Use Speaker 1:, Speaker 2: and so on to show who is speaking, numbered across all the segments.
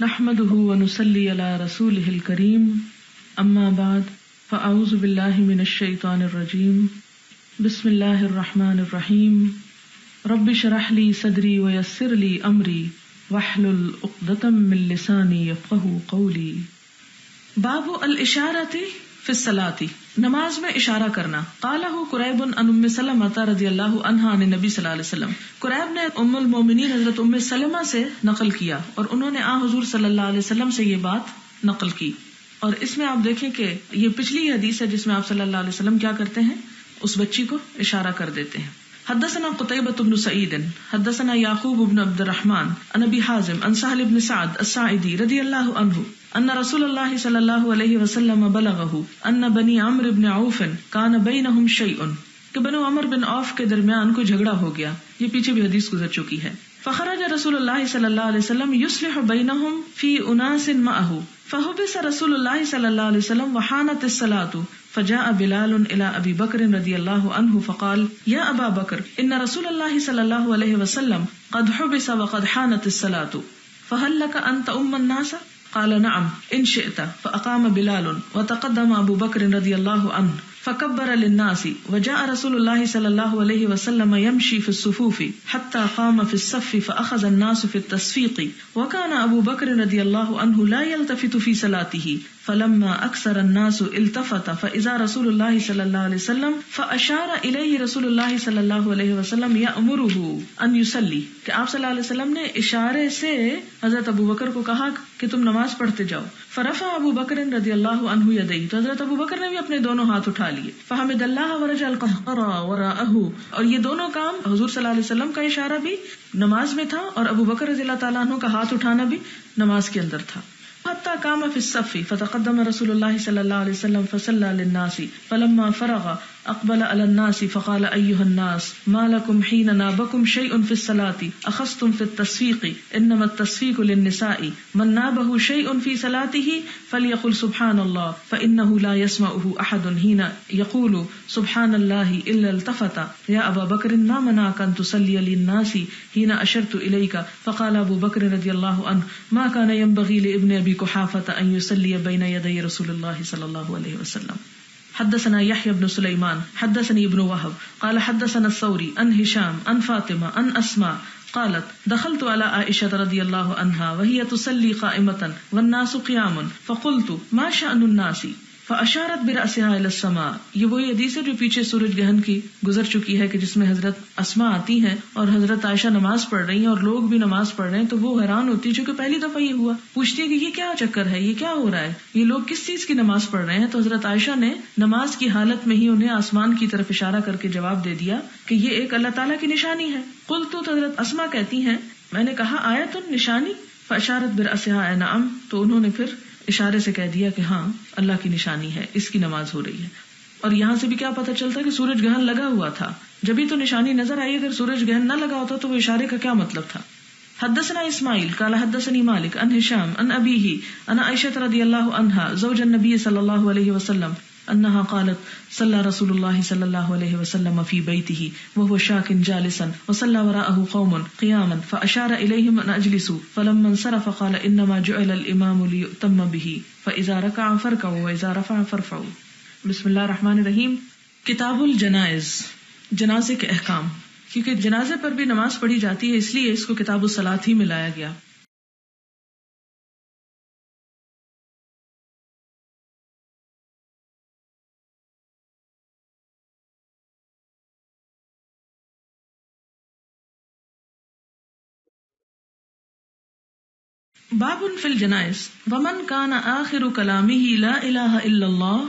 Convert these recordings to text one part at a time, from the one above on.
Speaker 1: نحمده ونصلي على رسوله الكريم. أما بعد فأعوذ بالله من الشيطان الرجيم. بسم الله الرحمن الرحيم. رب اشرح لي صدري ويسر لي أمري. واحلل عقدة من لساني يفقهوا قولي. باب الإشارة في الصلاة. نماز میں اشارہ کرنا۔ کالا قریب ان ام سلم رضی اللہ عنہا نے نبی صلی اللہ علیہ وسلم۔ قریب نے ام المومنین حضرت ام سلمہ سے نقل کیا اور انہوں نے آ حضور صلی اللہ علیہ وسلم سے یہ بات نقل کی۔ اور اس میں آپ دیکھیں کہ یہ پچھلی حدیث ہے جس میں آپ صلی اللہ علیہ وسلم کیا کرتے ہیں؟ اس بچی کو اشارہ کر دیتے ہیں۔ حدثنا قطيبة بن سعيد حدثنا يعقوب بن عبد الرحمن عن ابي حازم، عن سهل بن سعد الساعدي رضي الله عنه ان رسول الله صلی اللہ علیہ وسلم بلغه ان بني عمرو بن عوف كان بينهم شيء، کہ بنو عمر بن عوف کے درمیان کوئی جھگڑا ہو گیا، یہ پیچھے بھی حدیث گزر چکی ہے۔ فخرج رسول اللہ صلی اللہ علیہ وسلم يصلح بينهم في اناس معه، فحبس رسول اللہ صلی اللہ علیہ وسلم وحانت الصلاة، فجاء بلال الى ابي بکر رضی اللہ عنہ فقال یا ابا بکر ان رسول اللہ صلی اللہ علیہ وسلم قد حبس وقد حانت الصلاة، فهل لك انت ام الناس؟ قال نعم إن شئت. فأقام بلال وتقدم أبو بکر رضی اللہ عنہ فكبر للناس وجاء رسول الله صلى الله عليه وسلم يمشي في الصفوف حتى قام في الصف فأخذ الناس في التصفيق. وكان أبو بكر رضي الله عنه لا يلتفت في صلاته. فلما أكثر الناس التفت فإذا رسول الله صلى الله عليه وسلم فأشار إليه رسول الله صلى الله عليه وسلم يأمره أن يصلي کہ آپ صلی اللہ علیہ وسلم نے اشارے سے حضرت ابو بکر کو کہا کہ تم نماز پڑھتے جاؤ۔ فرفا ابو بکر رضی اللہ عنہ یدئی تو حضرت ابو بکر نے بھی اپنے دونوں ہاتھ اٹھا لیے۔ فحمد اللہ ورج اور یہ دونوں کام حضور صلی اللہ علیہ وسلم کا اشارہ بھی نماز میں تھا، اور ابو بکر رضی اللہ تعالیٰ عنہ کا ہاتھ اٹھانا بھی نماز کے اندر تھا۔ حتى قام في الصف فتقدم رسول الله صلى الله عليه وسلم فصلى للناس فلما فرغ أقبل على الناس فقال أيها الناس ما لكم حين نابكم شيء في الصلاة؟ أخذتم في التصفيق إنما التصفيق للنساء. من نابه شيء في صلاته فليقل سبحان الله فإنه لا يسمعه أحد حين يقول سبحان الله إلا التفت. يا أبا بكر ما منعك أن تصلي للناس حين أشرت إليك؟ فقال أبو بكر رضي الله عنه ما كان ينبغي لابن أبي قحافه أن يصلي بين يدي رسول الله صلى الله عليه وسلم. حدثنا يحيى بن سليمان حدثني ابن وهب قال حدثنا الثوري عن هشام عن فاطمة عن أسماء قالت دخلت على عائشة رضي الله عنها وهي تصلي قائمة والناس قيام فقلت ما شأن الناس؟ اشارت بر اسما یہ وہی حدیث ہے جو پیچھے سورج گہن کی گزر چکی ہے کہ جس میں حضرت اسما آتی ہیں اور حضرت عائشہ نماز پڑھ رہی ہیں اور لوگ بھی نماز پڑھ رہے ہیں، تو وہ حیران ہوتی ہے چونکہ پہلی دفعہ یہ ہوا۔ پوچھتی ہے کہ یہ کیا چکر ہے؟ یہ کیا ہو رہا ہے؟ یہ لوگ کس چیز کی نماز پڑھ رہے ہیں؟ تو حضرت عائشہ نے نماز کی حالت میں ہی انہیں آسمان کی طرف اشارہ کر کے جواب دے دیا کہ یہ ایک اللہ تعالیٰ کی نشانی ہے۔ کل تو حضرت اسما کہتی ہیں، میں نے کہا آیا تو نشانی فشارت بر نعم تو انہوں نے پھر اشارے سے کہہ دیا کہ ہاں اللہ کی نشانی ہے، اس کی نماز ہو رہی ہے۔ اور یہاں سے بھی کیا پتا چلتا کہ سورج گہن لگا ہوا تھا۔ جبھی تو نشانی نظر آئی، اگر سورج گہن نہ لگا ہوتا تو وہ اشارے کا کیا مطلب تھا؟ حدثنا اسماعیل، قال حدثني مالك ان هشام ان ابيه ان عائشه رضي الله عنها زوج النبي صلى الله عليه وسلم انها قالت صلى رسول الله صلى الله عليه وسلم في بيته وهو شاك جالسا وصلى وراءه قوم قياما فاشار اليهم ان اجلسوا فلما انصرف قال انما جعل الامام ليؤتم به، فاذا ركع فركعوا واذا رفع فارفعوا. بسم اللہ الرحمن الرحیم. کتاب الجنائز، جنازے کے احکام. کیونکہ جنازے پر بھی نماز پڑھی جاتی ہے، اس لیے اس کو کتاب السلاط ہی میں لایا گیا. باب فل جنائز ومن کا نا آخر کلامی ہی لا الہ الا اللہ،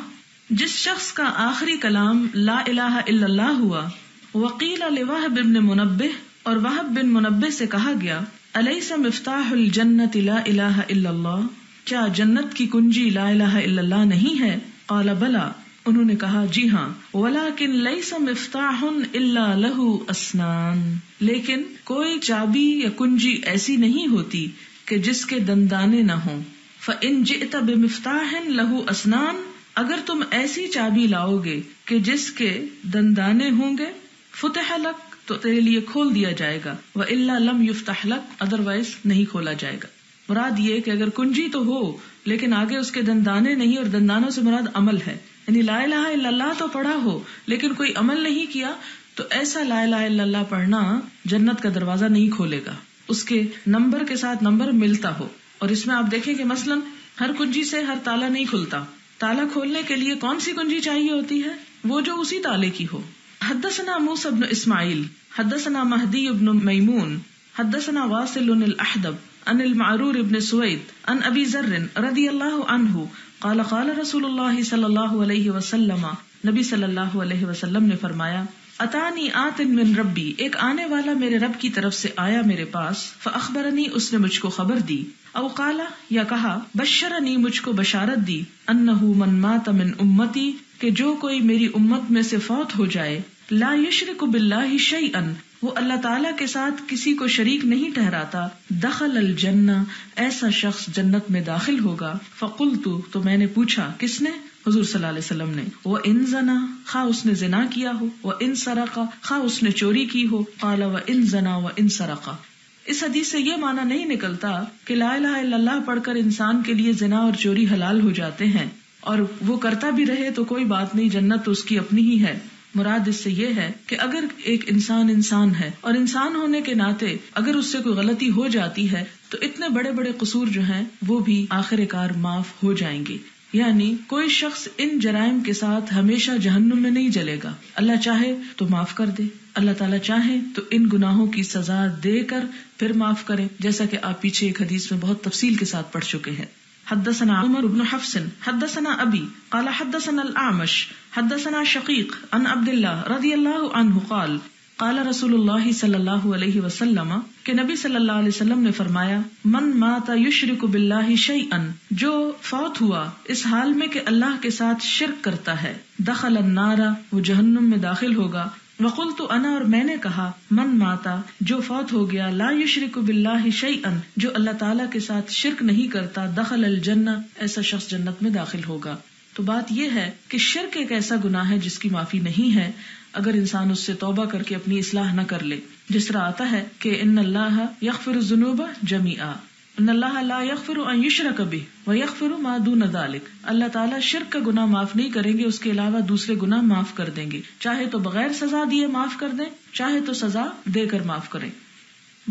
Speaker 1: جس شخص کا آخری کلام لا الہ الا اللہ ہوا وکیل الواحب بن منبع اور وحب بن منبع سے کہا گیا علیہ مفتاح الجنت لا الہ الا اللہ؟ کیا جنت کی کنجی لا الہ الا اللہ نہیں ہے؟ قال بلا۔ انہوں نے کہا جی ہاں۔ ولا کن لئی مفتاح اللہ لہو اسنان۔ لیکن کوئی چابی یا کنجی ایسی نہیں ہوتی کہ جس کے دندانے نہ ہوں۔ ان جئت بمفتاح لہو اسنان اگر تم ایسی چابی لاؤ گے کہ جس کے دندانے ہوں گے، فتح لک، تو تیرے لیے کھول دیا جائے گا۔ وہ اللہ لم یوف ادر وائز نہیں کھولا جائے گا۔ مراد یہ کہ اگر کنجی تو ہو، لیکن آگے اس کے دندانے نہیں اور دندانوں سے مراد عمل ہے۔ یعنی لا الہ الا اللہ تو پڑھا ہو، لیکن کوئی عمل نہیں کیا، تو ایسا لا الہ الا اللہ پڑھنا جنت کا دروازہ نہیں کھولے گا۔ اس کے نمبر کے ساتھ نمبر ملتا ہو۔ اور اس میں آپ دیکھیں کہ مثلاً ہر کنجی سے ہر تالا نہیں کھلتا۔ تالا کھولنے کے لیے کون سی کنجی چاہیے ہوتی ہے؟ وہ جو اسی تالے کی ہو۔ حدثنا موسى بن اسماعیل، حدثنا مہدی ابن میمون، حدثنا واصل الاحدب ان المعرور ابن سوید ان ابی ذر رضی اللہ عنہ، قال قال رسول اللہ صلی اللہ علیہ وسلم، نبی صلی اللہ علیہ وسلم نے فرمایا اتانی آتن من ربی، ایک آنے والا میرے رب کی طرف سے آیا میرے پاس، فاخبرنی، اس نے مجھ کو خبر دی۔ او کالا یا کہا، بشرنی، مجھ کو بشارت دی، انہو من مات من امتی، کہ جو کوئی میری امت میں سے فوت ہو جائے۔ لا یشرک باللہ شیئن وہ اللہ تعالیٰ کے ساتھ کسی کو شریک نہیں ٹہراتا دخل الجنہ، ایسا شخص جنت میں داخل ہوگا۔ فقل تو میں نے پوچھا، کس نے؟ حضور صلی اللہ علیہ وسلم نے، وہ ان زنا خا اس نے زنا کیا ہو، وہ ان سرقا خا اس نے چوری کی ہو قال و ان زنا و ان سرقا اس حدیث سے یہ مانا نہیں نکلتا کہ لا الہ الا اللہ پڑھ کر انسان کے لیے زنا اور چوری حلال ہو جاتے ہیں، اور وہ کرتا بھی رہے تو کوئی بات نہیں، جنت تو اس کی اپنی ہی ہے۔ مراد اس سے یہ ہے کہ اگر ایک انسان انسان ہے اور انسان ہونے کے ناطے اگر اس سے کوئی غلطی ہو جاتی ہے، تو اتنے بڑے بڑے قصور جو ہیں، وہ بھی آخر کار معاف ہو جائیں گے۔ یعنی کوئی شخص ان جرائم کے ساتھ ہمیشہ جہنم میں نہیں جلے گا۔ اللہ چاہے تو معاف کر دے۔ اللہ تعالیٰ چاہے تو ان گناہوں کی سزا دے کر پھر معاف کرے۔ جیسا کہ آپ پیچھے ایک حدیث میں بہت تفصیل کے ساتھ پڑھ چکے ہیں۔ حدثنا عمر بن حفص، حدثنا ابي قال حدثنا الاعمش، حدثنا شقيق عن عبد الله رضي الله عنه قال قال رسول اللہ صلی اللہ علیہ وسلم کہ نبی صلی اللہ علیہ وسلم نے فرمایا، من مات یشرک باللہ شیئا، جو فوت ہوا، اس حال میں کہ اللہ کے ساتھ شرک کرتا ہے، دخل النار، وہ جہنم میں داخل ہوگا۔ وقل تو انا، اور میں نے کہا، من ماتا جو فوت ہو گیا، لا یشرک باللہ شیئا، جو اللہ تعالیٰ کے ساتھ شرک نہیں کرتا، دخل الجنہ، ایسا شخص جنت میں داخل ہوگا۔ تو بات یہ ہے کہ شرک ایک ایسا گناہ ہے جس کی معافی نہیں ہے اگر انسان اس سے توبہ کر کے اپنی اصلاح نہ کر لے، جس طرح آتا ہے کہ ان اللہ یغفر الذنوب جميعا اللہ لا یغفر ان یشرک به ويغفر ما دون ذلك اللہ تعالیٰ شرک کا گناہ معاف نہیں کریں گے، اس کے علاوہ دوسرے گناہ معاف کر دیں گے۔ چاہے تو بغیر سزا دیے معاف کر دیں، چاہے تو سزا دے کر معاف کریں۔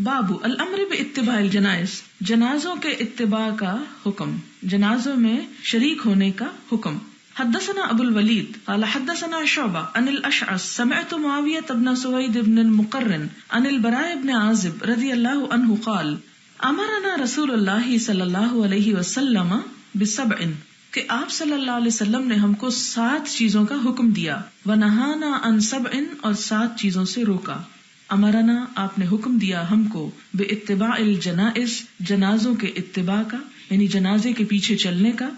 Speaker 1: بابو، الامر باتباع الجنائز، جنازوں کے اتباع کا حکم، جنازوں میں شریک ہونے کا حکم۔ حدثنا ابو الولید قال حدثنا شعبہ عن الاشعث سمعت معاویہ ابن سوید ابن المقرن عن البراء ابن عازب رضی اللہ عنہ قال امرنا رسول اللہ صلی اللہ علیہ وسلم بسبع، کہ آپ صلی اللہ علیہ وسلم نے ہم کو سات چیزوں کا حکم دیا وہ نہانا ان سب اور سات چیزوں سے روکا۔ امرنا، آپ نے حکم دیا ہم کو بے اتباع الجنائز، جنازوں کے اتباع کا یعنی جنازے کے پیچھے چلنے کا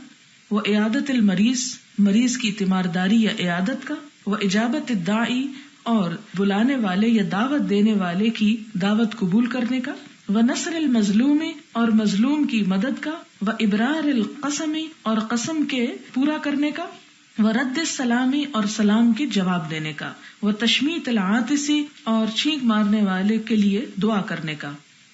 Speaker 1: وہ عیادت المریض مریض کی تیمارداری یا عیادت کا وہ ایجابت الداعی اور بلانے والے یا دعوت دینے والے کی دعوت قبول کرنے کا و نثر المظلوم اور مظلوم کی مدد کا و ابرار القسمی اور قسم کے پورا کرنے کا و رد سلامی اور سلام کے جواب دینے کا وہ تشمیت العاطسی اور چھینک مارنے والے کے لیے دعا کرنے کا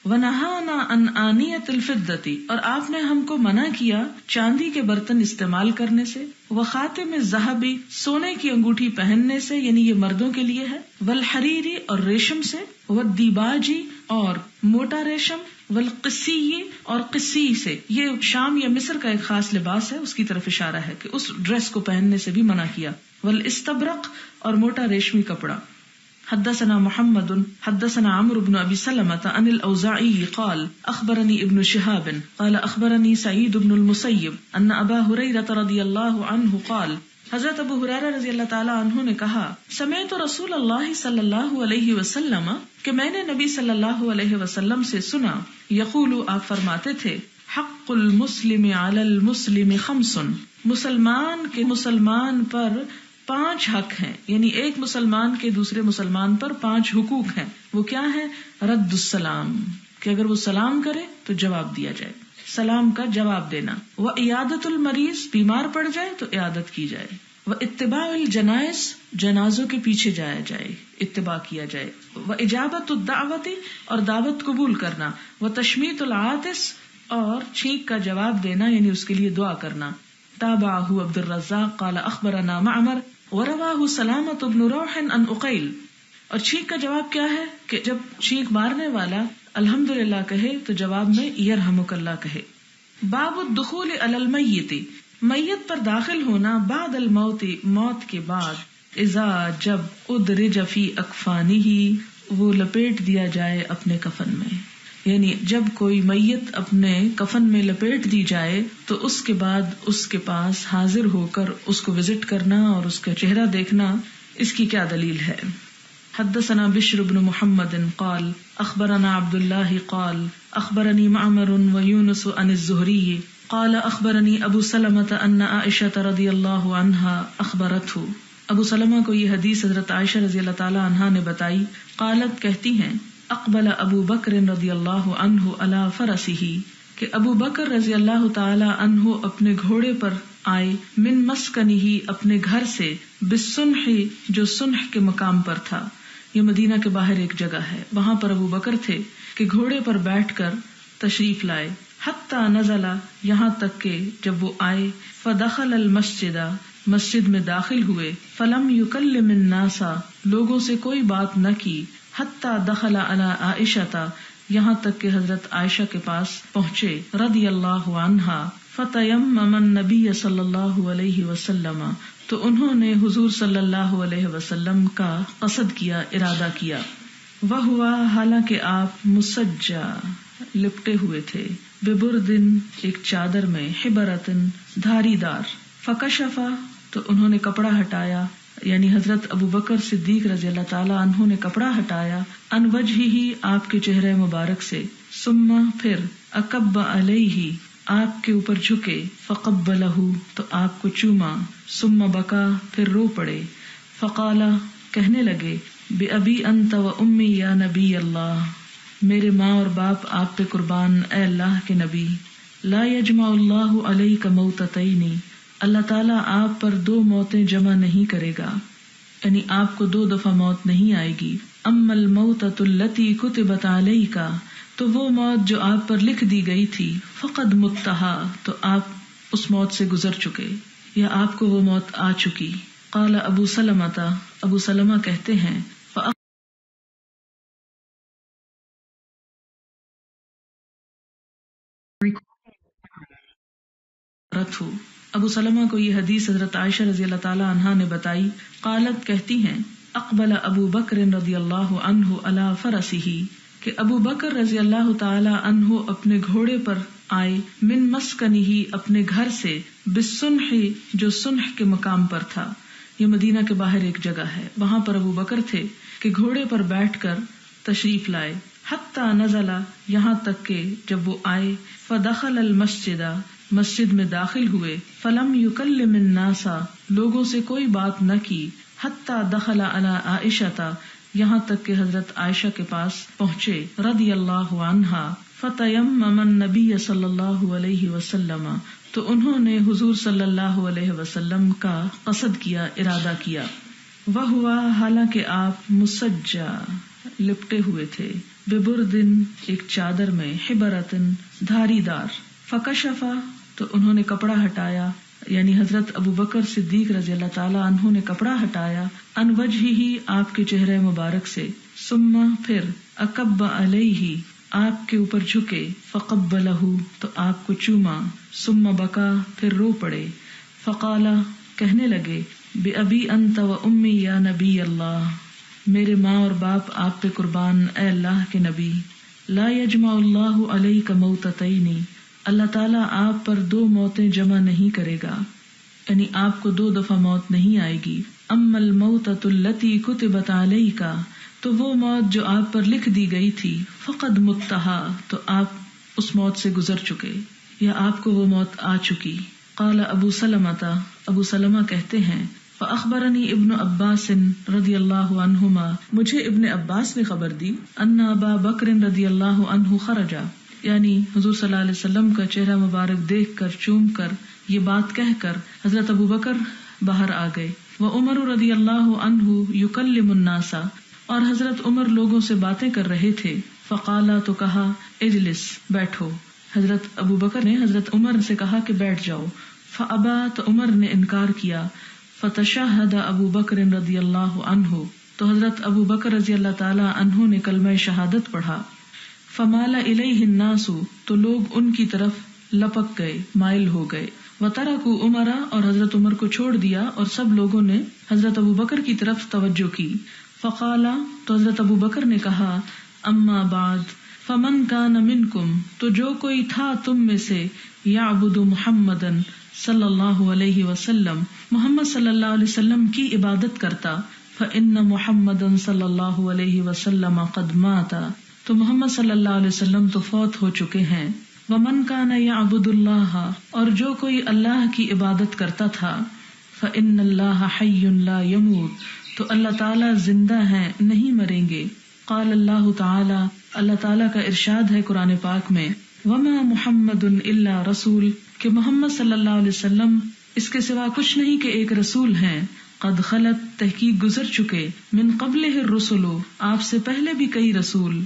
Speaker 1: وہ نہانا ان آنیت الفدتی اور آپ نے ہم کو منع کیا چاندی کے برتن استعمال کرنے سے وہ خاتے میں زہبی سونے کی انگوٹھی پہننے سے یعنی یہ مردوں کے لیے ہے ولحریری اور ریشم سے وہ دیباجی اور موٹا ریشم ولقسی اور قسی سے۔ یہ شام یا مصر کا ایک خاص لباس ہے، اس کی طرف اشارہ ہے کہ اس ڈریس کو پہننے سے بھی منع کیا۔ ول استبرق اور موٹا ریشمی کپڑا۔ حدثنا محمد، حدثنا عمرو بن ابي سلمة عن الاوزاعي قال اخبرني ابن شهاب، قال اخبرني سعيد بن المسيب ان ابا هريره رضي الله عنه قال، حضرت ابو حرارہ رضی اللہ تعالیٰ عنہ نے کہا سمیت رسول اللہ صلی اللہ علیہ وسلم کہ میں نے نبی صلی اللہ علیہ وسلم سے سنا، یقول، آپ فرماتے تھے، حق المسلم علی المسلم خمس، مسلمان کے مسلمان پر پانچ حق ہیں یعنی ایک مسلمان کے دوسرے مسلمان پر پانچ حقوق ہیں۔ وہ کیا ہے رد السلام۔ کہ اگر وہ سلام کرے تو جواب دیا جائے۔ سلام کا جواب دینا۔ وہ عیادت المریض بیمار پڑ جائے تو عیادت کی جائے۔ وہ اتباع الجنائز جنازوں کے پیچھے جایا جائے، اتباع کیا جائے۔ وہ اجابت الدعوت اور دعوت قبول کرنا۔ وہ تشمیت العاطس اور چھینک کا جواب دینا یعنی اس کے لیے دعا کرنا۔ تابعہ عبد الرزاق قال اخبرنا معمر۔ ورواہ سلامت ابن روح ان اقیل اور چھینک کا جواب کیا ہے کہ جب چھینک مارنے والا الحمد للہ کہے تو جواب میں یرحمک اللہ کہے۔ باب الدخول علی المیت۔ میت پر داخل ہونا بعد الموت، موت کے بعد۔ ازا جب ادرج فی اکفانی ہی وہ لپیٹ دیا جائے اپنے کفن میں۔ یعنی جب کوئی میت اپنے کفن میں لپیٹ دی جائے تو اس کے بعد اس کے پاس حاضر ہو کر اس کو وزٹ کرنا اور اس کا چہرہ دیکھنا اس کی کیا دلیل ہے؟ حدثنا بشر بن محمد قال، اخبرنا عبد الله قال اخبرني معمر ويونس عن الزهري قال اخبرني ابو سلمة ان عائشة رضي الله عنها اخبرته ابو سلمہ کو یہ حدیث حضرت عائشہ رضی اللہ تعالی عنہا نے بتائی، قالت کہتی ہیں اقبل ابو بکر رضی اللہ عنہ علی فرسه کہ ابو بکر رضی اللہ تعالی عنہ اپنے گھوڑے پر آئے، من مسکنی ہی اپنے گھر سے بسنح جو سنح کے مقام پر تھا۔ یہ مدینہ کے باہر ایک جگہ ہے۔ وہاں پر ابو بکر تھے کہ گھوڑے پر بیٹھ کر تشریف لائے۔ حتیٰ نزلہ یہاں تک کہ جب وہ آئے، فدخل المسجد، مسجد میں داخل ہوئے۔ فلم یکلم الناسا لوگوں سے کوئی بات نہ کی۔ حتیٰ دخل علی عائشہ، یہاں تک کہ حضرت عائشہ کے پاس پہنچے، رضی اللہ عنہا فتیم نبی صلی اللہ علیہ وسلم، تو انہوں نے حضور صلی اللہ علیہ وسلم کا قصد کیا، ارادہ کیا۔ وہ ہوا حالانکہ آپ مسجا لپٹے ہوئے تھے، بے دن ایک چادر میں ہبرتن دھاری دار فکشفا تو انہوں نے کپڑا ہٹایا یعنی حضرت ابو بکر صدیق رضی اللہ تعالیٰ انہوں نے کپڑا ہٹایا، ان وج ہی آپ کے چہرے مبارک سے۔ سما پھر اکب علیہ، آپ کے اوپر جھکے فقب لہو تو آپ کو چوما۔ سم بکا، پھر رو پڑے۔ فقالا، کہنے لگے بے ابھی انت و امی یا نبی اللہ۔ میرے ماں اور باپ، آپ پہ قربان، اے اللہ کے نبی۔ لا یجما اللہ علیہ کا موت اللہ تعالیٰ آپ پر دو موتیں جمع نہیں کرے گا یعنی آپ کو دو دفعہ موت نہیں آئے گی۔ ام الموت التی کتبت علیہ کا تو وہ موت جو آپ پر لکھ دی گئی تھی فقد متحا تو آپ اس موت سے گزر چکے یا آپ کو وہ موت آ چکی۔ قال ابو سلم ابو سلم کہتے ہیں ابو سلمہ کو یہ حدیث حضرت عائشہ رضی اللہ تعالی عنہا نے بتائی، قالت، کہتی ہیں، اقبل ابو بکر رضی اللہ عنہ علی فرسه کہ ابو بکر رضی اللہ تعالی عنہ اپنے گھوڑے پر آئے، من مسکنی ہی اپنے گھر سے بسنح جو سنح کے مقام پر تھا۔ یہ مدینہ کے باہر ایک جگہ ہے۔ وہاں پر ابو بکر تھے کہ گھوڑے پر بیٹھ کر تشریف لائے۔ حتیٰ نزلہ یہاں تک کہ جب وہ آئے، فدخل المسجد مسجد میں داخل ہوئے۔ فلم یکلم الناسا لوگوں سے کوئی بات نہ کی۔ حتیٰ دخل علی عائشہ یہاں تک کہ حضرت عائشہ کے پاس پہنچے۔ رضی اللہ عنہا۔ فتیم نبی صلی اللہ علیہ وسلم۔ تو انہوں نے حضور صلی اللہ علیہ وسلم کا قصد کیا، ارادہ کیا۔ وہ ہوا حالانکہ آپ مسجا لپٹے ہوئے تھے۔ بے دن ایک چادر میں ہبرتن دھاری دار فکشفا تو انہوں نے کپڑا ہٹایا۔ یعنی حضرت ابو بکر صدیق رضی اللہ تعالیٰ انہوں نے کپڑا ہٹایا ان وج ہی آپ کے چہرے مبارک سے۔ سما پھر اکب علیہ، آپ کے اوپر جھکے فقب لہو تو آپ کو چوما۔ سما بکا، پھر رو پڑے۔ فقالا کہنے لگے بے ابھی انت و امی یا نبی اللہ۔ میرے ماں اور باپ، آپ پہ قربان، اے اللہ کے نبی۔ لا یجما اللہ علیہ کا موت اللہ تعالیٰ آپ پر دو موتیں جمع نہیں کرے گا یعنی آپ کو دو دفعہ موت نہیں آئے گی۔ ام الموت التی کتبت علیہ کا تو وہ موت جو آپ پر لکھ دی گئی تھی، فقد متحا تو آپ اس موت سے گزر چکے، یا آپ کو وہ موت آ چکی۔ قال ابو سلمتا ابو سلمہ کہتے ہیں اخبرنی ابن عباس رضی اللہ عنہما، مجھے ابن عباس نے خبر دی، ان ابا بکر رضی اللہ عنہ خرجا۔ یعنی حضور صلی اللہ علیہ وسلم کا چہرہ مبارک دیکھ کر، چوم کر، یہ بات کہہ کر حضرت ابو بکر باہر آ گئے۔ وہ عمر رضی اللہ عنہ یکلم الناسا اور حضرت عمر لوگوں سے باتیں کر رہے تھے۔ فقالا، تو کہا، اجلس، بیٹھو۔ حضرت ابو بکر نے حضرت عمر سے کہا کہ بیٹھ جاؤ۔ فابا تو عمر نے انکار کیا۔ فتشاہد ابو بکر رضی اللہ عنہ۔ تو حضرت ابو بکر رضی اللہ تعالیٰ عنہ نے کلمہ شہادت پڑھا۔ فمالا الیہ الناس، تو لوگ ان کی طرف لپک گئے، مائل ہو گئے۔ و ترا کو عمرا اور حضرت عمر کو چھوڑ دیا، اور سب لوگوں نے حضرت ابو بکر کی طرف توجہ کی۔ فقالا، تو حضرت ابو بکر نے کہا، اما بعد، فمن کا نمن کم تو جو کوئی تھا تم میں سے یا ابود محمد صلی اللہ علیہ وسلم۔ محمد صلی اللہ علیہ وسلم کی عبادت کرتا فن محمد صلی اللہ علیہ وسلم قدماتا تو محمد صلی اللہ علیہ وسلم تو فوت ہو چکے ہیں۔ ومن کا نہ یا ابود اللہ اور جو کوئی اللہ کی عبادت کرتا تھا فن اللہ حی اللہ یموت تو اللہ تعالیٰ زندہ ہے نہیں مریں گے۔ قال اللہ تعالی اللہ تعالیٰ کا ارشاد ہے قرآن پاک میں۔ وما محمد اللہ رسول، کہ محمد صلی اللہ علیہ وسلم اس کے سوا کچھ نہیں کہ ایک رسول ہیں۔ قد خلط تحقیق گزر چکے۔ من قبل رسولو آپ سے پہلے بھی کئی رسول۔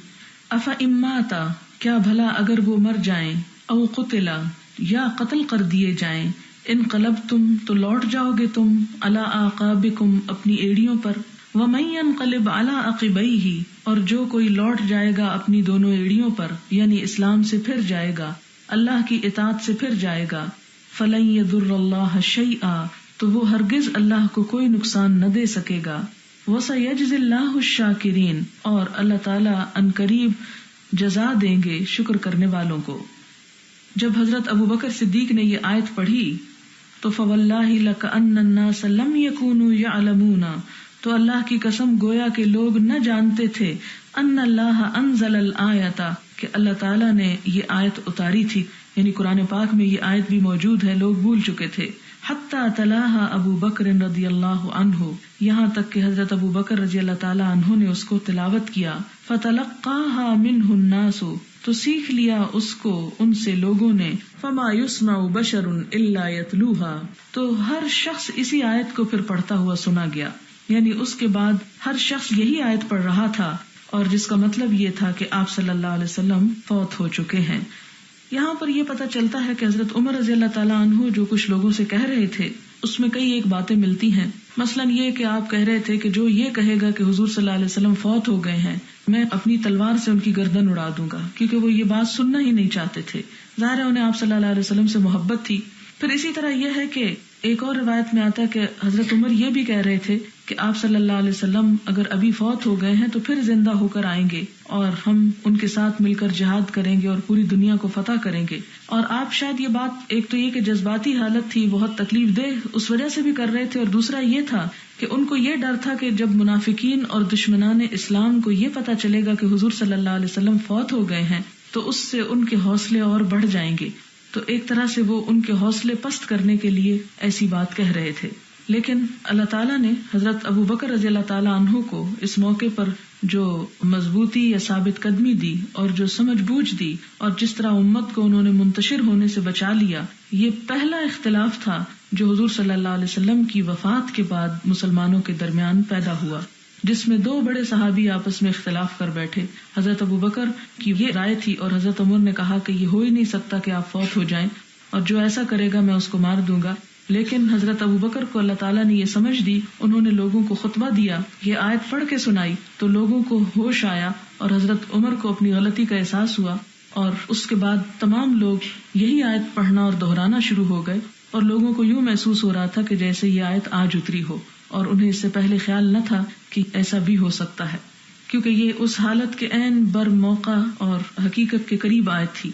Speaker 1: افا اماتا کیا بھلا اگر وہ مر جائیں؟ او قتلا، یا قتل کر دیے جائیں۔ ان قلب تم تو لوٹ جاؤ گے تم۔ اللہ آقاب اپنی ایڑیوں پر۔ وہ میں قلب اللہ عقبئی ہی اور جو کوئی لوٹ جائے گا اپنی دونوں ایڑیوں پر یعنی اسلام سے پھر جائے گا، اللہ کی اطاعت سے پھر جائے گا۔ فلن در اللہ شعی آ تو وہ ہرگز اللہ کو کوئی نقصان نہ دے سکے گا۔ وہ اللہ شاکرین اور اللہ تعالیٰ ان قریب جزا دیں گے شکر کرنے والوں کو۔ جب حضرت ابو بکر صدیق نے یہ آیت پڑھی، تو فو اللہ سلم یقون تو اللہ کی قسم گویا کے لوگ نہ جانتے تھے ان اللہ انزل آیتا کہ اللہ تعالیٰ نے یہ آیت اتاری تھی۔ یعنی قرآن پاک میں یہ آیت بھی موجود ہے، لوگ بھول چکے تھے۔ حتیٰ طلح ابو بکر رضی اللہ عنہ، یہاں تک کہ حضرت ابو بکر رضی اللہ تعالیٰ عنہ نے اس کو تلاوت کیا۔ فتلقاها منه الناس، تو سیکھ لیا اس کو، ان سے لوگوں نے۔ فما يسمع بشر الا يتلوها تو ہر شخص اسی آیت کو پھر پڑھتا ہوا سنا گیا۔ یعنی اس کے بعد ہر شخص یہی آیت پڑھ رہا تھا۔ اور جس کا مطلب یہ تھا کہ آپ صلی اللہ علیہ وسلم فوت ہو چکے ہیں۔ یہاں پر یہ پتا چلتا ہے کہ حضرت عمر رضی اللہ تعالیٰ عنہ جو کچھ لوگوں سے کہہ رہے تھے، اس میں کئی ایک باتیں ملتی ہیں۔ مثلاً یہ کہ آپ کہہ رہے تھے کہ جو یہ کہے گا کہ حضور صلی اللہ علیہ وسلم فوت ہو گئے ہیں، میں اپنی تلوار سے ان کی گردن اڑا دوں گا، کیونکہ وہ یہ بات سننا ہی نہیں چاہتے تھے۔ ظاہر ہے انہیں آپ صلی اللہ علیہ وسلم سے محبت تھی۔ پھر اسی طرح یہ ہے کہ ایک اور روایت میں آتا کہ حضرت عمر یہ بھی کہہ رہے تھے کہ آپ صلی اللہ علیہ وسلم اگر ابھی فوت ہو گئے ہیں تو پھر زندہ ہو کر آئیں گے اور ہم ان کے ساتھ مل کر جہاد کریں گے اور پوری دنیا کو فتح کریں گے۔ اور آپ شاید یہ بات، ایک تو یہ کہ جذباتی حالت تھی، بہت تکلیف دہ اس وجہ سے بھی کر رہے تھے، اور دوسرا یہ تھا کہ ان کو یہ ڈر تھا کہ جب منافقین اور دشمنان اسلام کو یہ پتا چلے گا کہ حضور صلی اللہ علیہ وسلم فوت ہو گئے ہیں تو اس سے ان کے حوصلے اور بڑھ جائیں گے۔ تو ایک طرح سے وہ ان کے حوصلے پست کرنے کے لیے ایسی بات کہہ رہے تھے۔ لیکن اللہ تعالیٰ نے حضرت ابو بکر رضی اللہ تعالیٰ عنہ کو اس موقع پر جو مضبوطی یا ثابت قدمی دی اور جو سمجھ بوجھ دی اور جس طرح امت کو انہوں نے منتشر ہونے سے بچا لیا، یہ پہلا اختلاف تھا جو حضور صلی اللہ علیہ وسلم کی وفات کے بعد مسلمانوں کے درمیان پیدا ہوا، جس میں دو بڑے صحابی آپس میں اختلاف کر بیٹھے۔ حضرت ابو بکر کی یہ رائے تھی اور حضرت عمر نے کہا کہ یہ ہو ہی نہیں سکتا کہ آپ فوت ہو جائیں اور جو ایسا کرے گا میں اس کو مار دوں گا۔ لیکن حضرت ابو بکر کو اللہ تعالیٰ نے یہ سمجھ دی، انہوں نے لوگوں کو خطبہ دیا، یہ آیت پڑھ کے سنائی، تو لوگوں کو ہوش آیا اور حضرت عمر کو اپنی غلطی کا احساس ہوا اور اس کے بعد تمام لوگ یہی آیت پڑھنا اور دہرانا شروع ہو گئے اور لوگوں کو یوں محسوس ہو رہا تھا کہ جیسے یہ آیت آج اتری ہو اور انہیں اس سے پہلے خیال نہ تھا کہ ایسا بھی ہو سکتا ہے، کیونکہ یہ اس حالت کے عین بر موقع اور حقیقت کے قریب آئے تھی۔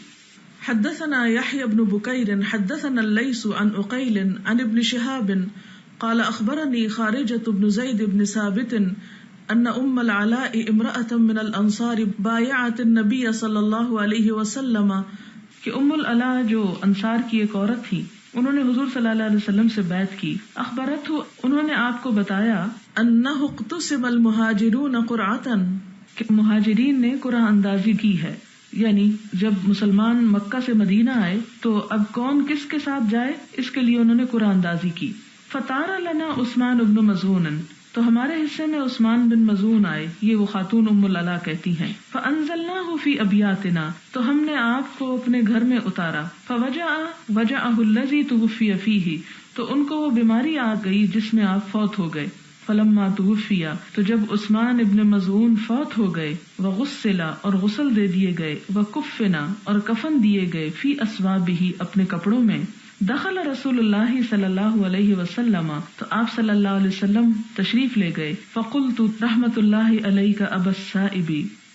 Speaker 1: حدثنا يحيى بن بكير حدثنا الليث عن عقيل عن ابن شهاب قال اخبرني خارجة بن زيد بن ثابت ان ام العلاء امرأة من الانصار بايعت النبي صلى الله عليه وسلم کہ ام العلاء جو انصار کی ایک عورت تھی، انہوں نے حضور صلی اللہ علیہ وسلم سے بیعت کی۔ اخبارت انہوں نے آپ کو بتایا المہاجرون قرآن کہ مہاجرین نے قرآن اندازی کی ہے۔ یعنی جب مسلمان مکہ سے مدینہ آئے تو اب کون کس کے ساتھ جائے؟ اس کے لیے انہوں نے قرآن اندازی کی۔ فتار لنا عثمان ابن مزون تو ہمارے حصے میں عثمان بن مزون آئے، یہ وہ خاتون ام اللہ کہتی ہیں۔ فنزلنا فی ابیاتنا، تو ہم نے آپ کو اپنے گھر میں اتارا۔ فوجا وجہ الزی توفی افی تو ان کو وہ بیماری آ گئی جس میں آپ فوت ہو گئے۔ فلما توفیا، تو جب عثمان ابن مزون فوت ہو گئے، وہ غسلا اور غسل دے دیے گئے، وہ کفنا اور کفن دیے گئے فی اسواب ہی اپنے کپڑوں میں۔ دخل رسول اللہ صلی اللہ علیہ وسلم، تو آپ صلی اللہ علیہ وسلم تشریف لے گئے۔ فقل تو رحمت اللہ علیہ کا ابسا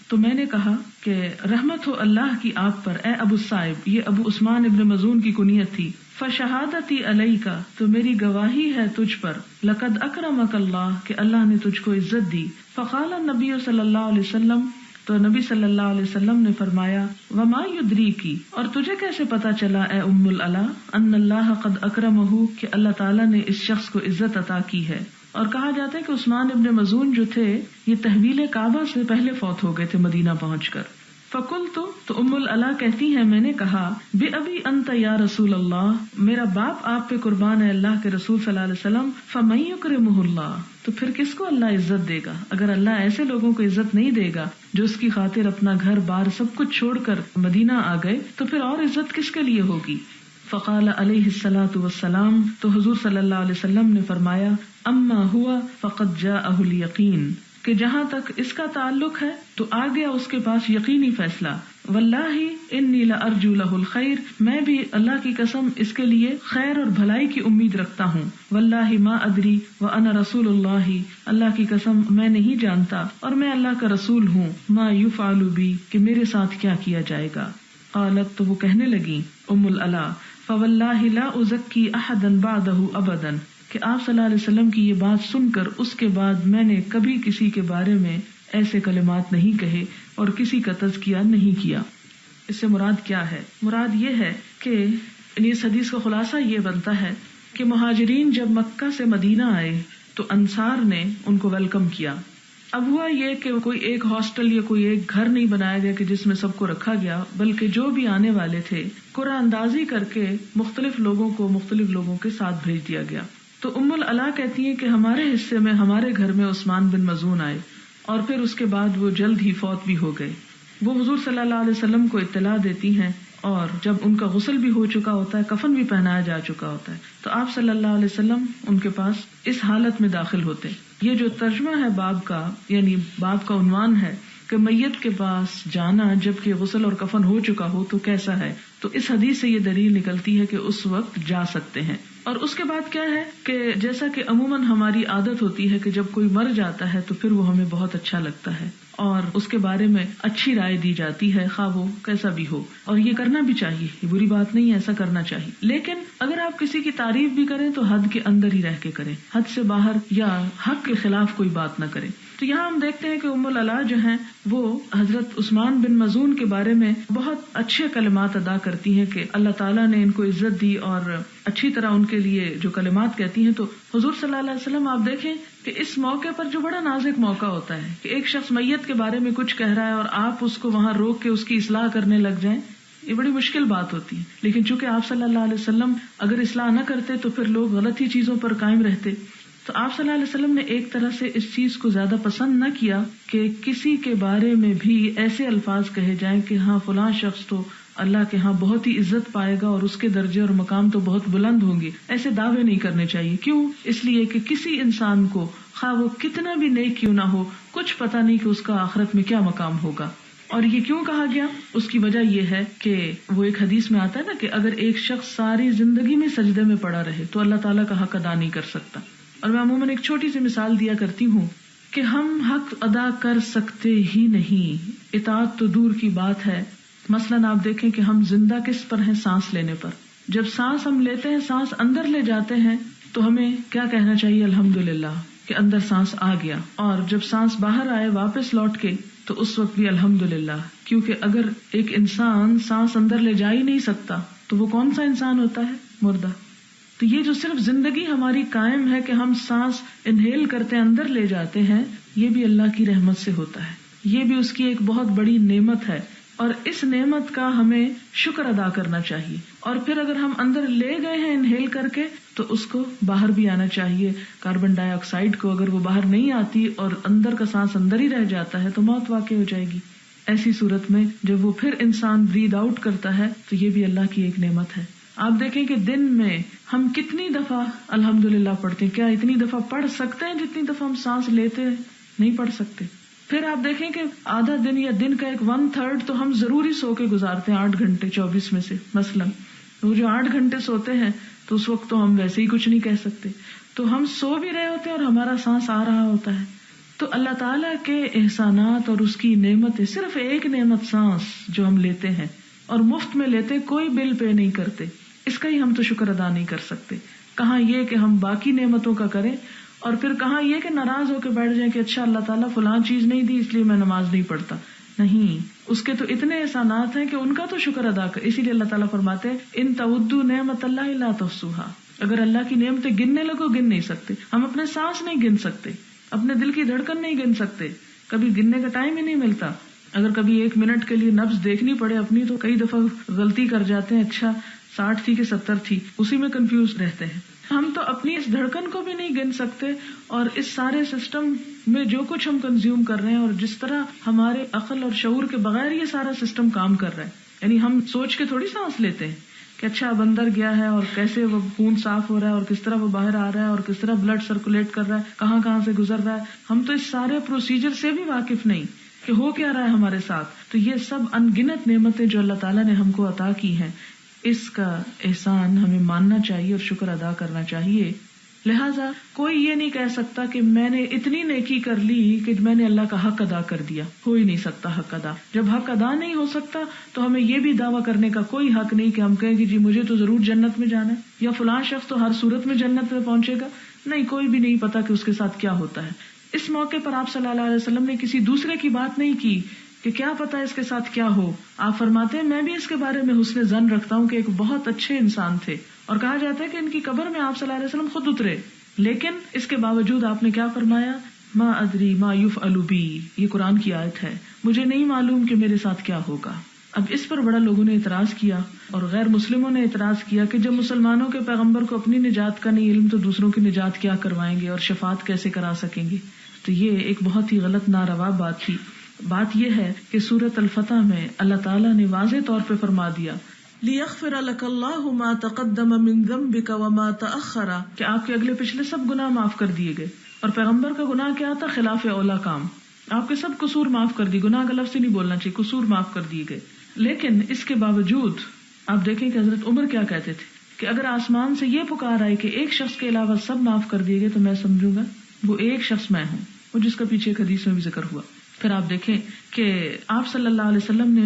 Speaker 1: تو میں نے کہا کہ رحمت ہو اللہ کی آپ پر، اے ابو صاحب یہ ابو عثمان ابن مزون کی کنیت تھی۔ فشہادتی علیہ کا تو میری گواہی ہے تجھ پر۔ لقد اکرم اللہ کہ اللہ نے تجھ کو عزت دی۔ فقال نبی صلی اللہ علیہ وسلم، تو نبی صلی اللہ علیہ وسلم نے فرمایا، وما یدری کی اور تجھے کیسے پتا چلا اے ام اللہ ان اللہ قد اکرم کہ اللہ تعالیٰ نے اس شخص کو عزت عطا کی ہے۔ اور کہا جاتا ہے کہ عثمان ابن مزون جو تھے، یہ تحویل کعبہ سے پہلے فوت ہو گئے تھے مدینہ پہنچ کر۔ فکل تو تو ام اللہ کہتی ہے، میں نے کہا، بے ابھی انت یا رسول اللہ، میرا باپ آپ پہ قربان ہے اللہ کے رسول صلی اللہ علیہ وسلم فمئی مح اللہ، تو پھر کس کو اللہ عزت دے گا؟ اگر اللہ ایسے لوگوں کو عزت نہیں دے گا جو اس کی خاطر اپنا گھر بار سب کچھ چھوڑ کر مدینہ آ گئے، تو پھر اور عزت کس کے لیے ہوگی؟ فقال علیہ السلاۃ وسلام تو حضور صلی اللہ علیہ وسلم نے فرمایا، اما ہوا فقط جا اہل یقین کہ جہاں تک اس کا تعلق ہے، تو آ گیا اس کے پاس یقینی فیصلہ۔ ان نیلا ارجو لہ الخیر، میں بھی اللہ کی قسم اس کے لیے خیر اور بھلائی کی امید رکھتا ہوں۔ واللہ ما ادری و ان رسول اللہ اللہ کی قسم میں نہیں جانتا اور میں اللہ کا رسول ہوں۔ ما یو فالو بھی کہ میرے ساتھ کیا کیا جائے گا۔ قالت، تو وہ کہنے لگی، ام اللہ فواللہ لا ازکی احدا بعدہ ابدا۔ کہ آپ صلی اللہ علیہ وسلم کی یہ بات سن کر اس کے بعد میں نے کبھی کسی کے بارے میں ایسے کلمات نہیں کہے اور کسی کا تزکیہ نہیں کیا۔ اس سے مراد کیا ہے؟ مراد یہ ہے کہ یعنی اس حدیث کا خلاصہ یہ بنتا ہے کہ مہاجرین جب مکہ سے مدینہ آئے تو انصار نے ان کو ویلکم کیا۔ اب ہوا یہ کہ کوئی ایک ہاسٹل یا کوئی ایک گھر نہیں بنایا گیا کہ جس میں سب کو رکھا گیا، بلکہ جو بھی آنے والے تھے، قرآن اندازی کر کے مختلف لوگوں کو مختلف لوگوں کے ساتھ بھیج دیا گیا۔ تو ام اللہ کہتی ہے کہ ہمارے حصے میں، ہمارے گھر میں عثمان بن مزون آئے اور پھر اس کے بعد وہ جلد ہی فوت بھی ہو گئے۔ وہ حضور صلی اللہ علیہ وسلم کو اطلاع دیتی ہیں اور جب ان کا غسل بھی ہو چکا ہوتا ہے، کفن بھی پہنایا جا چکا ہوتا ہے، تو آپ صلی اللہ علیہ وسلم ان کے پاس اس حالت میں داخل ہوتے۔ یہ جو ترجمہ ہے باب کا یعنی باب کا عنوان ہے کہ میت کے پاس جانا جبکہ غسل اور کفن ہو چکا ہو تو کیسا ہے؟ تو اس حدیث سے یہ دلیل نکلتی ہے کہ اس وقت جا سکتے ہیں۔ اور اس کے بعد کیا ہے کہ جیسا کہ عموماً ہماری عادت ہوتی ہے کہ جب کوئی مر جاتا ہے تو پھر وہ ہمیں بہت اچھا لگتا ہے۔ اور اس کے بارے میں اچھی رائے دی جاتی ہے، خواہ وہ کیسا بھی ہو۔ اور یہ کرنا بھی چاہیے، یہ بری بات نہیں ایسا کرنا چاہیے۔ لیکن اگر آپ کسی کی تعریف بھی کریں تو حد کے اندر ہی رہ کے کریں۔ حد سے باہر یا حق کے خلاف کوئی بات نہ کریں۔ تو یہاں ہم دیکھتے ہیں کہ ام اللہ جو ہیں، وہ حضرت عثمان بن مزون کے بارے میں بہت اچھے کلمات ادا کرتی ہیں کہ اللہ تعالیٰ نے ان کو عزت دی اور اچھی طرح ان کے لیے جو کلمات کہتی ہیں تو حضور صلی اللہ علیہ وسلم، آپ دیکھیں کہ اس موقع پر جو بڑا نازک موقع ہوتا ہے کہ ایک شخص میت کے بارے میں کچھ کہہ رہا ہے اور آپ اس کو وہاں روک کے اس کی اصلاح کرنے لگ جائیں، یہ بڑی مشکل بات ہوتی ہے۔ لیکن چونکہ آپ صلی اللہ علیہ وسلم اگر اصلاح نہ کرتے تو پھر لوگ غلط ہی چیزوں پر قائم رہتے۔ تو آپ صلی اللہ علیہ وسلم نے ایک طرح سے اس چیز کو زیادہ پسند نہ کیا کہ کسی کے بارے میں بھی ایسے الفاظ کہے جائیں کہ ہاں فلاں شخص تو اللہ کے ہاں بہت ہی عزت پائے گا اور اس کے درجے اور مقام تو بہت بلند ہوں گے۔ ایسے دعوے نہیں کرنے چاہیے۔ کیوں؟ اس لیے کہ کسی انسان کو خواہ وہ کتنا بھی نیک کیوں نہ ہو، کچھ پتا نہیں کہ اس کا آخرت میں کیا مقام ہوگا۔ اور یہ کیوں کہا گیا؟ اس کی وجہ یہ ہے کہ وہ ایک حدیث میں آتا ہے نا کہ اگر ایک شخص ساری زندگی میں سجدے میں پڑا رہے تو اللہ تعالیٰ کا حق ادا نہیں کر سکتا۔ اور میں عموماً ایک چھوٹی سی مثال دیا کرتی ہوں کہ ہم حق ادا کر سکتے ہی نہیں۔ اطاعت تو دور کی بات ہے مثلاً آپ دیکھیں کہ ہم زندہ کس پر ہیں سانس لینے پر۔ جب سانس ہم لیتے ہیں، سانس اندر لے جاتے ہیں، تو ہمیں کیا کہنا چاہیے؟ الحمد للہ کہ اندر سانس آ گیا۔ اور جب سانس باہر آئے، واپس لوٹ کے، تو اس وقت بھی الحمد للہ کیونکہ اگر ایک انسان سانس اندر لے جا ہی نہیں سکتا، تو وہ کون سا انسان ہوتا ہے؟ مردہ۔ تو یہ جو صرف زندگی ہماری قائم ہے کہ ہم سانس انہیل کرتے، اندر لے جاتے ہیں، یہ بھی اللہ کی رحمت سے ہوتا ہے۔ یہ بھی اس کی ایک بہت بڑی نعمت ہے۔ اور اس نعمت کا ہمیں شکر ادا کرنا چاہیے۔ اور پھر اگر ہم اندر لے گئے ہیں انہیل کر کے، تو اس کو باہر بھی آنا چاہیے۔ کاربن ڈائی آکسائڈ کو اگر وہ باہر نہیں آتی اور اندر کا سانس اندر ہی رہ جاتا ہے، تو موت واقع ہو جائے گی۔ ایسی صورت میں جب وہ پھر انسان بریڈ آؤٹ کرتا ہے، تو یہ بھی اللہ کی ایک نعمت ہے۔ آپ دیکھیں کہ دن میں ہم کتنی دفعہ الحمد للہ پڑھتے کیا اتنی دفعہ پڑھ سکتے ہیں جتنی دفعہ ہم سانس لیتے نہیں پڑھ سکتے؟ پھر آپ دیکھیں کہ آدھا دن یا دن کا ایک ون تھرڈ تو ہم ضروری سو کے گزارتے ہیں آٹھ گھنٹے چوبیس میں سے، مثلاً۔ وہ جو آٹھ گھنٹے سوتے ہیں تو اس وقت تو ہم ویسے ہی کچھ نہیں کہہ سکتے۔ تو ہم سو بھی رہے ہوتے ہیں اور ہمارا سانس آ رہا ہوتا ہے۔ تو اللہ تعالیٰ کے احسانات اور اس کی نعمت صرف ایک نعمت سانس جو ہم لیتے ہیں۔ اور مفت میں لیتے کوئی بل پے نہیں کرتے۔ اس کا ہی ہم تو شکر ادا نہیں کر سکتے۔ کہاں یہ کہ ہم باقی نعمتوں کا کریں اور پھر کہاں یہ کہ ناراض ہو کے بیٹھ جائیں کہ اچھا اللہ تعالیٰ فلاں چیز نہیں دی، اس لیے میں نماز نہیں پڑھتا۔ نہیں، اس کے تو اتنے احسانات ہیں کہ ان کا تو شکر ادا کر، اسی لیے اللہ تعالیٰ فرماتے ان تعدو نعمت اللہ اللہ تفسوہا اگر اللہ کی نعمتیں گننے لگو، گن نہیں سکتے۔ ہم اپنے سانس نہیں گن سکتے، اپنے دل کی دھڑکن نہیں گن سکتے۔ کبھی گننے کا ٹائم ہی نہیں ملتا۔ اگر کبھی ایک منٹ کے لیے نبز دیکھنی پڑے اپنی، تو کئی دفعہ غلطی کر جاتے ہیں اچھا ساٹھ تھی کہ ستر تھی، اسی میں کنفیوز رہتے ہیں۔ ہم تو اپنی اس دھڑکن کو بھی نہیں گن سکتے اور اس سارے سسٹم میں جو کچھ ہم کنزیوم کر رہے ہیں اور جس طرح ہمارے عقل اور شعور کے بغیر یہ سارا سسٹم کام کر رہا ہے۔ یعنی ہم سوچ کے تھوڑی سانس لیتے ہیں کہ اچھا اب اندر گیا ہے اور کیسے وہ خون صاف ہو رہا ہے اور کس طرح وہ باہر آ رہا ہے اور کس طرح بلڈ سرکولیٹ کر رہا ہے، کہاں کہاں سے گزر رہا ہے۔ ہم تو اس سارے پروسیجر سے بھی واقف نہیں کہ ہو کیا رہا ہے ہمارے ساتھ۔ تو یہ سب انگنت نعمتیں جو اللہ تعالیٰ نے ہم کو عطا کی ہیں اس کا احسان ہمیں ماننا چاہیے اور شکر ادا کرنا چاہیے۔ لہذا کوئی یہ نہیں کہہ سکتا کہ میں نے اتنی نیکی کر لی کہ میں نے اللہ کا حق ادا کر دیا۔ ہو ہی نہیں سکتا حق ادا۔ جب حق ادا نہیں ہو سکتا تو ہمیں یہ بھی دعویٰ کرنے کا کوئی حق نہیں کہ ہم کہیں کہ جی مجھے تو ضرور جنت میں جانا ہے یا فلاں شخص تو ہر صورت میں جنت میں پہنچے گا۔ نہیں، کوئی بھی نہیں پتا کہ اس کے ساتھ کیا ہوتا ہے۔ اس موقع پر آپ صلی اللہ علیہ وسلم نے کسی دوسرے کی بات نہیں کی۔ کہ کیا پتا اس کے ساتھ کیا ہو۔ آپ فرماتے ہیں، میں بھی اس کے بارے میں حسن زن رکھتا ہوں کہ ایک بہت اچھے انسان تھے۔ اور کہا جاتا ہے کہ ان کی قبر میں آپ صلی اللہ علیہ وسلم خود اترے۔ لیکن اس کے باوجود آپ نے کیا فرمایا؟ ماں ادری ما یوف الوبی یہ قرآن کی آیت ہے۔ مجھے نہیں معلوم کہ میرے ساتھ کیا ہوگا۔ اب اس پر بڑا لوگوں نے اعتراض کیا اور غیر مسلموں نے اعتراض کیا کہ جب مسلمانوں کے پیغمبر کو اپنی نجات کا نہیں علم تو دوسروں کی نجات کیا کروائیں گے اور شفات کیسے کرا سکیں گے؟ تو یہ ایک بہت ہی غلط ناروا بات تھی۔ بات یہ ہے کہ سورت الفتح میں اللہ تعالیٰ نے واضح طور پہ فرما دیا کہ آپ کے اگلے پچھلے سب گنا معاف کر دیے گئے۔ اور پیغمبر کا گناہ کیا تھا؟ خلاف اولا کام۔ آپ کے سب قصور معاف کر دی گناہ کا لفظ نہیں بولنا چاہیے، قصور معاف کر دیے گئے۔ لیکن اس کے باوجود آپ دیکھیں کہ حضرت عمر کیا کہتے تھے؟ کہ اگر آسمان سے یہ پکار آئے کہ ایک شخص کے علاوہ سب معاف کر دیے گئے تو میں سمجھوں گا، وہ ایک شخص میں ہوں۔ وہ جس کا پیچھے حدیث میں بھی ذکر ہوا۔ پھر آپ دیکھیں کہ آپ صلی اللہ علیہ وسلم نے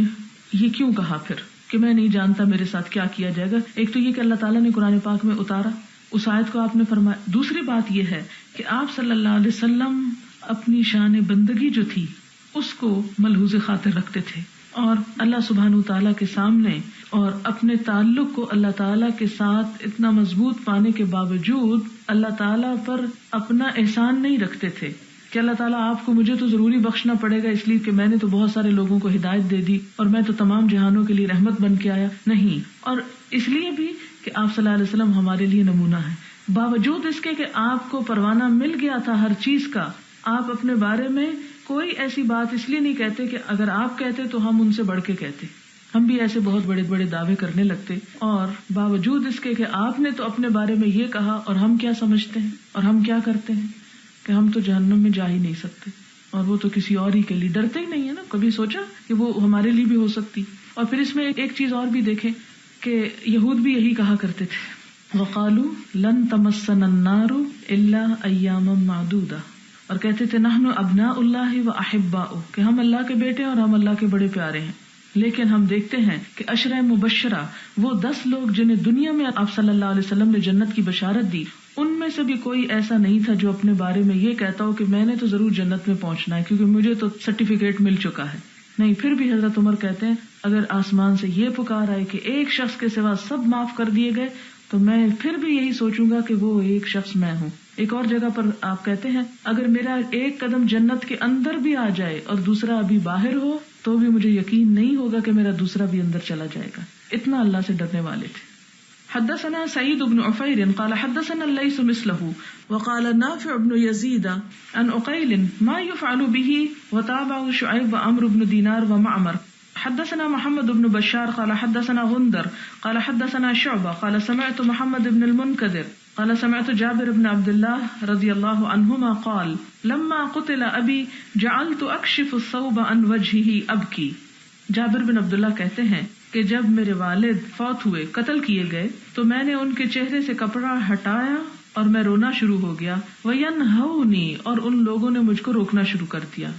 Speaker 1: یہ کیوں کہا پھر کہ میں نہیں جانتا میرے ساتھ کیا کیا جائے گا؟ ایک تو یہ کہ اللہ تعالیٰ نے قرآن پاک میں اتارا، اس آیت کو آپ نے فرمایا۔ دوسری بات یہ ہے کہ آپ صلی اللہ علیہ وسلم اپنی شان بندگی جو تھی، اس کو ملحوظ خاطر رکھتے تھے۔ اور اللہ سبحان تعالیٰ کے سامنے اور اپنے تعلق کو اللہ تعالیٰ کے ساتھ اتنا مضبوط پانے کے باوجود اللہ تعالیٰ پر اپنا احسان نہیں رکھتے تھے۔ کہ اللہ تعالیٰ آپ کو مجھے تو ضروری بخشنا پڑے گا، اس لیے کہ میں نے تو بہت سارے لوگوں کو ہدایت دے دی اور میں تو تمام جہانوں کے لیے رحمت بن کے آیا نہیں۔ اور اس لیے بھی کہ آپ صلی اللہ علیہ وسلم ہمارے لیے نمونہ ہے باوجود اس کے کہ آپ کو پروانہ مل گیا تھا ہر چیز کا، آپ اپنے بارے میں کوئی ایسی بات اس لیے نہیں کہتے کہ اگر آپ کہتے تو ہم ان سے بڑھ کے کہتے۔ ہم بھی ایسے بہت بڑے بڑے دعوے کرنے لگتے۔ اور باوجود اس کے کہ آپ نے تو اپنے بارے میں یہ کہا اور ہم کیا سمجھتے ہیں اور ہم کیا کرتے ہیں؟ کہ ہم تو جہنم میں جا ہی نہیں سکتے۔ اور وہ تو کسی اور ہی کے لیے ڈرتے ہی نہیں ہے نا۔ کبھی سوچا کہ وہ ہمارے لیے بھی ہو سکتی۔ اور پھر اس میں ایک چیز اور بھی دیکھے کہ یہود بھی یہی کہا کرتے تھے۔ وقالو لن تمسن النار اللہ ایام معدودہ اور کہتے تھے نہ ابنا اللہ و احبا کہ ہم اللہ کے بیٹے اور ہم اللہ کے بڑے پیارے ہیں۔ لیکن ہم دیکھتے ہیں کہ اشرۂ مبشرہ، وہ دس لوگ جنہیں دنیا میں آپ صلی اللہ علیہ وسلم نے جنت کی بشارت دی ان میں سے بھی کوئی ایسا نہیں تھا جو اپنے بارے میں یہ کہتا ہو کہ میں نے تو ضرور جنت میں پہنچنا ہے، کیونکہ مجھے تو سرٹیفکیٹ مل چکا ہے۔ نہیں، پھر بھی حضرت عمر کہتے ہیں، اگر آسمان سے یہ پکار آئے کہ ایک شخص کے سوا سب معاف کر دیے گئے، تو میں پھر بھی یہی سوچوں گا کہ وہ ایک شخص میں ہوں۔ ایک اور جگہ پر آپ کہتے ہیں، اگر میرا ایک قدم جنت کے اندر بھی آ جائے اور دوسرا ابھی باہر ہو، تو بھی مجھے یقین نہیں ہوگا کہ میرا دوسرا بھی اندر چلا جائے گا۔ اتنا اللہ سے ڈرنے والے تھے۔ حدثنا سعيد بن عفير قال حدثنا الليث مثله، وقال نافع بن يزيد عن أقيل ما يفعل به، وتابع شعيب وعمر بن دينار ومعمر. حدثنا محمد بن بشار قال حدثنا غندر، قال حدثنا شعبة قال سمعت محمد بن المنكدر، قال سمعت جابر بن عبد الله رضي الله عنهما قال لما قتل أبي جعلت أكشف الصوب عن وجهه أبكي. جابر بن عبداللہ کہتے ہیں کہ جب میرے والد فوت ہوئے، قتل کیے گئے، تو میں نے ان کے چہرے سے کپڑا ہٹایا اور میں رونا شروع ہو گیا۔ وہ اور ان لوگوں نے مجھ کو روکنا شروع کر دیا۔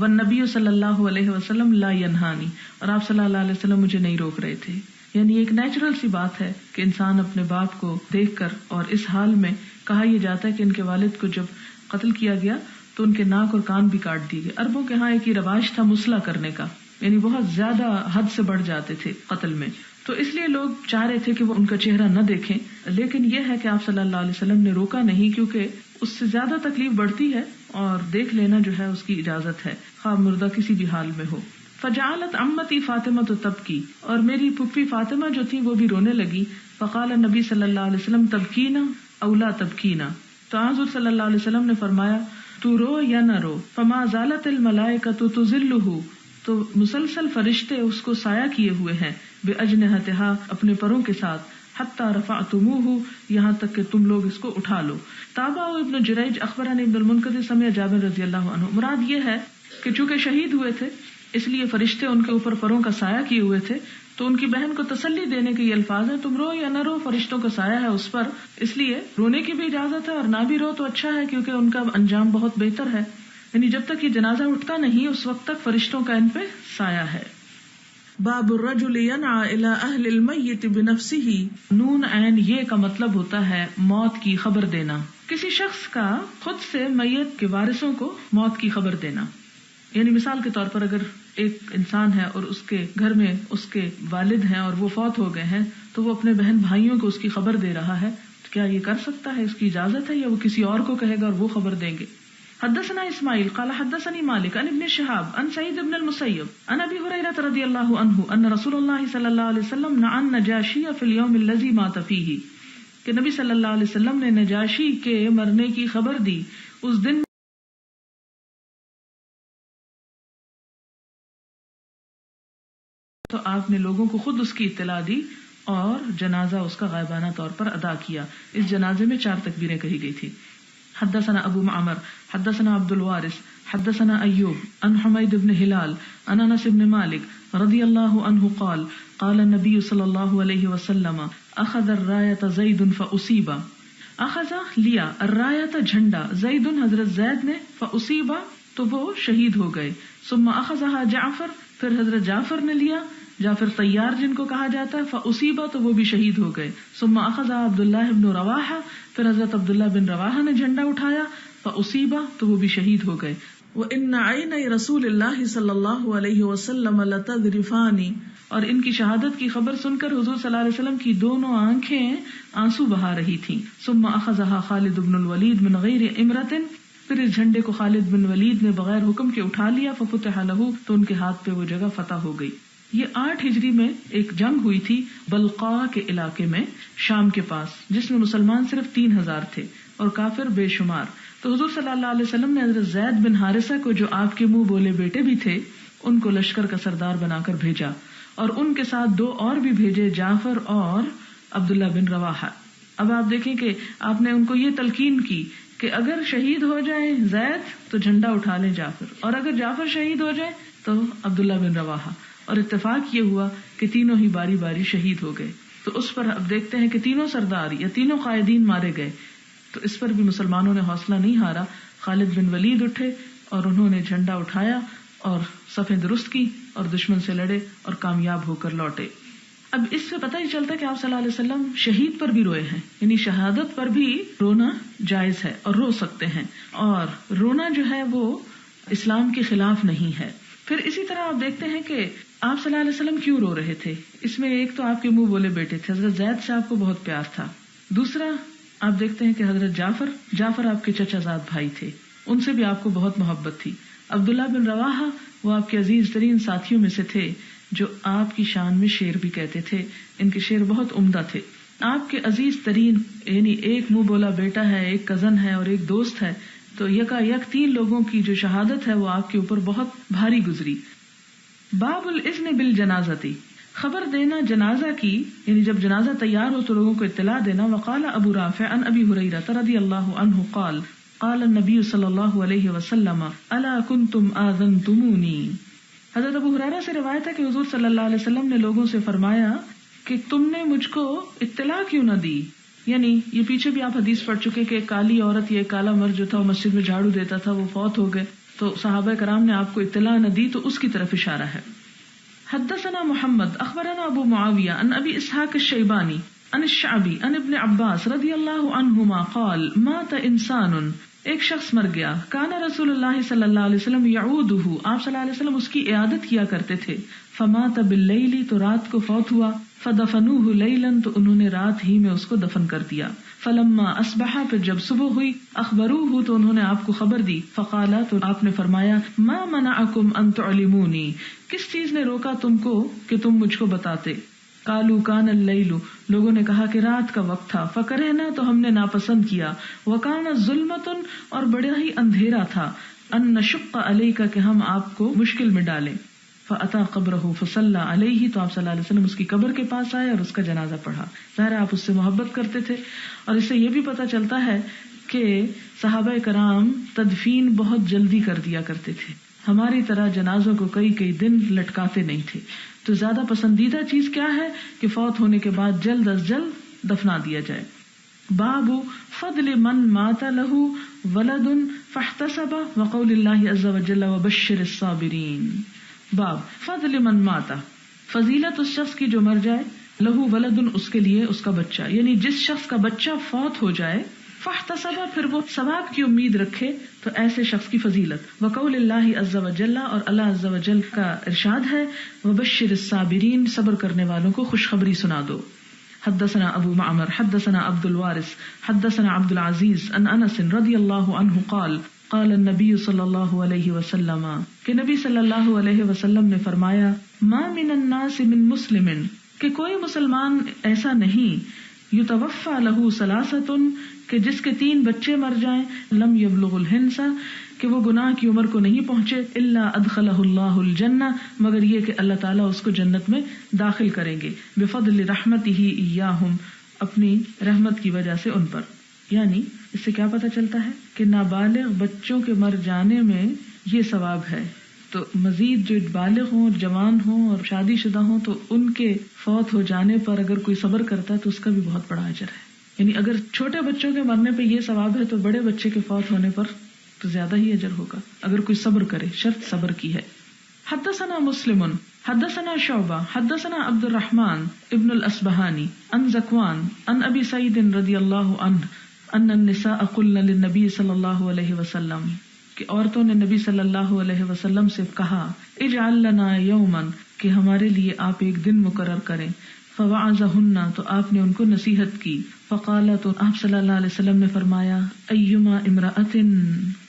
Speaker 1: ون نبی صلی اللہ علیہ وسلم لا ینہانی اور آپ صلی اللہ علیہ وسلم مجھے نہیں روک رہے تھے۔ یعنی ایک نیچرل سی بات ہے کہ انسان اپنے باپ کو دیکھ کر اور اس حال میں کہا یہ جاتا ہے کہ ان کے والد کو جب قتل کیا گیا، تو ان کے ناک اور کان بھی کاٹ دیے گئے۔ اربوں کے ہاں ایک رواج تھا مسئلہ کرنے کا۔ یعنی بہت زیادہ حد سے بڑھ جاتے تھے قتل میں۔ تو اس لیے لوگ چاہ رہے تھے کہ وہ ان کا چہرہ نہ دیکھیں۔ لیکن یہ ہے کہ آپ صلی اللہ علیہ وسلم نے روکا نہیں کیونکہ اس سے زیادہ تکلیف بڑھتی ہے اور دیکھ لینا جو ہے اس کی اجازت ہے۔ خواب مردہ کسی بھی حال میں ہو۔ فجالت امتی فاطمہ تو تب کی اور میری پپھی فاطمہ جو تھی وہ بھی رونے لگی۔ فقال نبی صلی اللہ علیہ وسلم، تبکینا اولا تبکینا۔ تو آزر صلی اللہ علیہ وسلم نے فرمایا، تو رو یا نہ رو، فما ضالت الملائے کا تو تو مسلسل فرشتے اس کو سایہ کیے ہوئے ہیں۔ بے اجنحتہا اپنے پروں کے ساتھ۔ حتی رفعتموہ یہاں تک کہ تم لوگ اس کو اٹھا لو۔ تابع ابن جریج اخبران ابن المنقذ سمیع جابر رضی اللہ عنہ۔ مراد یہ ہے کہ چونکہ شہید ہوئے تھے، اس لیے فرشتے ان کے اوپر پروں کا سایہ کیے ہوئے تھے، تو ان کی بہن کو تسلی دینے کے یہ الفاظ ہیں۔ تم رو یا نہ رو، فرشتوں کا سایہ ہے اس پر۔ اس لیے رونے کی بھی اجازت ہے اور نہ بھی رو تو اچھا ہے، کیونکہ ان کا انجام بہت بہتر ہے۔ یعنی جب تک یہ جنازہ اٹھتا نہیں، اس وقت تک فرشتوں کا ان پہ سایہ ہے۔ باب الرجل الى اهل المیت بنفسه نون عین یہ کا مطلب ہوتا ہے موت کی خبر دینا۔ کسی شخص کا خود سے میت کے وارثوں کو موت کی خبر دینا۔ یعنی مثال کے طور پر اگر ایک انسان ہے اور اس کے گھر میں اس کے والد ہیں اور وہ فوت ہو گئے ہیں، تو وہ اپنے بہن بھائیوں کو اس کی خبر دے رہا ہے۔ کیا یہ کر سکتا ہے؟ اس کی اجازت ہے یا وہ کسی اور کو کہے گا اور وہ خبر دیں گے؟ حدثنا اسماعيل قال حدثني مالك عن ابن شهاب عن سعيد بن المسيب عن ابي هريره رضي الله عنه ان رسول الله صلى الله عليه وسلم نعى النجاشي في اليوم الذي مات فيه. کہ نبی صلی اللہ علیہ وسلم نے نجاشی کے مرنے کی خبر دی. اس دن تو آپ نے لوگوں کو خود اس کی اطلاع دی اور جنازہ اس کا غائبانہ طور پر ادا کیا. اس جنازے میں چار تکبیریں کہی گئی تھی حدثنا ابو معمر، حدثنا عبد الوارث، حدثنا ايوب عن حميد بن هلال عن انس بن مالك رضي الله عنه قال قال النبي صلى الله عليه وسلم، اخذ الرايه زيد فاصيب اخذ، لیا الرايه جھنڈا، زید حضرت زید نے فاصيب تو وہ شہید ہو گئے. ثم اخذها جعفر، پھر حضرت جعفر نے لیا، جعفر طیار جن کو کہا جاتا ہے فاصیبہ تو وہ بھی شہید ہو گئے. ثم اخذ عبد الله بن رواحہ پھر حضرت عبداللہ بن رواحہ نے جھنڈا اٹھایا فاصیبہ تو وہ بھی شہید ہو گئے۔ وہ ان عین رسول اللہ صلی اللہ علیہ وسلم لتذرفانی اور ان کی شہادت کی خبر سن کر حضور صلی اللہ علیہ وسلم کی دونوں آنکھیں آنسو بہا رہی تھیں۔ ثم اخذها خالد بن الولید من غیر امرت پھر اس جھنڈے کو خالد بن ولید نے بغیر حکم کے اٹھا لیا، ففتح له تو ان کے ہاتھ پہ وہ جگہ فتح ہو گئی۔ یہ آٹھ ہجری میں ایک جنگ ہوئی تھی بلقا کے علاقے میں، شام کے پاس، جس میں مسلمان صرف تین ہزار تھے اور کافر بے شمار۔ تو حضور صلی اللہ علیہ وسلم نے حضرت زید بن حارثہ کو جو آپ کے منہ بولے بیٹے بھی تھے، ان کو لشکر کا سردار بنا کر بھیجا اور ان کے ساتھ دو اور بھی بھیجے، جعفر اور عبداللہ بن روا اب آپ دیکھیں کہ آپ نے ان کو یہ تلقین کی کہ اگر شہید ہو جائے زید تو جھنڈا اٹھا لیں جعفر اور اگر جعفر شہید ہو جائے تو عبداللہ بن روا اور اتفاق یہ ہوا کہ تینوں ہی باری باری شہید ہو گئے۔ تو اس پر اب دیکھتے ہیں کہ تینوں سردار یا تینوں قائدین مارے گئے۔ تو اس پر بھی مسلمانوں نے حوصلہ نہیں ہارا۔ خالد بن ولید اٹھے اور انہوں نے جھنڈا اٹھایا اور صفیں درست کی اور دشمن سے لڑے اور کامیاب ہو کر لوٹے۔ اب اس سے پتہ ہی چلتا کہ آپ صلی اللہ علیہ وسلم شہید پر بھی روئے ہیں۔ یعنی شہادت پر بھی رونا جائز ہے اور رو سکتے ہیں۔ اور رونا جو ہے وہ اسلام کے خلاف نہیں ہے۔ پھر اسی طرح آپ دیکھتے ہیں کہ آپ صلی اللہ علیہ وسلم کیوں رو رہے تھے؟ اس میں ایک تو آپ کے منہ بولے بیٹے تھے، حضرت زید سے آپ کو بہت پیار تھا۔ دوسرا، آپ دیکھتے ہیں کہ حضرت جعفر جعفر آپ کے چچا زاد بھائی تھے۔ ان سے بھی آپ کو بہت محبت تھی۔ عبداللہ بن روا وہ آپ کے عزیز ترین ساتھیوں میں سے تھے، جو آپ کی شان میں شیر بھی کہتے تھے۔ ان کے شیر بہت عمدہ تھے۔ آپ کے عزیز ترین یعنی ایک منہ بولا بیٹا ہے، ایک کزن ہے اور ایک دوست ہے۔ تو یکا یک تین لوگوں کی جو شہادت ہے وہ آپ کے اوپر بہت بھاری گزری۔ باب الاسن بل جنازتی خبر دینا جنازہ کی یعنی جب جنازہ تیار ہو تو لوگوں کو اطلاع دینا۔ وقال ابو رافع ان ابی حریرہ رضی اللہ عنہ قال قال النبی صلی اللہ علیہ وسلم، الا کنتم آذنتمونی۔ حضرت ابو حریرہ سے روایت ہے کہ حضور صلی اللہ علیہ وسلم نے لوگوں سے فرمایا کہ تم نے مجھ کو اطلاع کیوں نہ دی؟ یعنی یہ پیچھے بھی آپ حدیث پڑھ چکے کہ ایک کالی عورت یا ایک کالا مرد جو تھا وہ مسجد میں جھاڑو دیتا تھا، وہ فوت ہو گئے۔ تو صحابہ کرام نے آپ کو اطلاع نہ دی تو اس کی طرف اشارہ ہے۔ حدثنا محمد، اخبرنا ابو معاویہ ان ابی اسحاق الشیبانی ان الشعبی ان ابن عباس رضی اللہ عنہما قال، مات انسان، ایک شخص مر گیا۔ کانا رسول اللہ صلی اللہ علیہ وسلم یعودہ۔ آپ صلی اللہ علیہ وسلم اس کی عیادت کیا کرتے تھے۔ فمات باللیلی تو رات کو فوت ہوا، فدفنوہ لیلن تو انہوں نے رات ہی میں اس کو دفن کر دیا۔ فلما اسبحا پھر جب صبح ہوئی اخبرو ہو تو انہوں نے آپ کو خبر دی۔ فقالا، تو آپ نے فرمایا، ما منعکم ان تعلمونی؟ کس چیز نے روکا تم کو کہ تم مجھ کو بتاتے؟ کالو کان اللیلو لوگوں نے کہا کہ رات کا وقت تھا۔ فکر نہ تو ہم نے ناپسند کیا۔ وکان ظلمتن اور بڑا ہی اندھیرا تھا۔ ان نشق علیہ کا کہ ہم آپ کو مشکل میں ڈالیں۔ فعطا قبر ہو فصل علیہ، تو آپ صلی اللہ علیہ وسلم اس کی قبر کے پاس آئے اور اس کا جنازہ پڑھا۔ ظاہر آپ اس سے محبت کرتے تھے۔ اور اس سے یہ بھی پتا چلتا ہے کہ صحابہ کرام تدفین بہت جلدی کر دیا کرتے تھے۔ ہماری طرح جنازوں کو کئی کئی دن لٹکاتے نہیں تھے۔ تو زیادہ پسندیدہ چیز کیا ہے کہ فوت ہونے کے بعد جلد از جلد دفنا دیا جائے۔ بابو فضل من ماتا لہو ولد فاحتسب وقول اللہ عز وجل وبشر الصابرین۔ باب، فضل من ماتا، فضیلت اس شخص کی جو مر جائے، لہو ولد اس کے لیے اس کا بچہ یعنی جس شخص کا بچہ فوت ہو جائے فاحتسبا پھر وہ ثواب کی امید رکھے، تو ایسے شخص کی فضیلت۔ وقول اللہ عز وجل اور اللہ عز وجل کا ارشاد ہے، وبشر الصابرین، صبر کرنے والوں کو خوشخبری سنا دو۔ حدثنا ابو معمر، حدثنا عبد الوارث، حدثنا عبد العزيز ان انس رضی اللہ عنہ قال قال النبی صلی اللہ علیہ وسلم کہ نبی صلی اللہ علیہ وسلم نے فرمایا، ما من الناس من مسلم کہ کوئی مسلمان ایسا نہیں یو توفا لہو کہ جس کے تین بچے مر جائیں، لم یبلغ الحنسا کہ وہ گناہ کی عمر کو نہیں پہنچے اللہ ادخل اللہ الجنہ، مگر یہ کہ اللہ تعالیٰ اس کو جنت میں داخل کریں گے، بفضل رحمت ہی اپنی رحمت کی وجہ سے ان پر۔ یعنی اس سے کیا پتا چلتا ہے کہ نابالغ بچوں کے مر جانے میں یہ ثواب ہے۔ تو مزید جو بالغ ہوں اور جوان ہوں اور شادی شدہ ہوں تو ان کے فوت ہو جانے پر اگر کوئی صبر کرتا ہے تو اس کا بھی بہت بڑا اجر ہے۔ یعنی اگر چھوٹے بچوں کے مرنے پہ یہ ثواب ہے تو بڑے بچے کے فوت ہونے پر تو زیادہ ہی اجر ہوگا۔ اگر کوئی صبر کرے، شرط صبر کی ہے۔ حدثنا مسلم، حدثنا شعبہ، حدثنا عبد الرحمن ابن الاسبہانی ان زکوان ان ابی سعید رضی اللہ عنہ ان النساء قلن للنبی صلی اللہ علیہ وسلم، کہ عورتوں نے نبی صلی اللہ علیہ وسلم سے کہا، اجعل لنا یومن کہ ہمارے لیے آپ ایک دن مقرر کریں۔ فوعظہن، تو آپ نے ان کو نصیحت کی۔ فقال تو آپ صلی اللہ علیہ وسلم نے فرمایا، ایما امراۃ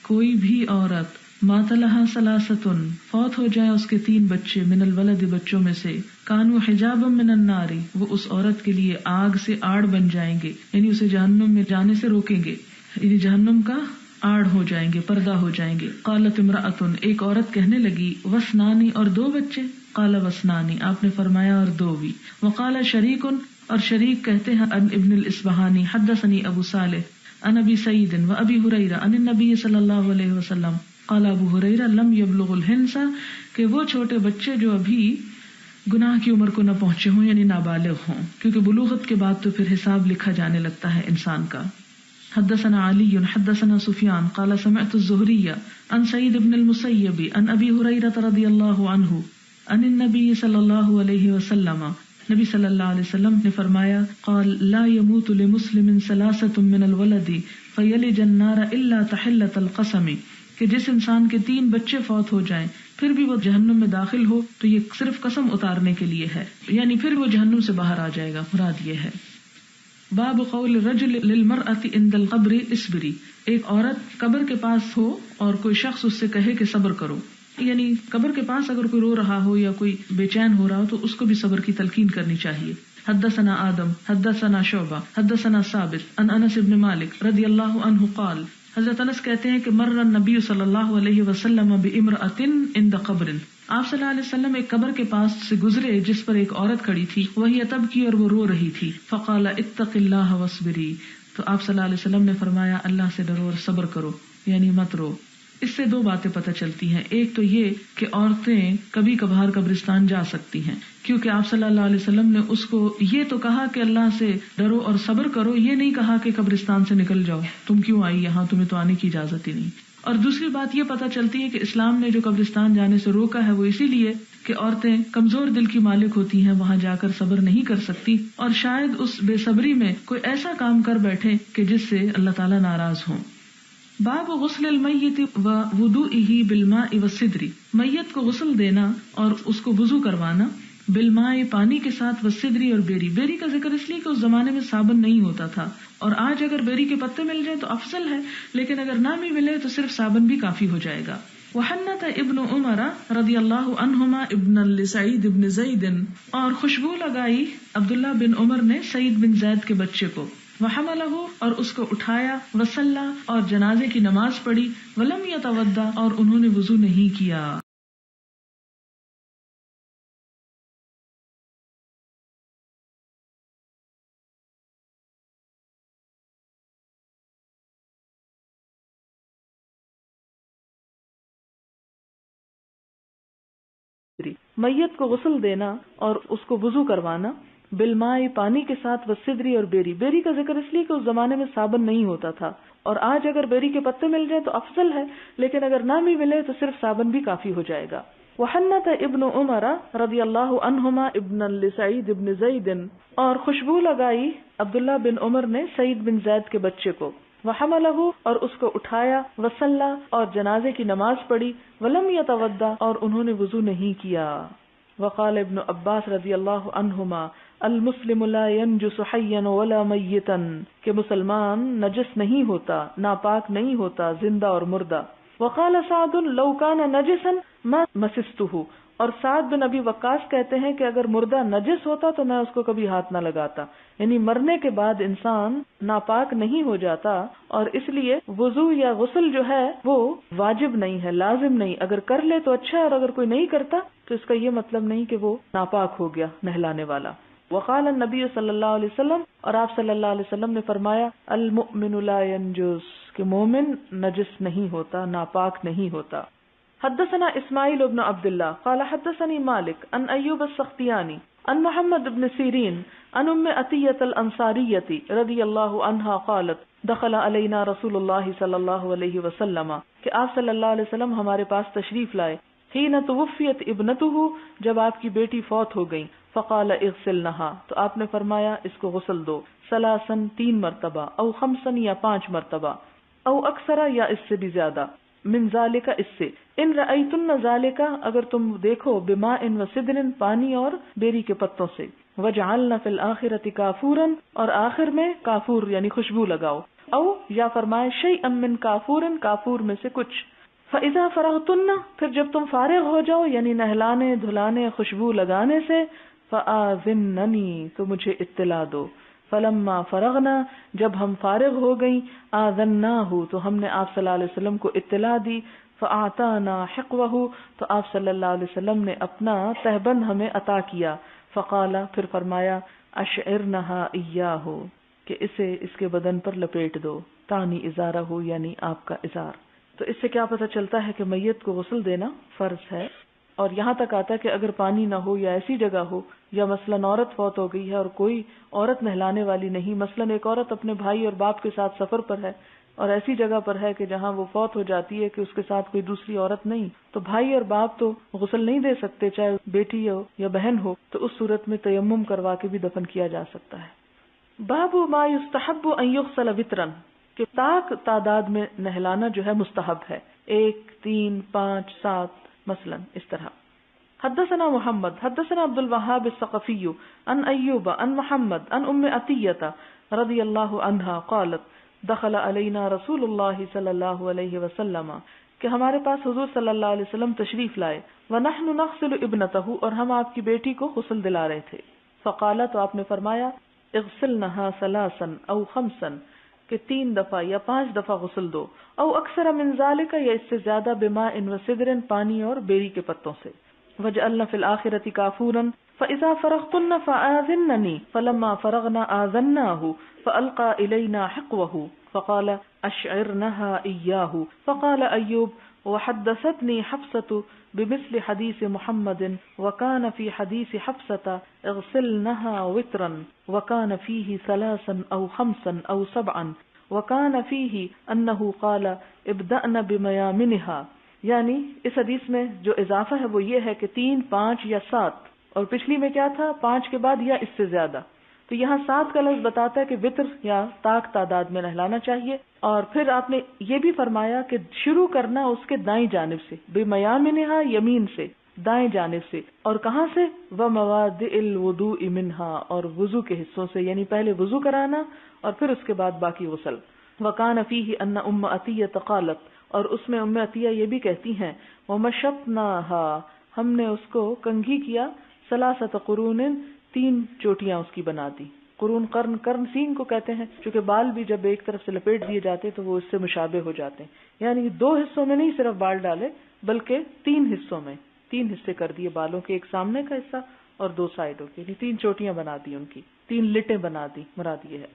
Speaker 1: کوئی بھی عورت ماتلحا سلاستن فوت ہو جائے اس کے تین بچے من الولد بچوں میں سے۔ کانو حجاب من الناری وہ اس عورت کے لیے آگ سے آڑ بن جائیں گے یعنی اسے جہنم میں جانے سے روکیں گے یعنی جہنم کا آڑ ہو جائیں گے، پردہ ہو جائیں گے۔ قالت امراۃن ایک عورت کہنے لگی، وسنانی اور دو بچے؟ کالا وسنانی، آپ نے فرمایا اور دو بھی۔ وہ کالا شریکن، اور شریک کہتے ہیں، ان ابن الاسبہانی حدثنی ابو صالح، ان ابی سعید و ابی حریرہ ان نبی صلی اللہ علیہ وسلم۔ قال ابو حریرہ لم یبلغ الحنسا کہ وہ چھوٹے بچے جو ابھی گناہ کی عمر کو نہ پہنچے ہوں یعنی نابالغ ہوں۔ کیونکہ بلوغت کے بعد تو پھر حساب لکھا جانے لگتا ہے انسان کا۔ حدثنا علی، حدثنا سفیان، قال سمعت الزهري عن سعید ابن المسیب عن ابی حریرہ رضی اللہ عنہ ان النبی صلی اللہ علیہ وسلم۔ نبی صلی اللہ علیہ وسلم نے فرمایا، قال، لا يموت لمسلم ثلاثه من الولد فيلج النار الا تحلت القسم، کہ جس انسان کے تین بچے فوت ہو جائیں پھر بھی وہ جہنم میں داخل ہو تو یہ صرف قسم اتارنے کے لیے ہے۔ یعنی پھر وہ جہنم سے باہر آ جائے گا۔ مراد یہ ہے۔ باب قول رجل للمرأة عند القبر اسبری ایک عورت قبر کے پاس ہو اور کوئی شخص اس سے کہے کہ صبر کرو۔ یعنی قبر کے پاس اگر کوئی رو رہا ہو یا کوئی بے چین ہو رہا ہو تو اس کو بھی صبر کی تلقین کرنی چاہیے۔ حدثنا آدم، حدثنا شعبہ، حدثنا ثابت ان انس ابن مالک رضی اللہ عنہ قال حضرت انس کہتے ہیں کہ مر نبی صلی اللہ علیہ وسلم عند قبر. آپ صلی اللہ علیہ وسلم ایک قبر کے پاس سے گزرے جس پر ایک عورت کھڑی تھی. وہی اتب کی اور وہ رو رہی تھی. فقال اتق اللہ وصبری. تو آپ صلی اللہ علیہ وسلم نے فرمایا، اللہ سے ڈرو اور صبر کرو. یعنی مت رو. اس سے دو باتیں پتہ چلتی ہیں۔ ایک تو یہ کہ عورتیں کبھی کبھار قبرستان جا سکتی ہیں، کیونکہ آپ صلی اللہ علیہ وسلم نے اس کو یہ تو کہا کہ اللہ سے ڈرو اور صبر کرو، یہ نہیں کہا کہ قبرستان سے نکل جاؤ، تم کیوں آئی یہاں؟ تمہیں تو آنے کی اجازت ہی نہیں۔ اور دوسری بات یہ پتہ چلتی ہے کہ اسلام نے جو قبرستان جانے سے روکا ہے، وہ اسی لیے کہ عورتیں کمزور دل کی مالک ہوتی ہیں، وہاں جا کر صبر نہیں کر سکتی۔ اور شاید اس بے صبری میں کوئی ایسا کام کر بیٹھے کہ جس سے اللہ تعالیٰ ناراض ہوں۔ باب غسل المیت و ودو ہی بلما و صدری میت کو غسل دینا اور اس کو وضو کروانا بلما پانی کے ساتھ و صدری اور بیری. بیری کا ذکر اس لیے کہ اس زمانے میں صابن نہیں ہوتا تھا۔ اور آج اگر بیری کے پتے مل جائے تو افضل ہے، لیکن اگر نہ بھی ملے تو صرف صابن بھی کافی ہو جائے گا۔ وحنت ابن عمر رضی اللہ عنہما ابن السعید ابن زید اور خوشبو لگائی عبداللہ بن عمر نے سعید بن زید کے بچے کو۔ وحملہ اور اس کو اٹھایا وسلح اور جنازے کی نماز پڑھی، ولم یا تودا اور انہوں نے وضو نہیں کیا۔ میت کو غسل دینا اور اس کو وضو کروانا۔ بلمائی پانی کے ساتھ وسدری اور بیری۔ بیری کا ذکر اس لیے کہ اس زمانے میں صابن نہیں ہوتا تھا۔ اور آج اگر بیری کے پتے مل جائے تو افضل ہے، لیکن اگر نہ بھی ملے تو صرف صابن بھی کافی ہو جائے گا۔ وحنت ابن عمر رضی اللہ عنہما ابن السعید ابن زید اور خوشبو لگائی عبداللہ بن عمر نے سعید بن زید کے بچے کو۔ وحملہ اور اس کو اٹھایا وسلح اور جنازے کی نماز پڑھی۔ ولم یا اور انہوں نے وضو نہیں کیا۔ وقال ابن عباس رضی اللہ عنہما المسلم لا ينجس حيا ولا ميتا، کہ مسلمان نجس نہیں ہوتا، ناپاک نہیں ہوتا، زندہ اور مردہ۔ وقال سعد، لو كان نجسا ما مسسته اور سعد بن ابی وقاص کہتے ہیں کہ اگر مردہ نجس ہوتا تو میں اس کو کبھی ہاتھ نہ لگاتا۔ یعنی مرنے کے بعد انسان ناپاک نہیں ہو جاتا، اور اس لیے وضو یا غسل جو ہے وہ واجب نہیں ہے، لازم نہیں۔ اگر کر لے تو اچھا اور اگر کوئی نہیں کرتا تو اس کا یہ مطلب نہیں کہ وہ ناپاک ہو گیا، نہلانے والا۔ وقال النبی صلی اللہ علیہ وسلم اور آپ صلی اللہ علیہ وسلم نے فرمایا، المؤمن لا ينجس کہ مومن نجس نہیں ہوتا، ناپاک نہیں ہوتا۔ حدثنا اسماعیل ابن عبد الله قال حدثني مالك ان ايوب السختياني ان محمد ابن سيرين ان ام عطيه الانصاريه رضي الله عنها قالت، دخل علينا رسول الله صلى الله عليه وسلم، کہ آپ صلی اللہ علیہ وسلم ہمارے پاس تشریف لائے۔ حين توفيت ابنته جب آپ کی بیٹی فوت ہو گئی فقال اغسلنها تو آپ نے فرمایا، اس کو غسل دو۔ سلاسن تین مرتبہ، او خمسن یا پانچ مرتبہ، او اکثر یا اس سے بھی زیادہ۔ من ذالک اس سے۔ ان رأیتن ذالک اگر تم دیکھو بما ان و سدرن پانی اور بیری کے پتوں سے۔ وجعلنا فی الاخرت کافورن اور آخر میں کافور یعنی خوشبو لگاؤ۔ او، یا فرمائے شی من کافورن کافور میں سے کچھ۔ فَإِذَا فَرَغْتُنَّ، پھر جب تم فارغ ہو جاؤ یعنی نہلانے، دھلانے، خوشبو لگانے سے فَآذِنَّنِي تو مجھے اطلاع دو۔ فلما فرغنا، جب ہم فارغ ہو گئی آذنا ہو تو ہم نے آپ صلی اللہ علیہ وسلم کو اطلاع دی۔ فآتانا حقوہ، تو آپ صلی اللہ علیہ وسلم نے اپنا تہبند ہمیں عطا کیا۔ فقالا پھر فرمایا، اشعرنہا ایاہو کہ اسے اس کے بدن پر لپیٹ دو، تانی ازارہ ہو یعنی آپ کا ازار تو اس سے کیا پتہ چلتا ہے کہ میت کو غسل دینا فرض ہے؟ اور یہاں تک آتا ہے کہ اگر پانی نہ ہو یا ایسی جگہ ہو یا مثلاً عورت فوت ہو گئی ہے اور کوئی عورت نہلانے والی نہیں، مثلاً ایک عورت اپنے بھائی اور باپ کے ساتھ سفر پر ہے اور ایسی جگہ پر ہے کہ جہاں وہ فوت ہو جاتی ہے کہ اس کے ساتھ کوئی دوسری عورت نہیں، تو بھائی اور باپ تو غسل نہیں دے سکتے، چاہے بیٹی ہو یا بہن ہو، تو اس صورت میں تیمم کروا کے بھی دفن کیا جا سکتا ہے۔ باب ما يستحب ان يغسل وطرن کہ تاک تعداد میں نہلانا جو ہے مستحب ہے۔ ایک، تین، پانچ، سات مثلا، اس طرح۔ حدثنا محمد، حدثنا عبد الوهاب الثقفي، عن ايوب عن محمد، عن ام عطيه رضي الله عنها قالت، دخل علينا رسول الله صلى الله عليه وسلم، کہ ہمارے پاس حضور صلی اللہ علیہ وسلم تشریف لائے، ونحن نغسل ابنته، اور ہم آپ کی بیٹی کو غسل دلا رہے تھے۔ فقالا تو آپ نے فرمایا اغسلنها ثلاثا او خمسا۔ کہ تین دفعہ یا پانچ دفعہ غسل دو، او اکثر منظال کا یا اس سے زیادہ بما ان وسدرن پانی اور بیری کے پتوں سے۔ وجعلنا فی کافورن فضا فاذا فرغتن فآذننی، فلما فرغنا آذناه فلقا الینا حقوه، فقال اشعرنها اياه فقال ايوب وحدثتني حفصة بمثل حديث محمد وكان في حديث حفصة اغسلنها وترا وكان فيه ثلاثا او خمسا او سبعا وكان فيه انه قال ابدأنا بميامنها یعنی اس حدیث میں جو اضافہ ہے وہ یہ ہے کہ تین، پانچ یا سات۔ اور پچھلی میں کیا تھا؟ پانچ کے بعد یا اس سے زیادہ۔ تو یہاں سات کا لفظ بتاتا ہے کہ وطر یا تاک تعداد میں نہلانا چاہیے۔ اور پھر آپ نے یہ بھی فرمایا کہ شروع کرنا اس کے دائیں جانب سے، بے میام نہا، یمین سے، دائیں جانب سے۔ اور کہاں سے؟ وہ مواد الودو امنہا اور وضو کے حصوں سے یعنی پہلے وضو کرانا اور پھر اس کے بعد باقی غسل۔ وکان افی ہی ان ام عطیہ تقالت اور اس میں ام عطیہ یہ بھی کہتی ہیں وہ مشپ ہم نے اس کو کنگھی کیا سلاست قرون، تین چوٹیاں اس کی بنا دی۔ قرون کرن کرن سینگ کو کہتے ہیں، چونکہ بال بھی جب ایک طرف سے لپیٹ دیے جاتے تو وہ اس سے مشابے ہو جاتے ہیں۔ یعنی دو حصوں میں نہیں صرف بال ڈالے، بلکہ تین حصوں میں، تین حصے کر دیے بالوں کے ایک سامنے کا حصہ اور دو سائڈوں کے۔ یعنی تین چوٹیاں بنا دی ان کی، تین لٹیں بنا دی، مراد یہ ہے۔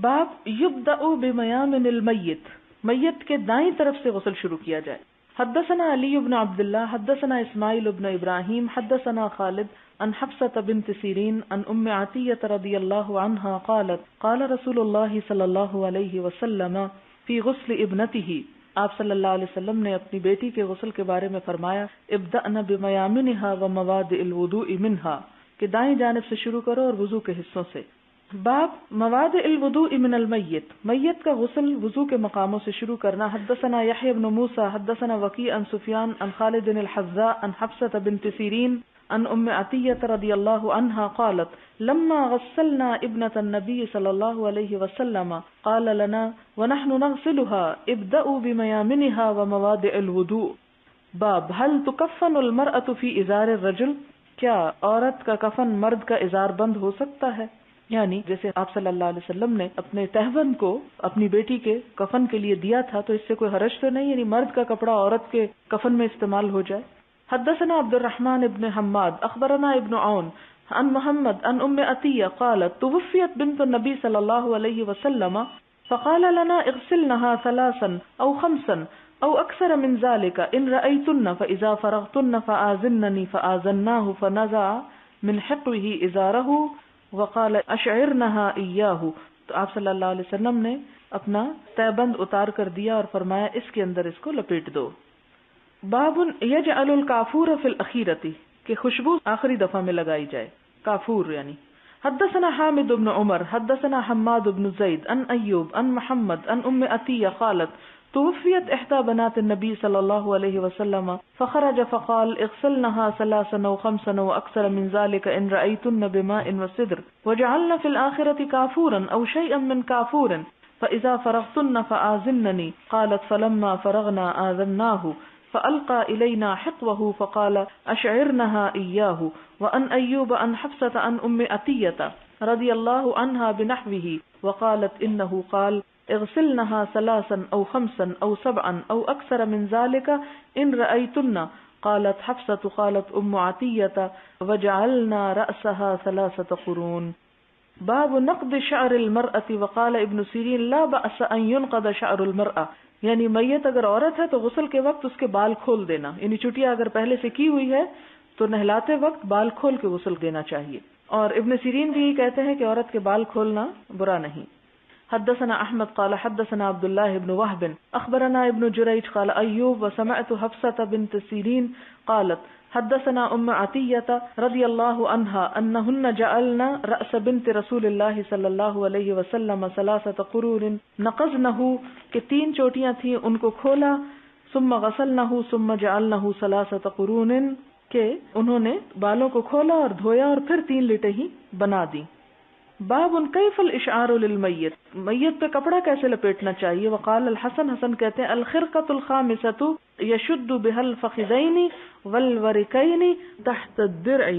Speaker 1: باب یب دمیام المیت میت کے دائیں طرف سے غسل شروع کیا جائے۔ حدثنا علی ابن عبداللہ، حدثنا اسماعیل ابن ابراہیم، حدثنا خالد ان حفصة بنت سیرین ان ام عطیت رضی اللہ عنہا قالت، قال رسول اللہ صلی اللہ علیہ وسلم فی غسل ابنته. آپ صلی اللہ علیہ وسلم نے اپنی بیٹی کے غسل کے بارے میں فرمایا ابدأن بمیامنها ومواد الوضوء منها کہ دائیں جانب سے شروع کرو اور وضو کے حصوں سے۔ باب مواد الوضوء من المیت، میت کا غسل وضو کے مقاموں سے شروع کرنا۔ حدثنا یحیی بن موسی، حدثنا وقیع عن سفیان عن خالد الحذاء عن حفصة بنت سیرین ان ام عطیت رضی اللہ عنہا قالت، لما غسلنا ابنة النبی صلی اللہ علیہ وسلم، قال لنا، ونحن نغسلها، ابدأوا بمیامنها وموادع الوضوء. باب، هل تکفن المرأة فی ازار الرجل؟ کیا عورت کا کفن مرد کا ازار بند ہو سکتا ہے؟ یعنی جیسے آپ صلی اللہ علیہ وسلم نے اپنے تہون کو، اپنی بیٹی کے کفن کے لیے دیا تھا، تو اس سے کوئی حرج تو نہیں؟ یعنی مرد کا کپڑا عورت کے کفن میں استعمال ہو جائے؟ حدثنا عبد الرحمن ابن حماد اخبرنا ابن عون عن محمد عن ام عطية قالت، توفيت بنت النبي صلى الله عليه وسلم، فقال لنا اغسلنها ثلاثا او خمسا او اكثر من ذلك ان رأيتن فاذا فرغتن فآذنني فآذناه فنزع من حقه ازاره وقال اشعرنها اياه تو آپ صلی اللہ علیہ وسلم نے اپنا تیبند اتار کر دیا اور فرمایا، اس کے اندر اس کو لپیٹ دو۔ باب یج الکافور فی الاخیرتی کہ خوشبو آخری دفعہ میں لگائی جائے۔ کافور یعنی۔ حدثنا حامد بن عمر حدثنا حماد بن زید ان ایوب ان محمد ان ام عطیہ قالت توفیت احدى بنات النبي صلى الله عليه وسلم فخرج فقال اغسلنها ثلاثا وخمسا وأكثر من ذلك ان رايتن بماء وسدر وجعلنا في الآخرة كافورا أو شيئا من كافور فإذا فرغتن فآذنني قالت فلما فرغنا آذناه فألقى إلينا حقوه فقال أشعرنها إياه وأن أيوب أن حفصة أن أم أتية رضي الله عنها بنحوه وقالت إنه قال اغسلنها ثلاثا أو خمسا أو سبعا أو أكثر من ذلك إن رأيتن. قالت حفصة قالت أم عتية وجعلنا رأسها ثلاثة قرون. باب نقد شعر المرأة. وقال ابن سيرين لا بأس أن ينقض شعر المرأة. یعنی میت اگر عورت ہے تو غسل کے وقت اس کے بال کھول دینا۔ یعنی چٹیا اگر پہلے سے کی ہوئی ہے تو نہلاتے وقت بال کھول کے غسل دینا چاہیے۔ اور ابن سیرین بھی کہتے ہیں کہ عورت کے بال کھولنا برا نہیں۔ حدثنا احمد قال حدثنا عبد الله بن وهب اخبرنا ابن جريج قال ايوب وسمعت حفصه بنت سيرين قالت حدثنا ام عطيه رضي الله عنها انهن جعلنا راس بنت رسول الله صلى الله عليه وسلم ثلاثه قرون. نقزنه کہ تین چوٹیاں تھیں ان کو کھولا، ثم غسلنه، ثم جعلنه ثلاثه قرون کہ انہوں نے بالوں کو کھولا اور دھویا اور پھر تین لٹیں ہی بنا دی باب ان کئی فل اشعار المیت میت پہ کپڑا کیسے لپیٹنا چاہیے؟ وقال الحسن، حسن کہتے ہیں الخرقۃ الخامسۃ یشد بهل فخذین والورکین تحت الدرع۔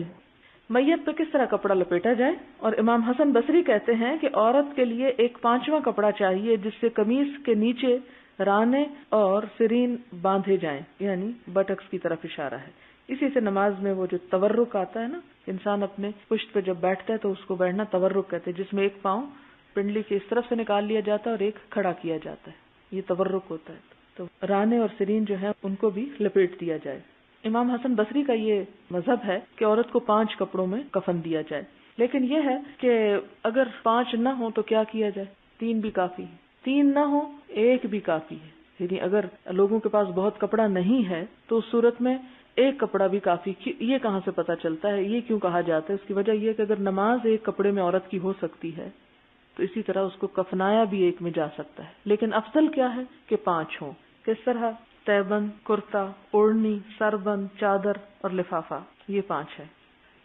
Speaker 1: میت پہ کس طرح کپڑا لپیٹا جائے؟ اور امام حسن بصری کہتے ہیں کہ عورت کے لیے ایک پانچواں کپڑا چاہیے جس سے قمیص کے نیچے رانے اور سرین باندھے جائیں یعنی بٹکس کی طرف اشارہ ہے۔ اسی سے نماز میں وہ جو تورک آتا ہے نا، انسان اپنے پشت پہ جب بیٹھتا ہے تو اس کو بیٹھنا تورک کہتے ہیں، جس میں ایک پاؤں پنڈلی کے اس طرف سے نکال لیا جاتا ہے اور ایک کھڑا کیا جاتا ہے۔ یہ تورک ہوتا ہے۔ تو رانے اور سرین جو ہے ان کو بھی لپیٹ دیا جائے۔ امام حسن بصری کا یہ مذہب ہے کہ عورت کو پانچ کپڑوں میں کفن دیا جائے۔ لیکن یہ ہے کہ اگر پانچ نہ ہو تو کیا کیا جائے؟ تین بھی کافی ہے تین نہ ہو ایک بھی کافی ہے۔ یعنی اگر لوگوں کے پاس بہت کپڑا نہیں ہے تو اس صورت میں ایک کپڑا بھی کافی یہ کہاں سے پتا چلتا ہے؟ یہ کیوں کہا جاتا ہے؟ اس کی وجہ یہ کہ اگر نماز ایک کپڑے میں عورت کی ہو سکتی ہے، تو اسی طرح اس کو کفنایا بھی ایک میں جا سکتا ہے۔ لیکن افضل کیا ہے کہ پانچ ہوں؟ کس طرح تیبند کرتا اوڑنی سربند چادر اور لفافہ، یہ پانچ ہے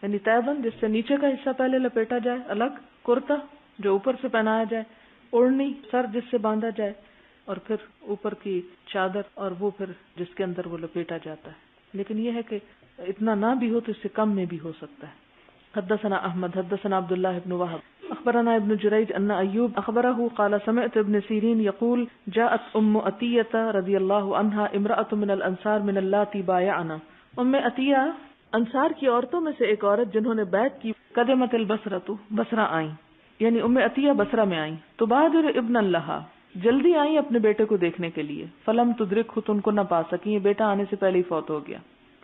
Speaker 1: یعنی تیبند جس سے نیچے کا حصہ پہلے لپیٹا جائے، الگ، کرتا، جو اوپر سے پہنایا جائے اوڑنی سر جس سے باندھا جائے، اور پھر اوپر کی چادر، اور وہ پھر جس کے اندر وہ لپیٹا جاتا ہے۔ لیکن یہ ہے کہ اتنا نہ بھی ہو تو اس سے کم میں بھی ہو سکتا ہے۔ حدثنا احمد، حدثنا عبد الله بن وهب اخبرنا ابن جريج ان ايوب اخبره قال سمعت ابن سيرين يقول جاءت ام عطيه رضي الله عنها امراه من الانصار من اللاتي بايعنا. ام عطيه انصار کی عورتوں میں سے ایک عورت جنہوں نے بیعت کی، قدمت البصرۃ بصرہ آئیں۔ یعنی ام عطیہ بصرہ میں آئیں۔ تو بہادر ابن اللہ جلدی آئی اپنے بیٹے کو دیکھنے کے لیے۔ فلم تدرک خود ان کو نہ پا سکی یہ بیٹا آنے سے پہلے ہی فوت ہو گیا۔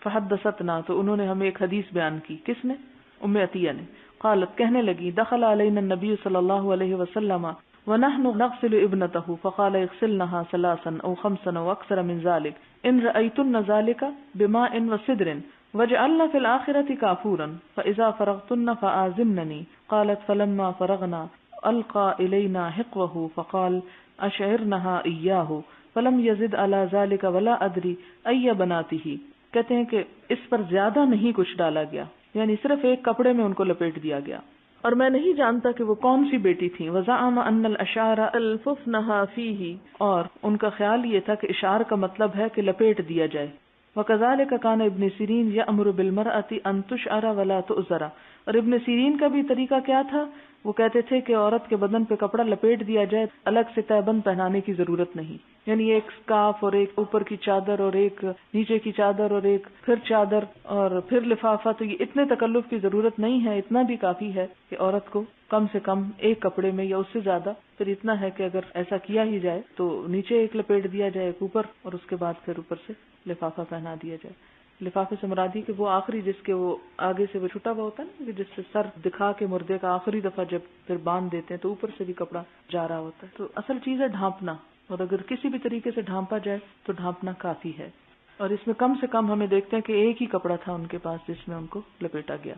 Speaker 1: فحد دست نہ تو انہوں نے ہمیں ایک حدیث بیان کی۔ کس نے؟ ام عطیہ نے۔ قالت کہنے لگی، دخل علینا النبی صلی اللہ علیہ وسلم ونحن نغسل ابنته فقال اغسلنها ثلاثا او خمسا او اكثر من ذلك ان رايتن ذلك بماء وسدر وجعلنا في الاخره كافورا فاذا فرغتن فاذنني قالت، فلما فرغنا القى الينا حقوه فقال اشعر نہا فلم یزد علی ذالک ولا ادری ای بناتی ہی کہتے ہیں کہ اس پر زیادہ نہیں کچھ ڈالا گیا۔ یعنی صرف ایک کپڑے میں ان کو لپیٹ دیا گیا۔ اور میں نہیں جانتا کہ وہ کون سی بیٹی تھی وزام ان الاشعار الففنها نہ اور ان کا خیال یہ تھا کہ اشار کا مطلب ہے کہ لپیٹ دیا جائے۔ وكذلك كان ابن سیرین یامر بالمرأة ان تشعر ولا تؤذر۔ اور ابن سیرین کا بھی طریقہ کیا تھا؟ وہ کہتے تھے کہ عورت کے بدن پہ کپڑا لپیٹ دیا جائے، الگ سے تہبند پہنانے کی ضرورت نہیں۔ یعنی ایک اسکارف اور ایک اوپر کی چادر اور ایک نیچے کی چادر اور ایک پھر چادر اور پھر لفافہ، تو یہ اتنے تکلف کی ضرورت نہیں ہے، اتنا بھی کافی ہے کہ عورت کو کم سے کم ایک کپڑے میں یا اس سے زیادہ، پھر اتنا ہے کہ اگر ایسا کیا ہی جائے تو نیچے ایک لپیٹ دیا جائے، ایک اوپر اور اس کے بعد پھر اوپر سے۔ لفافہ پہنا دیا جائے۔ لفافے سے مرادی کہ وہ آخری جس کے وہ آگے سے وہ چھٹا ہوا ہوتا ہے نا جس سے سر دکھا کے مردے کا آخری دفعہ جب پھر باندھ دیتے ہیں تو اوپر سے بھی کپڑا جا رہا ہوتا ہے۔ تو اصل چیز ہے ڈھانپنا۔ اور اگر کسی بھی طریقے سے ڈھانپا جائے تو ڈھانپنا کافی ہے۔ اور اس میں کم سے کم ہمیں دیکھتے ہیں کہ ایک ہی کپڑا تھا ان کے پاس جس میں ان کو لپیٹا گیا۔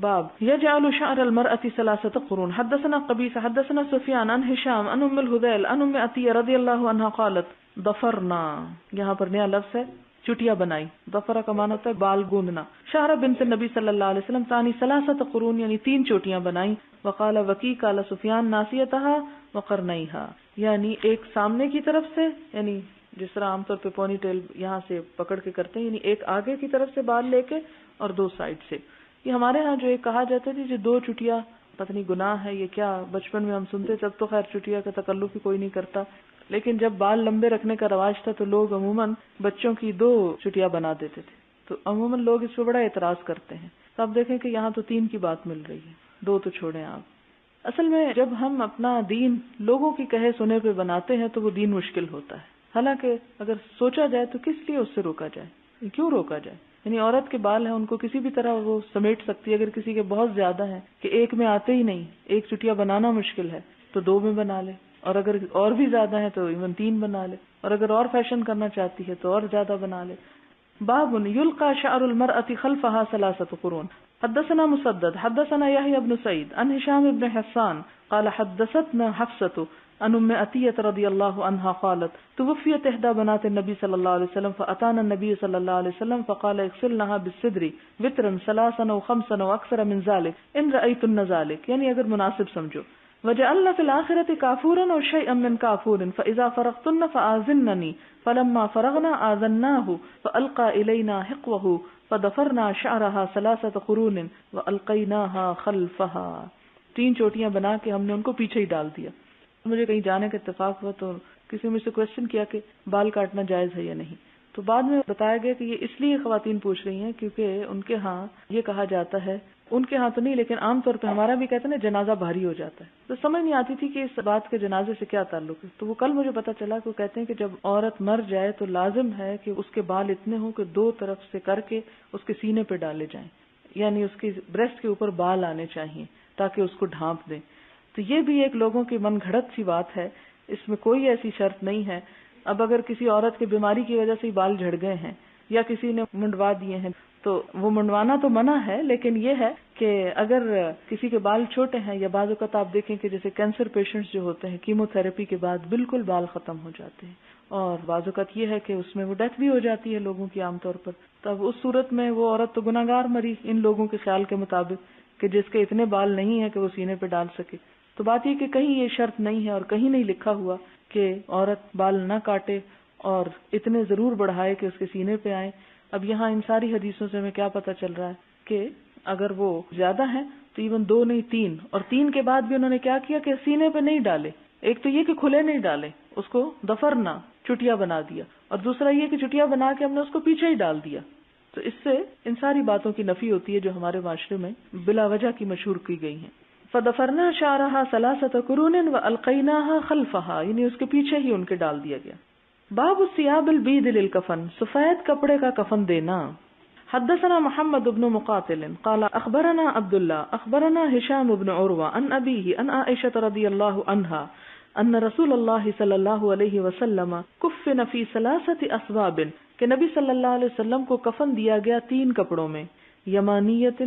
Speaker 1: باب يجعل شعر المرأة ثلاثة قرون۔ حدثنا قبيس حدثنا سفيان عن هشام عن ام الهذيل عن ام عطية رضي الله عنها قالت ضفرنا یہاں پر نیا لفظ ہے، چٹیا بنائی۔ دفرا کا مانا ہوتا ہے بال گوندنا شاہرہ بنت نبی صلی اللہ علیہ وسلم تانی سلاست قرون یعنی تین چوٹیاں بنائی وقال وکی کالا سفیان ناسیتہا وقرنیہا۔ یعنی ایک سامنے کی طرف سے یعنی جس طرح عام طور پہ پونی ٹیل یہاں سے پکڑ کے کرتے ہیں یعنی ایک آگے کی طرف سے بال لے کے اور دو سائڈ سے۔ یہ ہمارے ہاں جو ایک کہا جاتا ہے جی، جو دو چٹیا پتنی گناہ ہے یہ کیا، بچپن میں ہم سنتے جب تو خیر چٹیا کا تکلف ہی کوئی نہیں کرتا۔ لیکن جب بال لمبے رکھنے کا رواج تھا تو لوگ عموماً بچوں کی دو چٹیاں بنا دیتے تھے۔ تو عموماً لوگ اس پہ بڑا اعتراض کرتے ہیں۔ تو آپ دیکھیں کہ یہاں تو تین کی بات مل رہی ہے۔ دو تو چھوڑیں آپ۔ اصل میں جب ہم اپنا دین لوگوں کی کہے سنے پہ بناتے ہیں تو وہ دین مشکل ہوتا ہے۔ حالانکہ اگر سوچا جائے تو کس لیے اس سے روکا جائے؟ کیوں روکا جائے؟ یعنی عورت کے بال ہیں، ان کو کسی بھی طرح وہ سمیٹ سکتی ہے۔ اگر کسی کے بہت زیادہ ہیں کہ ایک میں آتے ہی نہیں، ایک چٹیا بنانا مشکل ہے تو دو میں بنا لے۔ اور اگر اور بھی زیادہ ہے تو ایون تین بنا لے۔ اور اگر اور فیشن کرنا چاہتی ہے تو اور زیادہ بنا لے۔ باب یلقا شعر المرأة خلفها ثلاثه قرون۔ حدثنا مسدد، حدثنا يحيى بن سعيد عن هشام بن حسان قال حدثتنا حفصة عن ام عطية رضي الله عنها قالت توفيت احدى بنات النبي صلى الله عليه وسلم فاتانا النبي صلى الله عليه وسلم فقال اغسلنها بالصدر وترا ثلاثا وخمسا واكثر من ذلك، ان رايتن ذلك۔ يعني اگر مناسب سمجھو۔ وجعلنا في الآخرة كافورا أو شيئا من كافور، فإذا فرغتن فآذنني، فلما فرغنا آذناه، فألقى إلينا حقوه، فدفرنا شعرها ثلاثة قرون وألقيناها خلفها۔ تین چوٹیاں بنا کے ہم نے ان کو پیچھے ہی ڈال دیا۔ مجھے کہیں جانے کا اتفاق ہوا تو کسی نے مجھ سے کوشچن کیا کہ بال کاٹنا جائز ہے یا نہیں۔ تو بعد میں بتایا گیا کہ یہ اس لیے خواتین پوچھ رہی ہیں کیونکہ ان کے ہاں یہ کہا جاتا ہے ان کے ہاں تو نہیں، لیکن عام طور پہ ہمارا بھی کہتے ہیں نا، جنازہ بھاری ہو جاتا ہے۔ تو سمجھ نہیں آتی تھی کہ اس بات کے جنازے سے کیا تعلق ہے۔ تو وہ کل مجھے پتا چلا کہ وہ کہتے ہیں کہ جب عورت مر جائے تو لازم ہے کہ اس کے بال اتنے ہوں کہ دو طرف سے کر کے اس کے سینے پہ ڈالے جائیں۔ یعنی اس کی بریسٹ کے اوپر بال آنے چاہیے تاکہ اس کو ڈھانپ دیں۔ تو یہ بھی ایک لوگوں کی من گھڑت سی بات ہے۔ اس میں کوئی ایسی شرط نہیں ہے۔ اب اگر کسی عورت کی بیماری کی وجہ سے بال جھڑ گئے ہیں یا کسی نے منڈوا دیے ہیں تو وہ منڈوانا تو منع ہے، لیکن یہ ہے کہ اگر کسی کے بال چھوٹے ہیں یا بعض اوقات آپ دیکھیں کہ جیسے کینسر پیشنٹس جو ہوتے ہیں کیمو تھراپی کے بعد بالکل بال ختم ہو جاتے ہیں۔ اور بعض اوقات یہ ہے کہ اس میں وہ ڈیتھ بھی ہو جاتی ہے لوگوں کی عام طور پر۔ تب اس صورت میں وہ عورت تو گناگار مری ان لوگوں کے خیال کے مطابق کہ جس کے اتنے بال نہیں ہے کہ وہ سینے پہ ڈال سکے۔ تو بات یہ کہ کہیں یہ شرط نہیں ہے اور کہیں نہیں لکھا ہوا کہ عورت بال نہ کاٹے اور اتنے ضرور بڑھائے کہ اس کے سینے پہ آئے۔ اب یہاں ان ساری حدیثوں سے ہمیں کیا پتا چل رہا ہے کہ اگر وہ زیادہ ہیں تو ایون دو نہیں، تین۔ اور تین کے بعد بھی انہوں نے کیا کیا کہ سینے پہ نہیں ڈالے۔ ایک تو یہ کہ کھلے نہیں ڈالے، اس کو دفر نہ، چٹیا بنا دیا۔ اور دوسرا یہ کہ چٹیا بنا کے ہم نے اس کو پیچھے ہی ڈال دیا۔ تو اس سے ان ساری باتوں کی نفی ہوتی ہے جو ہمارے معاشرے میں بلا وجہ کی مشہور کی گئی ہیں۔ فدفرنا شاہ رہا سلاست قرون و القینہ خلفہ یعنی اس کے پیچھے ہی ان کے ڈال دیا گیا۔ باب السیاب البید للکفن، سفید کپڑے کا کفن دینا۔ حدثنا محمد ابن مقاتل، قال اخبرنا عبد الله اخبرنا هشام ابن عروه عن ابيه ان عائشه رضي الله عنها ان رسول الله صلى الله عليه وسلم كفن في ثلاثه اسباب، کہ نبی صلی اللہ علیہ وسلم کو کفن دیا گیا تین کپڑوں میں، یمانیت،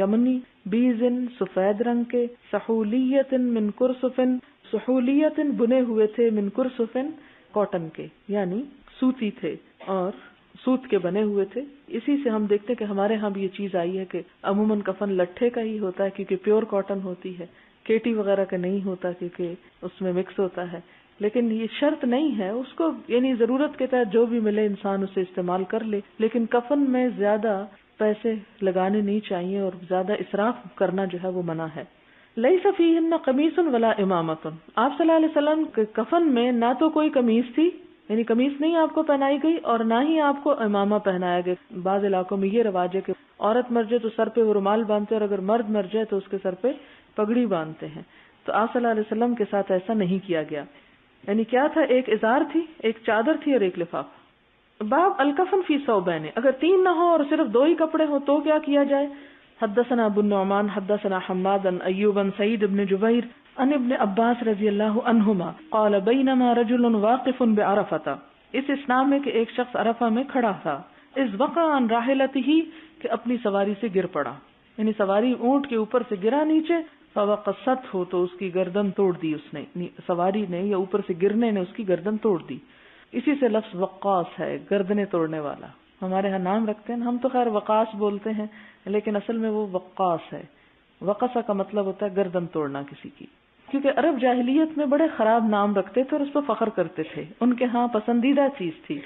Speaker 1: یمنی بیزن سفید رنگ کے سہولیت من کرسفن سہولیت بنے ہوئے تھے من کرسفن کاٹن کے یعنی سوتی تھے اور سوت کے بنے ہوئے تھے۔ اسی سے ہم دیکھتے کہ ہمارے ہاں بھی یہ چیز آئی ہے کہ عموماً کفن لٹھے کا ہی ہوتا ہے کیونکہ پیور کاٹن ہوتی ہے۔ کیٹی وغیرہ کا نہیں ہوتا کیونکہ اس میں مکس ہوتا ہے۔ لیکن یہ شرط نہیں ہے۔ اس کو یعنی ضرورت کے تحت جو بھی ملے انسان اسے استعمال کر لے۔ لیکن کفن میں زیادہ پیسے لگانے نہیں چاہیے اور زیادہ اصراف کرنا جو ہے وہ منع ہے۔ لئی صفی قمیص ولا امامت آپ صلی اللہ علیہ وسلم کے کفن میں نہ تو کوئی کمیز تھی یعنی کمیز نہیں آپ کو پہنائی گئی اور نہ ہی آپ کو امامہ پہنایا گیا۔ بعض علاقوں میں یہ رواج ہے کہ عورت مر جائے تو سر پہ وہ رومال باندھتے اور اگر مرد مر جائے تو اس کے سر پہ پگڑی باندھتے ہیں۔ تو آپ صلی اللہ علیہ وسلم کے ساتھ ایسا نہیں کیا گیا۔ یعنی کیا تھا؟ ایک اظہار تھی، ایک چادر تھی اور ایک لفاف۔ باب الکفن فی سو اگر تین نہ ہو اور صرف دو ہی کپڑے ہوں تو کیا کیا جائے؟ حدثنا ابو النعمان، حدثنا حماد، عن ایوب، عن سعید ابن عن ابن عباس رضی اللہ عنہما قال بینما رجل واقف بعرفتا اس اسلام میں کہ ایک شخص عرفہ میں کھڑا تھا۔ اس وقع عن راحلته کہ اپنی سواری سے گر پڑا۔ یعنی سواری اونٹ کے اوپر سے گرا نیچے فوقصت ہو تو اس کی گردن توڑ دی اس نے۔ یعنی سواری نے یا اوپر سے گرنے نے اس کی گردن توڑ دی۔ اسی سے لفظ وقاص ہے، گردنے توڑنے والا۔ ہمارے ہاں نام رکھتے ہیں، ہم تو خیر وقاص بولتے ہیں، لیکن اصل میں وہ وقاص ہے۔ وقصا کا مطلب ہوتا ہے گردن توڑنا کسی کی۔ کیونکہ عرب جاہلیت میں بڑے خراب نام رکھتے تھے اور اس پہ فخر کرتے تھے۔ ان کے ہاں پسندیدہ چیز تھی۔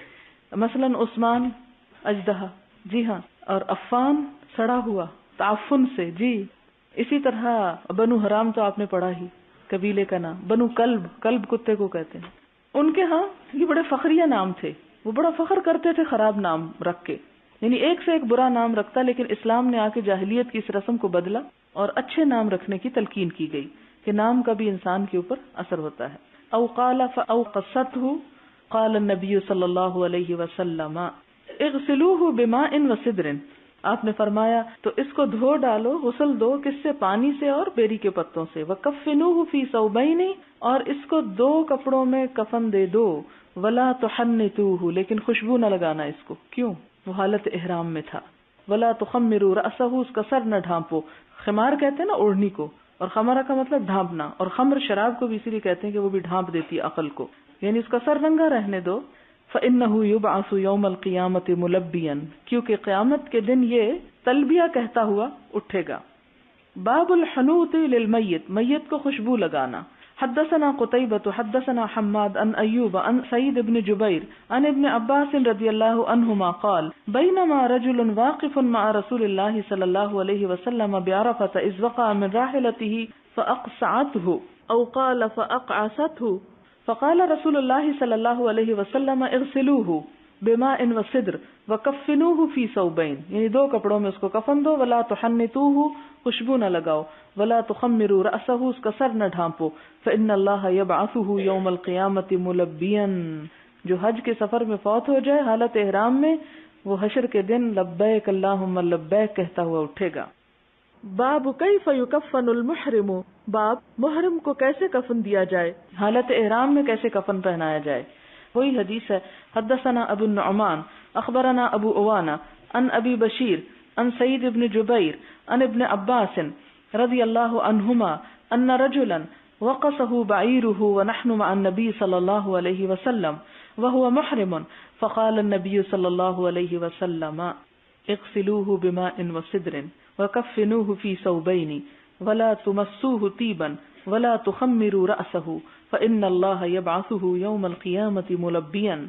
Speaker 1: مثلا عثمان اجدہ جی ہاں اور عفان سڑا ہوا۔ تعفن سے۔ جی اسی طرح بنو حرام تو آپ نے پڑھا ہی، قبیلے کا نام۔ بنو کلب کلب کتے کو کہتے ہیں۔ ان کے ہاں یہ بڑے فخریہ نام تھے۔ وہ بڑا فخر کرتے تھے خراب نام رکھ کے۔ یعنی ایک سے ایک برا نام رکھتا، لیکن اسلام نے آ کے جاہلیت کی اس رسم کو بدلا اور اچھے نام رکھنے کی تلقین کی گئی کہ نام کا بھی انسان کے اوپر اثر ہوتا ہے۔ او قال فاو قصت قال النبی صلی اللہ علیہ وسلم، اغسلوه بماء وسدر آپ نے فرمایا، تو اس کو دھو ڈالو، غسل دو کس سے پانی سے اور بیری کے پتوں سے۔ وہ کفنو فی صوبین اور اس کو دو کپڑوں میں کفن دے دو۔ ولا تو لیکن خوشبو نہ لگانا اس کو۔ کیوں؟ وہ حالت احرام میں تھا۔ ولا تو خمرو رسہ اس کا سر نہ ڈھانپو۔ خمار کہتے ہیں نا اوڑھنی کو، اور خمارا کا مطلب ڈھانپنا۔ اور خمر شراب کو بھی اسی لیے کہتے ہیں کہ وہ بھی ڈھانپ دیتی ہے عقل کو۔ یعنی اس کا سر رنگا رہنے دو۔ فَإِنَّهُ يُبْعَثُ يَوْمَ الْقِيَامَةِ مُلَبِّيًا۔ کیونکہ قیامت کے دن یہ تلبیہ کہتا ہوا اٹھے گا۔ باب الحنوط للمیت، میت کو خوشبو لگانا۔ حدثنا قتيبة، حدثنا حماد عن أيوب عن سيد بن جبير عن ابن عباس رضي الله عنهما قال بينما رجل واقف مع رسول الله صلى الله عليه وسلم بعرفة إذ وقع من راحلته فأقصعته أو قال فأقعسته فقال رسول الله صلى الله عليه وسلم اغسلوه بما ان و صدر فی سوبین یعنی دو کپڑوں میں اس کو کفن دو، ولا تو خوشبو نہ لگاؤ، ولا تو خمرو اس کا سر نہ ڈھانپو. فن اللہ یبعثه یوم القیامت ملبین جو حج کے سفر میں فوت ہو جائے، حالت احرام میں، وہ حشر کے دن لبیک اللہم، لبیک کہتا ہوا اٹھے گا۔ باب کیف یکفن المحرم؟ باب، محرم کو کیسے کفن دیا جائے؟ حالت احرام میں کیسے کفن پہنایا جائے؟ وہی حدیث ہے، حدثنا ابو النعمان، اخبرنا ابو اوانا ان ابی بشیر ان سعید ابن جبیر ان ابن عباس، رضی اللہ عنہما، ان رجلا وقصه بعيره ونحن مع النبي صلى الله عليه وسلم، وهو محرم، فقال النبي صلى الله عليه وسلم، اغسلوه بماء وصدر. وكفنوه في ثوبين ولا تمسوه طيبا ولا تخمروا رأسه فإن الله يبعثه يوم القيامة ملبيا.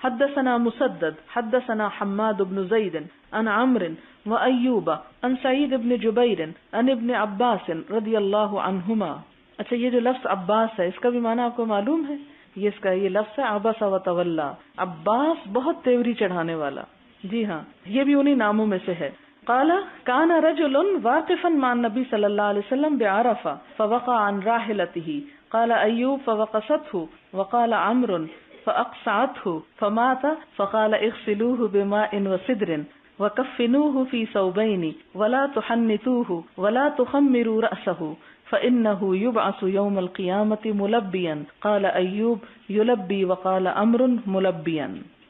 Speaker 1: حدثنا مسدد، حدثنا حماد بن زيد عن عمرو وأيوب عن سعيد بن جبير عن ابن عباس رضي الله عنهما. اچھا یہ جو لفظ عباس ہے، اس کا بھی معنی آپ کو معلوم ہے؟ یہ اس کا، یہ لفظ ہے عباس و طولہ عباس بہت تیوری چڑھانے والا. جی ہاں یہ بھی انہی ناموں میں سے ہے. قال كان رجل واقفا مع النبي صلى الله عليه وسلم بعرفة فوقع عن راحلته. قال أيوب فوقصته. وقال عمرو فأقصعته. فمات فقال اغسلوه بماء وسدر وكفنوه في ثوبين ولا تحنثوه ولا تخمروا رأسه فإنه يبعث يوم القيامة ملبيا. قال أيوب يلبي. وقال أمر ملبيا.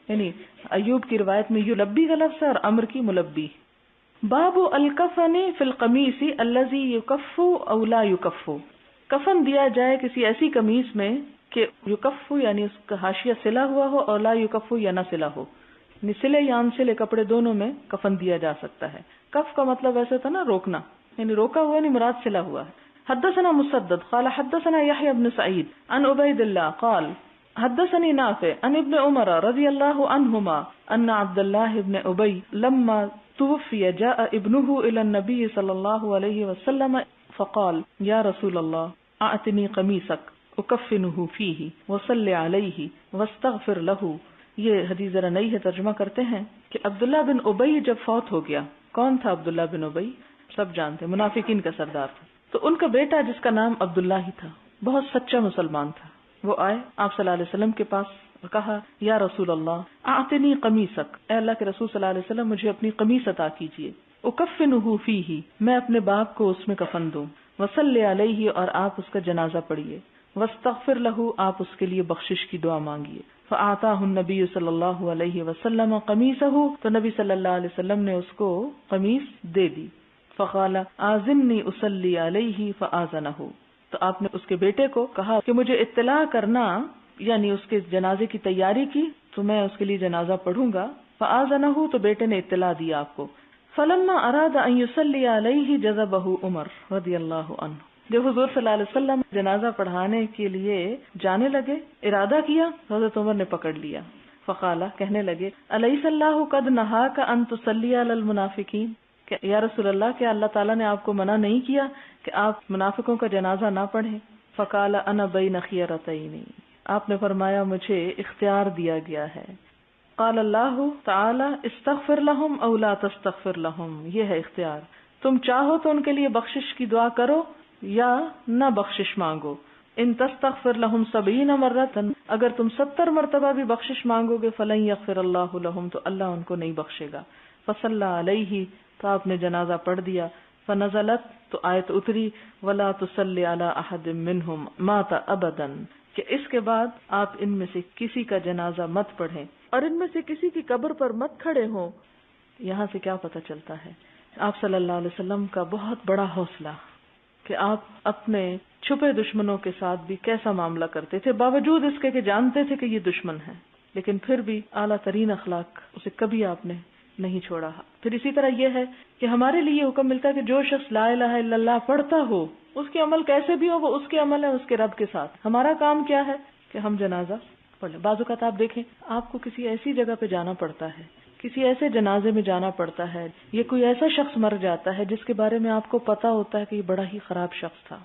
Speaker 1: یعنی ایوب کی روایت میں یلبی کا لفظ أمر کی ملبی. باب الکفن فی القمیسی الذي يكف او لا کفن دیا جائے کسی ایسی قمیص میں کہ یوکف یعنی اس کا حاشیہ سلا ہوا ہو اور لا یوکف یا نہ سلا ہو. یعنی سلے یا انسلے کپڑے دونوں میں کفن دیا جا سکتا ہے. کف کا مطلب ایسا تھا نا روکنا. یعنی روکا ہوا نہیں مراد سلا ہوا ہے. حدثنا مسدد قال حدثنا يحيى بن سعيد عن عبيد الله قال حدثني نافع عن ابن عمر رضي الله عنهما ان عبد الله بن ابي لما توفي جاء ابنه الى النبي صلى الله عليه وسلم فقال، یا رسول اللہ اعتنی قمیصک اکفنہ فیہ، وصلی علیہ، واستغفر لہو یہ حدیث ذرا نئی ہے، ترجمہ کرتے ہیں کہ عبداللہ بن ابئی جب فوت ہو گیا، کون تھا عبداللہ بن ابئی سب جانتے منافقین کا سردار تھا۔ تو ان کا بیٹا، جس کا نام عبداللہ ہی تھا، بہت سچا مسلمان تھا۔ وہ آئے آپ صلی اللہ علیہ وسلم کے پاس کہا، یا رسول اللہ آتنی قمیصک. اے اللہ کے رسول صلی اللہ علیہ وسلم، مجھے اپنی قمیص عطا کیجیے۔ اکفن فی ہی میں اپنے باپ کو اس میں کفن دوں۔ وسل علیہ، اور آپ اس کا جنازہ پڑھیے۔ وسطر لہو، آپ اس کے لیے بخشش کی دعا مانگیے۔ فآتا نبی صلی اللہ علیہ وسلم قمیص تو نبی صلی اللہ علیہ وسلم نے اس کو قمیص دے دی۔ فقال آزنی اسلی علیہ فآزنہ تو آپ نے اس کے بیٹے کو کہا کہ مجھے اطلاع کرنا یعنی اس کے جنازے کی تیاری کی تو میں اس کے لیے جنازہ پڑھوں گا۔ فآزنہ تو بیٹے نے اطلاع دی آپ کو۔ فلما اراد ان يصلي عليه جذبه عمر رضی اللہ عنہ۔ جب حضور صلی اللہ علیہ وسلم جنازہ پڑھانے کے لیے جانے لگے، ارادہ کیا، حضرت عمر نے پکڑ لیا۔ فقالا کہنے لگے علیہ اللہ قد نہا کا ان تسلی المنافقین؟ یا رسول اللہ، کیا اللہ تعالیٰ نے آپ کو منع نہیں کیا کہ آپ منافقوں کا جنازہ نہ پڑھیں؟ فقالا انا بئی نخیرتعینی آپ نے فرمایا مجھے اختیار دیا گیا ہے۔ قال اللہ تعالی، استغفر لهم او لا تستغفر لهم یہ ہے اختیار۔ تم چاہو تو ان کے لیے بخشش کی دعا کرو یا نہ بخشش مانگو۔ ان تستغفر لهم سبعین مرتن، اگر تم ستر مرتبہ بھی بخشش مانگو گے، فلن یغفر اللہ لهم تو اللہ ان کو نہیں بخشے گا۔ فصلى علیہ، تو آپ نے جنازہ پڑھ دیا۔ فنزلت، تو آیت اتری۔ ولا تصلی علی احد منهم مات ابدا۔ کہ اس کے بعد آپ ان میں سے کسی کا جنازہ مت پڑھیں۔ اور ان میں سے کسی کی قبر پر مت کھڑے ہوں۔ یہاں سے کیا پتہ چلتا ہے؟ آپ صلی اللہ علیہ وسلم کا بہت بڑا حوصلہ کہ آپ اپنے چھپے دشمنوں کے ساتھ بھی کیسا معاملہ کرتے تھے۔ باوجود اس کے کہ جانتے تھے کہ یہ دشمن ہے لیکن پھر بھی اعلیٰ ترین اخلاق اسے کبھی آپ نے نہیں چھوڑا۔ پھر اسی طرح یہ ہے کہ ہمارے لیے حکم ملتا ہے کہ جو شخص لا الہ الا اللہ پڑھتا ہو، اس کے عمل کیسے بھی ہو، وہ اس کے عمل ہے اس کے رب کے ساتھ۔ ہمارا کام کیا ہے کہ ہم جنازہ پڑھ لیں۔ بازو کا آپ دیکھیں، آپ کو کسی ایسی جگہ پہ جانا پڑتا ہے، کسی ایسے جنازے میں جانا پڑتا ہے یہ کوئی ایسا شخص مر جاتا ہے جس کے بارے میں آپ کو پتا ہوتا ہے کہ یہ بڑا ہی خراب شخص تھا۔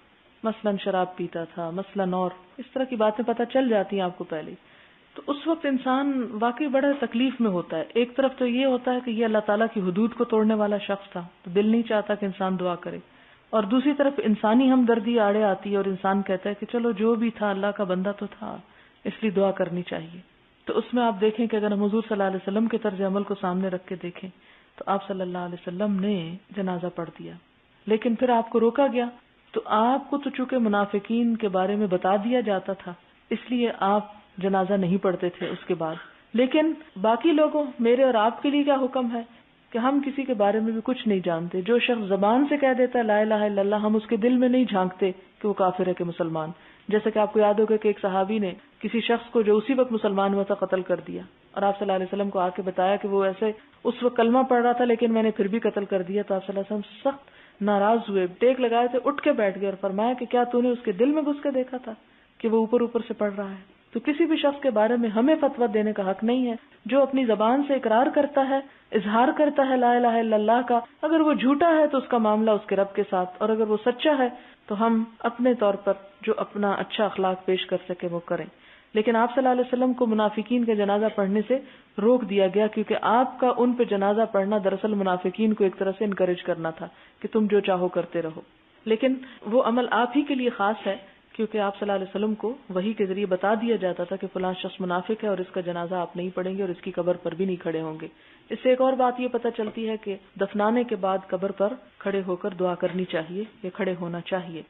Speaker 1: مثلاً شراب پیتا تھا، مثلاً اور۔ اس طرح کی باتیں پتہ چل جاتی ہیں آپ کو پہلے۔ تو اس وقت انسان واقعی بڑا تکلیف میں ہوتا ہے۔ ایک طرف تو یہ ہوتا ہے کہ یہ اللہ تعالیٰ کی حدود کو توڑنے والا شخص تھا، تو دل نہیں چاہتا کہ انسان دعا کرے۔ اور دوسری طرف انسانی ہمدردی آڑے آتی ہے اور انسان کہتا ہے کہ چلو جو بھی تھا، اللہ کا بندہ تو تھا، اس لیے دعا کرنی چاہیے۔ تو اس میں آپ دیکھیں کہ اگر ہم حضور صلی اللہ علیہ وسلم کے طرز عمل کو سامنے رکھ کے دیکھیں، تو آپ صلی اللہ علیہ وسلم نے جنازہ پڑھ دیا۔ لیکن پھر آپ کو روکا گیا۔ تو آپ کو تو چونکہ منافقین کے بارے میں بتا دیا جاتا تھا، اس لیے آپ جنازہ نہیں پڑھتے تھے اس کے بعد۔ لیکن باقی لوگوں، میرے اور آپ کے لیے کیا حکم ہے؟ کہ ہم کسی کے بارے میں بھی کچھ نہیں جانتے۔ جو شخص زبان سے کہہ دیتا ہے لا الہ الا اللہ، ہم اس کے دل میں نہیں جھانکتے کہ وہ کافر ہے کہ مسلمان۔ جیسا کہ آپ کو یاد ہوگا کہ ایک صحابی نے کسی شخص کو جو اسی وقت مسلمان ہوا تھا، قتل کر دیا۔ اور آپ صلی اللہ علیہ وسلم کو آ کے بتایا کہ وہ ایسے اس وقت کلمہ پڑ رہا تھا، لیکن میں نے پھر بھی قتل کر دیا۔ تو آپ صلی اللہ علیہ وسلم سخت ناراض ہوئے، ٹیک لگائے تھے، اٹھ کے بیٹھ گئے اور فرمایا کہ کیا تو نے اس کے دل میں گھس کے دیکھا تھا کہ وہ اوپر اوپر سے پڑھ رہا ہے؟ تو کسی بھی شخص کے بارے میں ہمیں فتوا دینے کا حق نہیں ہے۔ جو اپنی زبان سے اقرار کرتا ہے، اظہار کرتا ہے لا الہ الا اللہ کا، اگر وہ جھوٹا ہے تو اس کا معاملہ اس کے رب کے ساتھ، اور اگر وہ سچا ہے تو ہم اپنے طور پر جو اپنا اچھا اخلاق پیش کر سکے وہ کریں۔ لیکن آپ صلی اللہ علیہ وسلم کو منافقین کا جنازہ پڑھنے سے روک دیا گیا، کیونکہ آپ کا ان پہ جنازہ پڑھنا دراصل منافقین کو ایک طرح سے انکریج کرنا تھا کہ تم جو چاہو کرتے رہو۔ لیکن وہ عمل آپ ہی کے لیے خاص ہے۔ کیونکہ آپ صلی اللہ علیہ وسلم کو وہی کے ذریعے بتا دیا جاتا تھا کہ فلاں شخص منافق ہے اور اس کا جنازہ آپ نہیں پڑیں گے اور اس کی قبر پر بھی نہیں کھڑے ہوں گے۔ اس سے ایک اور بات یہ پتہ چلتی ہے کہ دفنانے کے بعد قبر پر کھڑے ہو کر دعا کرنی چاہیے یا کھڑے ہونا چاہیے۔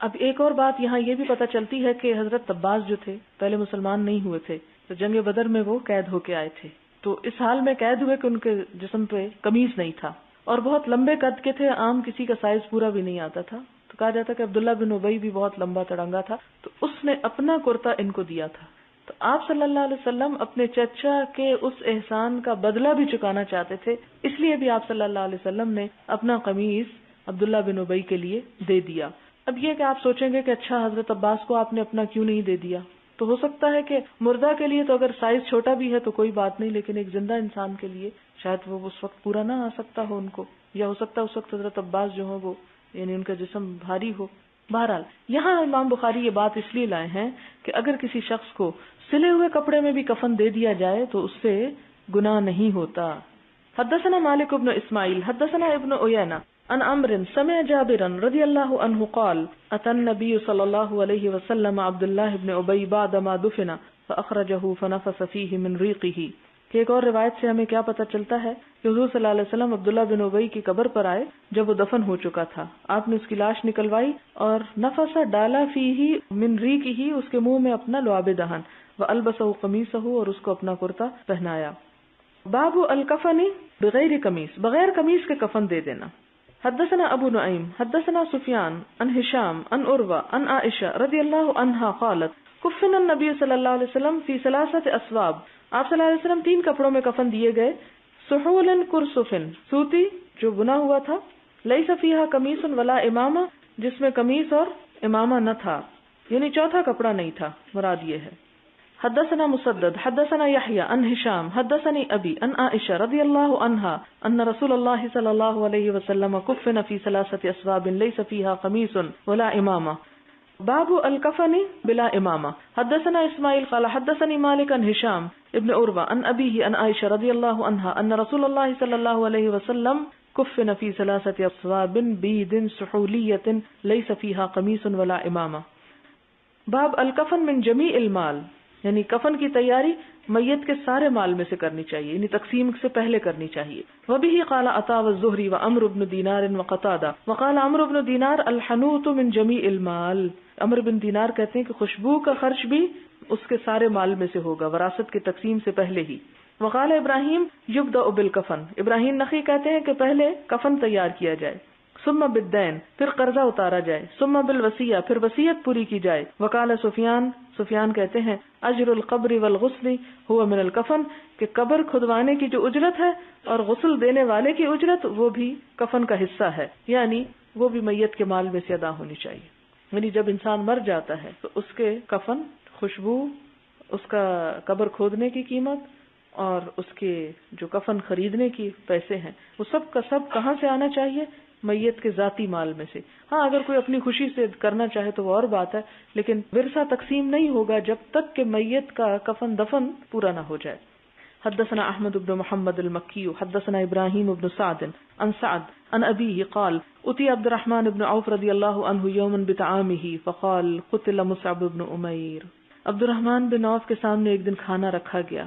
Speaker 1: اب ایک اور بات یہاں یہ بھی پتہ چلتی ہے کہ حضرت تباز جو تھے، پہلے مسلمان نہیں ہوئے تھے، تو جنگ بدر میں وہ قید ہو کے آئے تھے۔ تو اس حال میں قید ہوئے کہ ان کے جسم پہ کمیز نہیں تھا اور بہت لمبے قد کے تھے، عام کسی کا سائز پورا بھی نہیں آتا تھا۔ تو کہا جاتا کہ عبداللہ بن ابئی بھی بہت لمبا تڑنگا تھا، تو اس نے اپنا کرتا ان کو دیا تھا۔ تو آپ صلی اللہ علیہ وسلم اپنے چچا کے اس احسان کا بدلہ بھی چکانا چاہتے تھے، اس لیے بھی آپ صلی اللہ علیہ وسلم نے اپنا قمیض عبداللہ بن ابئی کے لیے دے دیا۔ اب یہ کہ آپ سوچیں گے کہ اچھا حضرت عباس کو آپ نے اپنا کیوں نہیں دے دیا؟ تو ہو سکتا ہے کہ مردہ کے لیے تو اگر سائز چھوٹا بھی ہے تو کوئی بات نہیں، لیکن ایک زندہ انسان کے لیے شاید وہ اس وقت پورا نہ آ سکتا ہو ان کو، یا ہو سکتا ہے اس وقت حضرت عباس جو ہو وہ یعنی ان کا جسم بھاری ہو۔ بہرحال، یہاں امام بخاری یہ بات اس لیے لائے ہیں کہ اگر کسی شخص کو سلے ہوئے کپڑے میں بھی کفن دے دیا جائے تو اس سے گناہ نہیں ہوتا۔ حدثنا مالک ابن اسماعیل، حدثنا ابن اوینا ان امر سمع جابرا رضی اللہ عنہ قال اتن نبی صلی اللہ علیہ وسلم عبداللہ ابن ابی بعد ما دفن فاخرجه فنفس فيه من ریقه کہ ایک اور روایت سے ہمیں کیا پتہ چلتا ہے کہ حضور صلی اللہ علیہ وسلم عبداللہ بن ابئی کی قبر پر آئے جب وہ دفن ہو چکا تھا۔ آپ نے اس کی لاش نکلوائی اور نفسا ڈالا فی ہی من ری کی ہی اس کے منہ میں اپنا لعاب دہن۔ وہ البس قمیص ہو اور اس کو اپنا کرتا پہنایا۔ باب الکفن بغیر قمیص بغیر قمیص کے کفن دے دینا۔ حدثنا ابو نعیم، حدثنا سفیان ان ہشام ان عروہ ان عائشہ رضی اللہ عنہا قالت، کفن النبی صلی اللہ علیہ وسلم فی ثلاثت اسواب آپ صلی اللہ علیہ وسلم تین کپڑوں میں کفن دیے گئے۔ سہول کرسفن، سوتی جو بنا ہوا تھا۔ لئی سفیہ کمیس ولا امامہ، جس میں کمیس اور امامہ نہ تھا۔ یعنی چوتھا کپڑا نہیں تھا، مراد یہ ہے۔ حدثنا مسدد، حدثنا يحيى عن هشام حدثني ابي ان عائشه رضي الله عنها ان رسول الله صلى الله عليه وسلم كفن في ثلاثه اسباب ليس فيها قميص ولا امامه باب الكفن بلا إمامة. حدثنا إسماعيل قال حدثني مالك عن هشام ابن أربة عن أبيه عن عائشة رضي الله عنها أن رسول الله صلى الله عليه وسلم كفن في ثلاثة أصواب بيد سحولية ليس فيها قميص ولا إمامة. باب الكفن من جميع المال. يعني یعنی کفن کی تیاری میت کے سارے مال میں سے کرنی چاہیے یعنی تقسیم سے پہلے کرنی چاہیے۔ وہ بھی قال عطا و ظہری و امر ابن دینار و قطادہ۔ وقال امر ابن دینار، الحنوت من جمی المال۔ امر بن دینار کہتے ہیں کہ خوشبو کا خرچ بھی اس کے سارے مال میں سے ہوگا، وراثت کی تقسیم سے پہلے ہی۔ وقال ابراہیم یب دا ابل کفن ابراہیم نقی کہتے ہیں کہ پہلے کفن تیار کیا جائے۔ سما بدین پھر قرضہ اتارا جائے سما بل پھر وسیعت پوری کی جائے۔ وکال سفیان سفیان کہتے ہیں، اجر القبر والغسل ہوا من الکفن کہ قبر کھدوانے کی جو اجرت ہے اور غسل دینے والے کی اجرت، وہ بھی کفن کا حصہ ہے۔ یعنی وہ بھی میت کے مال میں سے ادا ہونی چاہیے۔ یعنی جب انسان مر جاتا ہے، تو اس کے کفن، خوشبو، اس کا قبر کھودنے کی قیمت اور اس کے جو کفن خریدنے کی پیسے ہیں، وہ سب کا سب کہاں سے آنا چاہیے؟ میت کے ذاتی مال میں سے۔ ہاں اگر کوئی اپنی خوشی سے کرنا چاہے تو وہ اور بات ہے، لیکن ورثہ تقسیم نہیں ہوگا جب تک کہ میت کا کفن دفن پورا نہ ہو جائے۔ حدثنا احمد بن محمد المکی، حدثنا ابراہیم ابن سعد ان سعد ان ابی قال، اتی عبد الرحمن ابن عوف رضی اللہ عنہ یومن بتعامه فقال، قتل مصعب ابن امیر عبد الرحمن بن عوف کے سامنے ایک دن کھانا رکھا گیا۔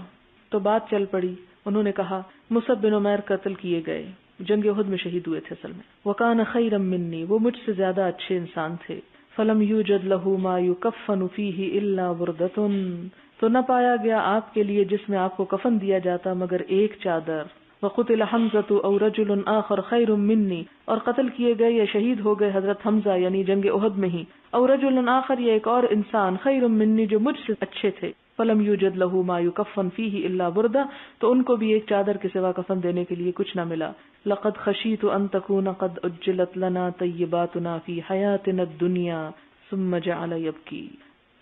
Speaker 1: تو بات چل پڑی۔ انہوں نے کہا، مصعب بن عمیر قتل کیے گئے۔ جنگ عہد میں شہید ہوئے تھے اصل میں۔ وکان خیرم منی، وہ مجھ سے زیادہ اچھے انسان تھے۔ فلم یوجد له ما يكفن فيه الا بردتن۔ تو نہ پایا گیا آپ کے لیے جس میں آپ کو کفن دیا جاتا مگر ایک چادر۔ وقت الحمزۃ او رجل آخر خیر منی۔ اور قتل کیے گئے یا شہید ہو گئے حضرت حمزہ یعنی جنگ عہد میں ہی۔ او رجل آخر یا ایک اور انسان خیر منی جو مجھ سے اچھے تھے۔ فلم یوجد لہو ما کفن فی ہی اللہ بردا تو ان کو بھی ایک چادر کے سوا کفن دینے کے لیے کچھ نہ ملا۔ لقد خشیت ان تکون قد اجلت لنا طیباتنا فی حیاتنا الدنیا ثم جعل یبکی۔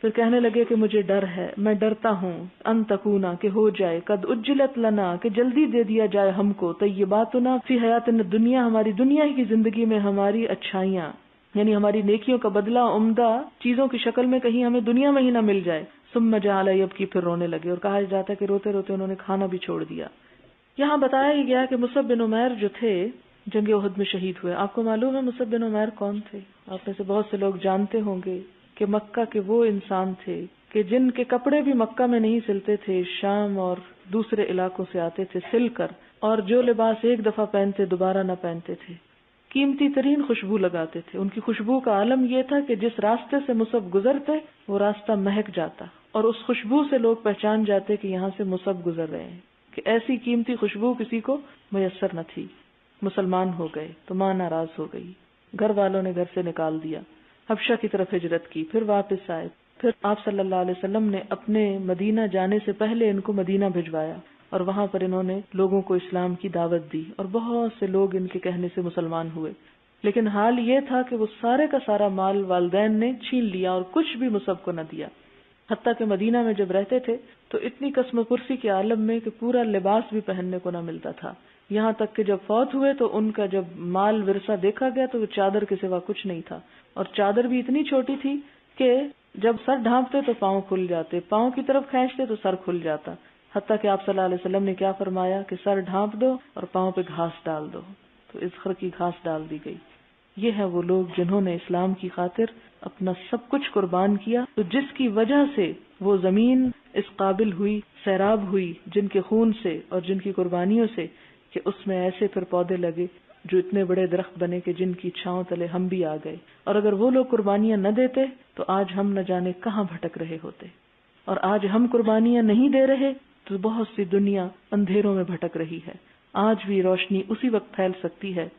Speaker 1: پھر کہنے لگے کہ مجھے ڈر ہے، میں ڈرتا ہوں۔ ان تکونا کہ ہو جائے، قد اجلت لنا، کہ جلدی دے دیا جائے ہم کو تو بات فی حیات دنیا ہماری دنیا ہی کی زندگی میں ہماری اچھائیاں۔ یعنی ہماری نیکیوں کا بدلہ، عمدہ چیزوں کی شکل میں کہیں ہمیں دنیا میں ہی نہ مل جائے۔ سم میں جہاں کی پھر رونے لگے اور کہا جاتا ہے کہ روتے روتے انہوں نے کھانا بھی چھوڑ دیا۔ یہاں بتایا ہی گیا کہ مصب بن عمیر جو تھے، جنگ عہد میں شہید ہوئے۔ آپ کو معلوم ہے مصب بن عمیر کون تھے؟ آپ میں سے بہت سے لوگ جانتے ہوں گے کہ مکہ کے وہ انسان تھے کہ جن کے کپڑے بھی مکہ میں نہیں سلتے تھے، شام اور دوسرے علاقوں سے آتے تھے سل کر، اور جو لباس ایک دفعہ پہنتے دوبارہ نہ پہنتے تھے۔ قیمتی ترین خوشبو لگاتے تھے۔ ان کی خوشبو کا عالم یہ تھا کہ جس راستے سے مصب گزرتے، وہ راستہ مہک جاتا۔ اور اس خوشبو سے لوگ پہچان جاتے کہ یہاں سے مصب گزر رہے ہیں، کہ ایسی قیمتی خوشبو کسی کو میسر نہ تھی۔ مسلمان ہو گئے، تو ماں ناراض ہو گئی۔ گھر والوں نے گھر سے نکال دیا۔ حبشہ کی طرف ہجرت کی، پھر واپس آئے۔ پھر آپ صلی اللہ علیہ وسلم نے اپنے مدینہ جانے سے پہلے ان کو مدینہ بھجوایا۔ اور وہاں پر انہوں نے لوگوں کو اسلام کی دعوت دی۔ اور بہت سے لوگ ان کے کہنے سے مسلمان ہوئے۔ لیکن حال یہ تھا کہ وہ سارے کا سارا مال والدین نے چھین لیا اور کچھ بھی مصب کو نہ دیا۔ حتیٰ کہ مدینہ میں جب رہتے تھے تو اتنی قسم پرسی کے عالم میں کہ پورا لباس بھی پہننے کو نہ ملتا تھا۔ یہاں تک کہ جب فوت ہوئے تو ان کا جب مال ورثہ دیکھا گیا تو وہ چادر کے سوا کچھ نہیں تھا۔ اور چادر بھی اتنی چھوٹی تھی کہ جب سر ڈھانپتے تو پاؤں کھل جاتے، پاؤں کی طرف کھینچتے تو سر کھل جاتا۔ حتیٰ کہ آپ صلی اللہ علیہ وسلم نے کیا فرمایا کہ سر ڈھانپ دو اور پاؤں پہ گھاس ڈال دو۔ تو اس خر کی گھاس ڈال دی گئی۔ یہ ہے وہ لوگ جنہوں نے اسلام کی خاطر اپنا سب کچھ قربان کیا، تو جس کی وجہ سے وہ زمین اس قابل ہوئی، سیراب ہوئی جن کے خون سے اور جن کی قربانیوں سے کہ اس میں ایسے پھر پودے لگے جو اتنے بڑے درخت بنے کہ جن کی چھاؤں تلے ہم بھی آ گئے۔ اور اگر وہ لوگ قربانیاں نہ دیتے، تو آج ہم نہ جانے کہاں بھٹک رہے ہوتے۔ اور آج ہم قربانیاں نہیں دے رہے، تو بہت سی دنیا اندھیروں میں بھٹک رہی ہے۔ آج بھی روشنی اسی وقت پھیل سکتی ہے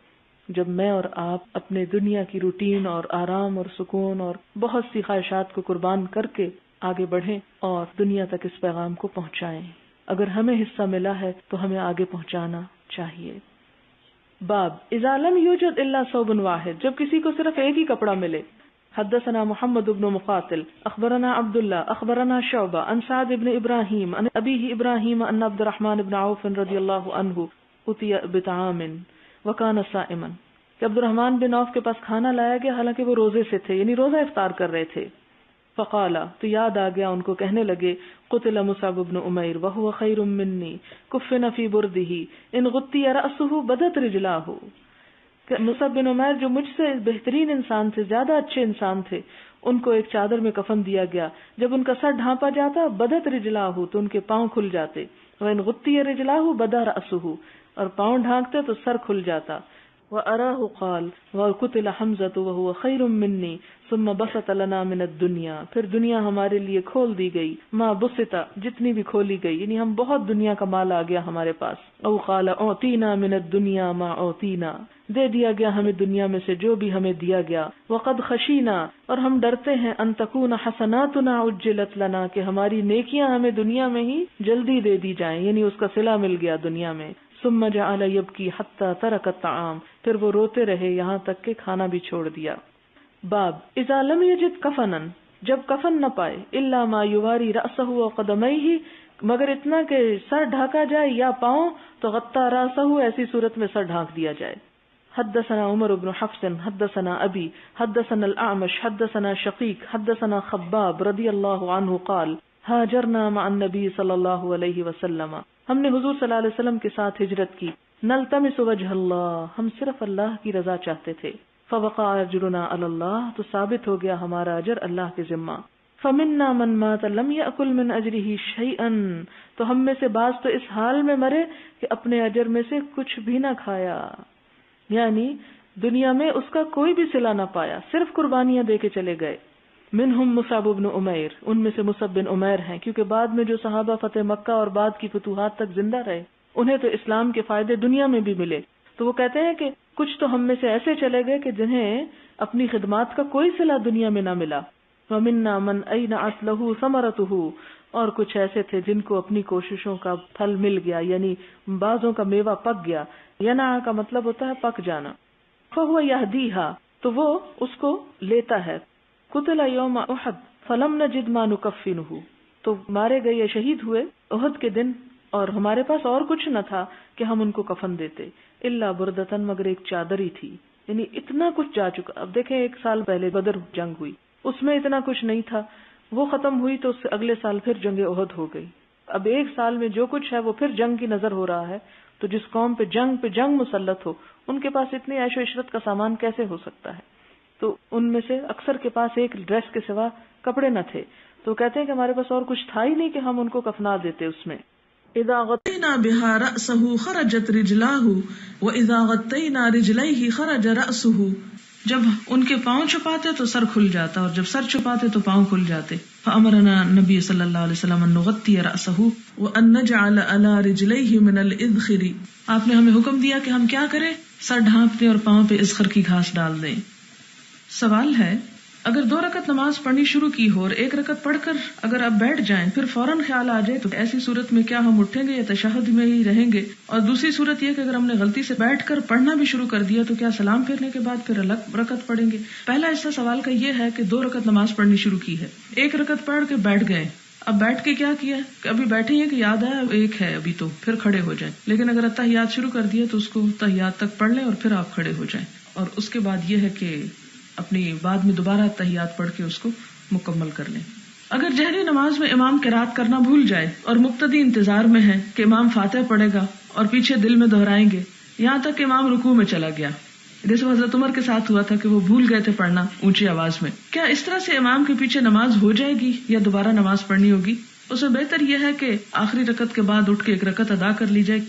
Speaker 1: جب میں اور آپ اپنے دنیا کی روٹین اور آرام اور سکون اور بہت سی خواہشات کو قربان کر کے آگے بڑھیں اور دنیا تک اس پیغام کو پہنچائیں۔ اگر ہمیں حصہ ملا ہے تو ہمیں آگے پہنچانا چاہیے۔ باب ازالم یوجد اللہ صوبن واحد، جب کسی کو صرف ایک ہی کپڑا ملے۔ حدثنا محمد ابن مقاتل، اخبرنا عبداللہ، اخبرنا شعبہ ان سعد ابن ابراہیم ان ابی ابراہیم ان عبد الرحمن ابن عوف رضی اللہ عنہ اتی بطعام وکان سائما کہ عبد الرحمن بن عوف کے پاس کھانا لایا گیا، حالانکہ وہ روزے سے تھے یعنی روزہ افطار کر رہے تھے۔ فقالا، تو یاد آ گیا، ان کو کہنے لگے، قتل مصعب ابن عمیر وهو خیر منی، کفن فی برده، ان غطی رأسه بدت رجلاه۔ مصعب بن عمیر جو مجھ سے بہترین انسان تھے، زیادہ اچھے انسان تھے، ان کو ایک چادر میں کفن دیا گیا۔ جب ان کا سر ڈھانپا جاتا، بدت رجلاہ تو ان کے پاؤں کھل جاتے۔ وہ ان غتی رجلاہ بدا اور پاؤں ڈھانکتے تو سر کھل جاتا۔ وأراه قال، وقتل حمزة وهو خير مني، ثم بسط لنا من الدنيا۔ پھر دنیا ہمارے لیے کھول دی گئی۔ ما بسطا جتنی بھی کھولی گئی۔ یعنی ہم بہت دنیا کا مال آ گیا ہمارے پاس۔ او قال اوتینا من الدنیا ما اوتینا دے دیا گیا ہمیں دنیا میں سے جو بھی ہمیں دیا گیا۔ وقد خشینا اور ہم ڈرتے ہیں ان تکون حسناتنا اجلت لنا، کہ ہماری نیکیاں ہمیں دنیا میں ہی جلدی دے دی جائیں۔ یعنی اس کا صلہ مل گیا دنیا میں۔ ثم جعل يبكي حتى ترك الطعام، پھر وہ روتے رہے یہاں تک کہ کھانا بھی چھوڑ دیا۔ باب، اذا لم يجد کفنا، جب کفن نہ پائے، الا ما يواري راسه وقدميه مگر اتنا کہ سر ڈھانکا جائے یا پاؤں، تو غطا راسه ایسی صورت میں سر ڈھانک دیا جائے۔ حدثنا عمر بن حفص، حدثنا ابي حدثنا الاعمش، حدثنا شقيق حدثنا خباب رضي الله عنه قال، هاجرنا مع النبي صلى الله عليه وسلم۔ ہم نے حضور صلی اللہ علیہ وسلم کے ساتھ ہجرت کی۔ نلتمس وجه اللہ، ہم صرف اللہ کی رضا چاہتے تھے۔ فوقع اجرنا اللہ، تو ثابت ہو گیا ہمارا اجر اللہ کے ذمہ۔ فمنا من مات لم يأكل من اجره شيئا تو ہم میں سے بعض تو اس حال میں مرے کہ اپنے اجر میں سے کچھ بھی نہ کھایا۔ یعنی دنیا میں اس کا کوئی بھی صلہ نہ پایا، صرف قربانیاں دے کے چلے گئے۔ منہم مصعب بن عمیر، ان میں سے مصعب بن عمیر ہیں، کیونکہ بعد میں جو صحابہ فتح مکہ اور بعد کی فتوحات تک زندہ رہے، انہیں تو اسلام کے فائدے دنیا میں بھی ملے۔ تو وہ کہتے ہیں کہ کچھ تو ہم میں سے ایسے چلے گئے کہ جنہیں اپنی خدمات کا کوئی صلاح دنیا میں نہ ملا۔ ومنا من این اسلح سمرت اور کچھ ایسے تھے جن کو اپنی کوششوں کا پھل مل گیا یعنی بازوں کا میوہ پک گیا۔ ینا کا مطلب ہوتا ہے پک جانا۔ فہو یہ تو وہ اس کو لیتا ہے۔ قتل یوم احد، فلم نجد ما نکفنه تو مارے گئے یا شہید ہوئے احد کے دن، اور ہمارے پاس اور کچھ نہ تھا کہ ہم ان کو کفن دیتے اللہ بردتن مگر ایک چادر ہی تھی۔ یعنی اتنا کچھ جا چکا۔ اب دیکھیں، ایک سال پہلے بدر جنگ ہوئی۔ اس میں اتنا کچھ نہیں تھا۔ وہ ختم ہوئی تو اس سے اگلے سال پھر جنگ عہد ہو گئی۔ اب ایک سال میں جو کچھ ہے وہ پھر جنگ کی نظر ہو رہا ہے۔ تو جس قوم پہ جنگ پہ جنگ مسلط ہو، ان کے پاس اتنی عیش و عشرت کا سامان کیسے ہو سکتا ہے؟ تو ان میں سے اکثر کے پاس ایک ڈریس کے سوا کپڑے نہ تھے۔ تو کہتے ہیں کہ ہمارے پاس اور کچھ تھا ہی نہیں کہ ہم ان کو کفنا دیتے اس میں۔ اذا غطینا بها رأسه خرجت رجلاه واذا خرج رأسه جب ان کے پاؤں چھپاتے تو سر کھل جاتا اور جب سر چھپاتے تو پاؤں کھل جاتے۔ فامرنا نبی صلی اللہ علیہ وسلم ان نغطی رأسه وان نجعل على رجلیه من الاذخر آپ نے ہمیں حکم دیا کہ ہم کیا کریں؟ سر ڈھانپ دیں اور پاؤں پہ اذخر کی گھاس ڈال دیں۔ سوال ہے، اگر دو رکت نماز پڑھنی شروع کی ہو اور ایک رکت پڑھ کر اگر آپ بیٹھ جائیں، پھر فوراً خیال آ جائے تو ایسی صورت میں کیا ہم اٹھیں گے یا تشہد میں ہی رہیں گے؟ اور دوسری صورت یہ کہ اگر ہم نے غلطی سے بیٹھ کر پڑھنا بھی شروع کر دیا تو کیا سلام پھیرنے کے بعد پھر الگ رکت پڑھیں گے؟ پہلا حصہ سوال کا یہ ہے کہ دو رکت نماز پڑھنی شروع کی ہے۔ ایک رکت پڑھ کے بیٹھ گئے۔ اب بیٹھ کے کیا کیا؟ کہ ابھی بیٹھے ہیں کہ یاد ہے ایک ہے ابھی تو، پھر کھڑے ہو جائیں۔ لیکن اگر اتحیات شروع کر دیا تو اس کو تحیات تک پڑھ لیں اور پھر آپ کھڑے ہو جائیں۔ اور اس کے بعد یہ ہے کہ اپنی بعد میں دوبارہ تحیات پڑھ کے اس کو مکمل کر لیں۔ اگر جہری نماز میں امام کے رات کرنا بھول جائے اور مقتدی انتظار میں ہے کہ امام فاتح پڑے گا اور پیچھے دل میں دہرائیں گے، یہاں تک امام رکو میں چلا گیا۔ جیسے حضرت عمر کے ساتھ ہوا تھا کہ وہ بھول گئے تھے پڑھنا اونچی آواز میں۔ کیا اس طرح سے امام کے پیچھے نماز ہو جائے گی یا دوبارہ نماز پڑھنی ہوگی؟ اس میں بہتر یہ ہے کہ آخری رکت کے بعد اٹھ کے ایک رکت ادا کر لی جائے۔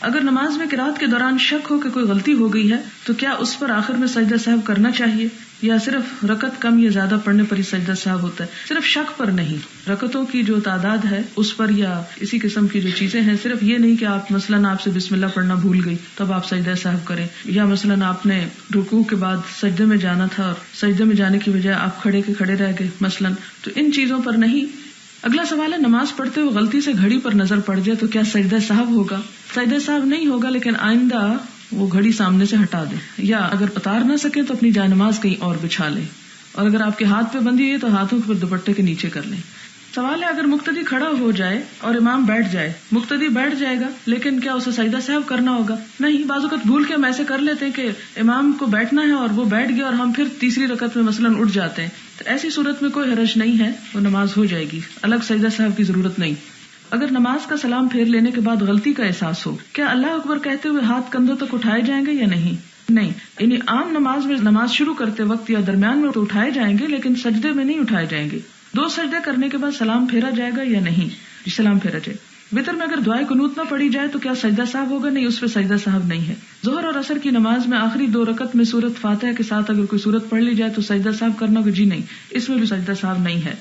Speaker 1: اگر نماز میں کراط کے دوران شک ہو کہ کوئی غلطی ہو گئی ہے، تو کیا اس پر آخر میں سجدہ صاحب کرنا چاہیے؟ یا صرف رکت کم یا زیادہ پڑھنے پر ہی سجدہ صاحب ہوتا ہے؟ صرف شک پر نہیں۔ رکتوں کی جو تعداد ہے، اس پر یا اسی قسم کی جو چیزیں ہیں، صرف یہ نہیں کہ آپ مثلاً آپ سے بسم اللہ پڑھنا بھول گئی، تب آپ سجدہ صاحب کریں۔ یا مثلاً آپ نے رکو کے بعد سجدے میں جانا تھا اور سجدے میں جانے کی بجائے آپ کھڑے کے کھڑے رہ گئے مثلاً۔ تو ان چیزوں پر نہیں۔ اگلا سوال ہے، نماز پڑھتے ہوئے غلطی سے گھڑی پر نظر پڑ جائے تو کیا سجدہ صاحب ہوگا؟ سجدہ صاحب نہیں ہوگا، لیکن آئندہ وہ گھڑی سامنے سے ہٹا دے۔ یا اگر اتار نہ سکے تو اپنی جائے نماز کہیں اور بچھا لے۔ اور اگر آپ کے ہاتھ پہ بندی ہے تو ہاتھوں کے دوپٹے کے نیچے کر لیں سوال ہے، اگر مقتدی کھڑا ہو جائے اور امام بیٹھ جائے، مقتدی بیٹھ جائے گا، لیکن کیا اسے سجدہ صاحب کرنا ہوگا؟ نہیں بازو کا بھول کے ہم ایسے کر لیتے کہ امام کو بیٹھنا ہے اور وہ بیٹھ گیا اور ہم پھر تیسری رقط میں مثلاً اٹھ جاتے ہیں۔ تو ایسی صورت میں کوئی حرج نہیں ہے، وہ نماز ہو جائے گی۔ الگ سجدہ صاحب کی ضرورت نہیں۔ اگر نماز کا سلام پھیر لینے کے بعد غلطی کا احساس ہو، کیا اللہ اکبر کہتے ہوئے ہاتھ کندھوں تک اٹھائے جائیں گے یا نہیں؟ نہیں یعنی عام نماز میں نماز شروع کرتے وقت یا درمیان میں تو اٹھائے جائیں گے، لیکن سجدے میں نہیں اٹھائے جائیں گے۔ دو سجدے کرنے کے بعد سلام پھیرا جائے گا یا نہیں؟ جی سلام پھیرا جائے۔ بطر میں اگر دعائیں کنوت نہ پڑی جائے تو کیا سجدہ صاحب ہوگا؟ نہیں، اس پہ سجدہ صاحب نہیں ہے۔ ظہر اور اثر کی نماز میں آخری دو رکت میں صورت فاتح کے ساتھ اگر کوئی صورت پڑھ لی جائے تو سجدہ صاحب کرنا ہوگا جی نہیں، اس میں بھی سجدہ صاحب نہیں ہے۔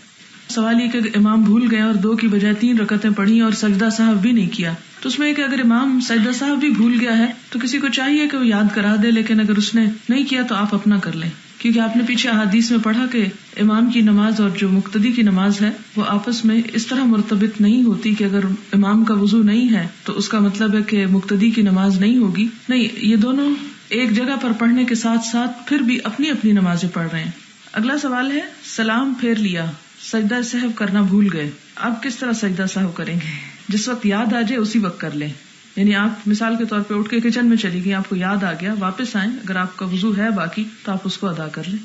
Speaker 1: سوال یہ کہ امام بھول گئے اور دو کی بجائے تین رکتیں پڑھی اور سجدہ صاحب بھی نہیں کیا، تو اس میں کہ اگر امام سجدہ صاحب بھی بھول گیا ہے، تو کسی کو چاہیے کہ وہ یاد کرا دے، لیکن اگر اس نے نہیں کیا تو آپ اپنا کر لیں۔ کیونکہ آپ نے پیچھے احادیث میں پڑھا کہ امام کی نماز اور جو مقتدی کی نماز ہے، وہ آپس میں اس طرح مرتبط نہیں ہوتی کہ اگر امام کا وضو نہیں ہے، تو اس کا مطلب ہے کہ مقتدی کی نماز نہیں ہوگی۔ نہیں، یہ دونوں ایک جگہ پر پڑھنے کے ساتھ ساتھ پھر بھی اپنی اپنی نمازیں پڑھ رہے ہیں۔ اگلا سوال ہے، سلام پھیر لیا۔ سجدہ صحب کرنا بھول گئے۔ آپ کس طرح سجدہ صاحب کریں گے؟ جس وقت یاد آ جائے اسی وقت کر لیں۔ یعنی آپ مثال کے طور پہ اٹھ کے کچن میں چلی گئی آپ کو یاد آ گیا، واپس آئیں۔ اگر آپ کا وضو ہے باقی، تو آپ اس کو ادا کر لیں۔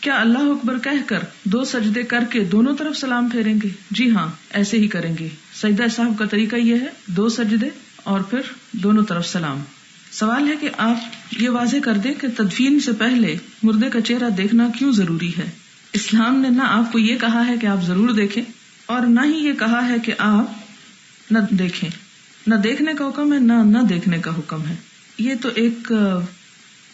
Speaker 1: کیا اللہ اکبر کہہ کر دو سجدے کر کے دونوں طرف سلام پھیریں گے؟ جی ہاں ایسے ہی کریں گے۔ سجدہ صاحب کا طریقہ یہ ہے، دو سجدے اور پھر دونوں طرف سلام۔ سوال ہے کہ آپ یہ واضح کر دیں کہ تدفین سے پہلے مردے کا چہرہ دیکھنا کیوں ضروری ہے؟ اسلام نے نہ آپ کو یہ کہا ہے کہ آپ ضرور دیکھیں اور نہ ہی یہ کہا ہے کہ آپ نہ دیکھیں۔ نہ دیکھنے کا حکم ہے، نہ نہ دیکھنے کا حکم ہے۔ یہ تو ایک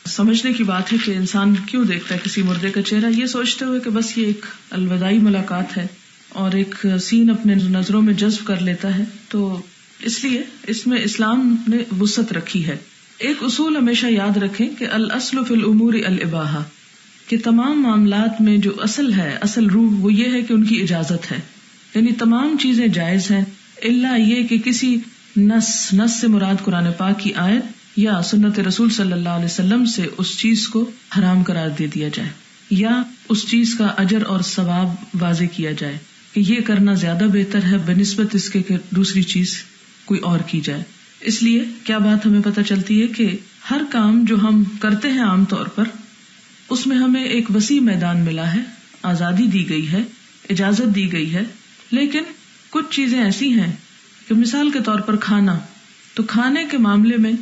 Speaker 1: سمجھنے کی بات ہے کہ انسان کیوں دیکھتا ہے کسی مردے کا چہرہ۔ یہ سوچتے ہوئے کہ بس یہ ایک الوداعی ملاقات ہے اور ایک سین اپنے نظروں میں جذب کر لیتا ہے۔ تو اس لیے اس میں اسلام نے وسط رکھی ہے۔ ایک اصول ہمیشہ یاد رکھیں کہ الاسل فی الامور الباحا کہ تمام معاملات میں جو اصل ہے، اصل روح، وہ یہ ہے کہ ان کی اجازت ہے۔ یعنی تمام چیزیں جائز ہیں۔ اللہ یہ کہ کسی نس نس سے مراد قرآن پاک کی آیت یا سنت رسول صلی اللہ علیہ وسلم سے اس چیز کو حرام قرار دے دیا جائے۔ یا اس چیز کا اجر اور ثواب واضح کیا جائے کہ یہ کرنا زیادہ بہتر ہے بہ نسبت اس کے کہ دوسری چیز کوئی اور کی جائے۔ اس لیے کیا بات ہمیں پتہ چلتی ہے کہ ہر کام جو ہم کرتے ہیں عام طور پر اس میں ہمیں ایک وسیع میدان ملا ہے، آزادی دی گئی ہے، اجازت دی گئی ہے، لیکن کچھ چیزیں ایسی ہیں کہ مثال کے طور پر کھانا۔ تو کھانے کے معاملے میں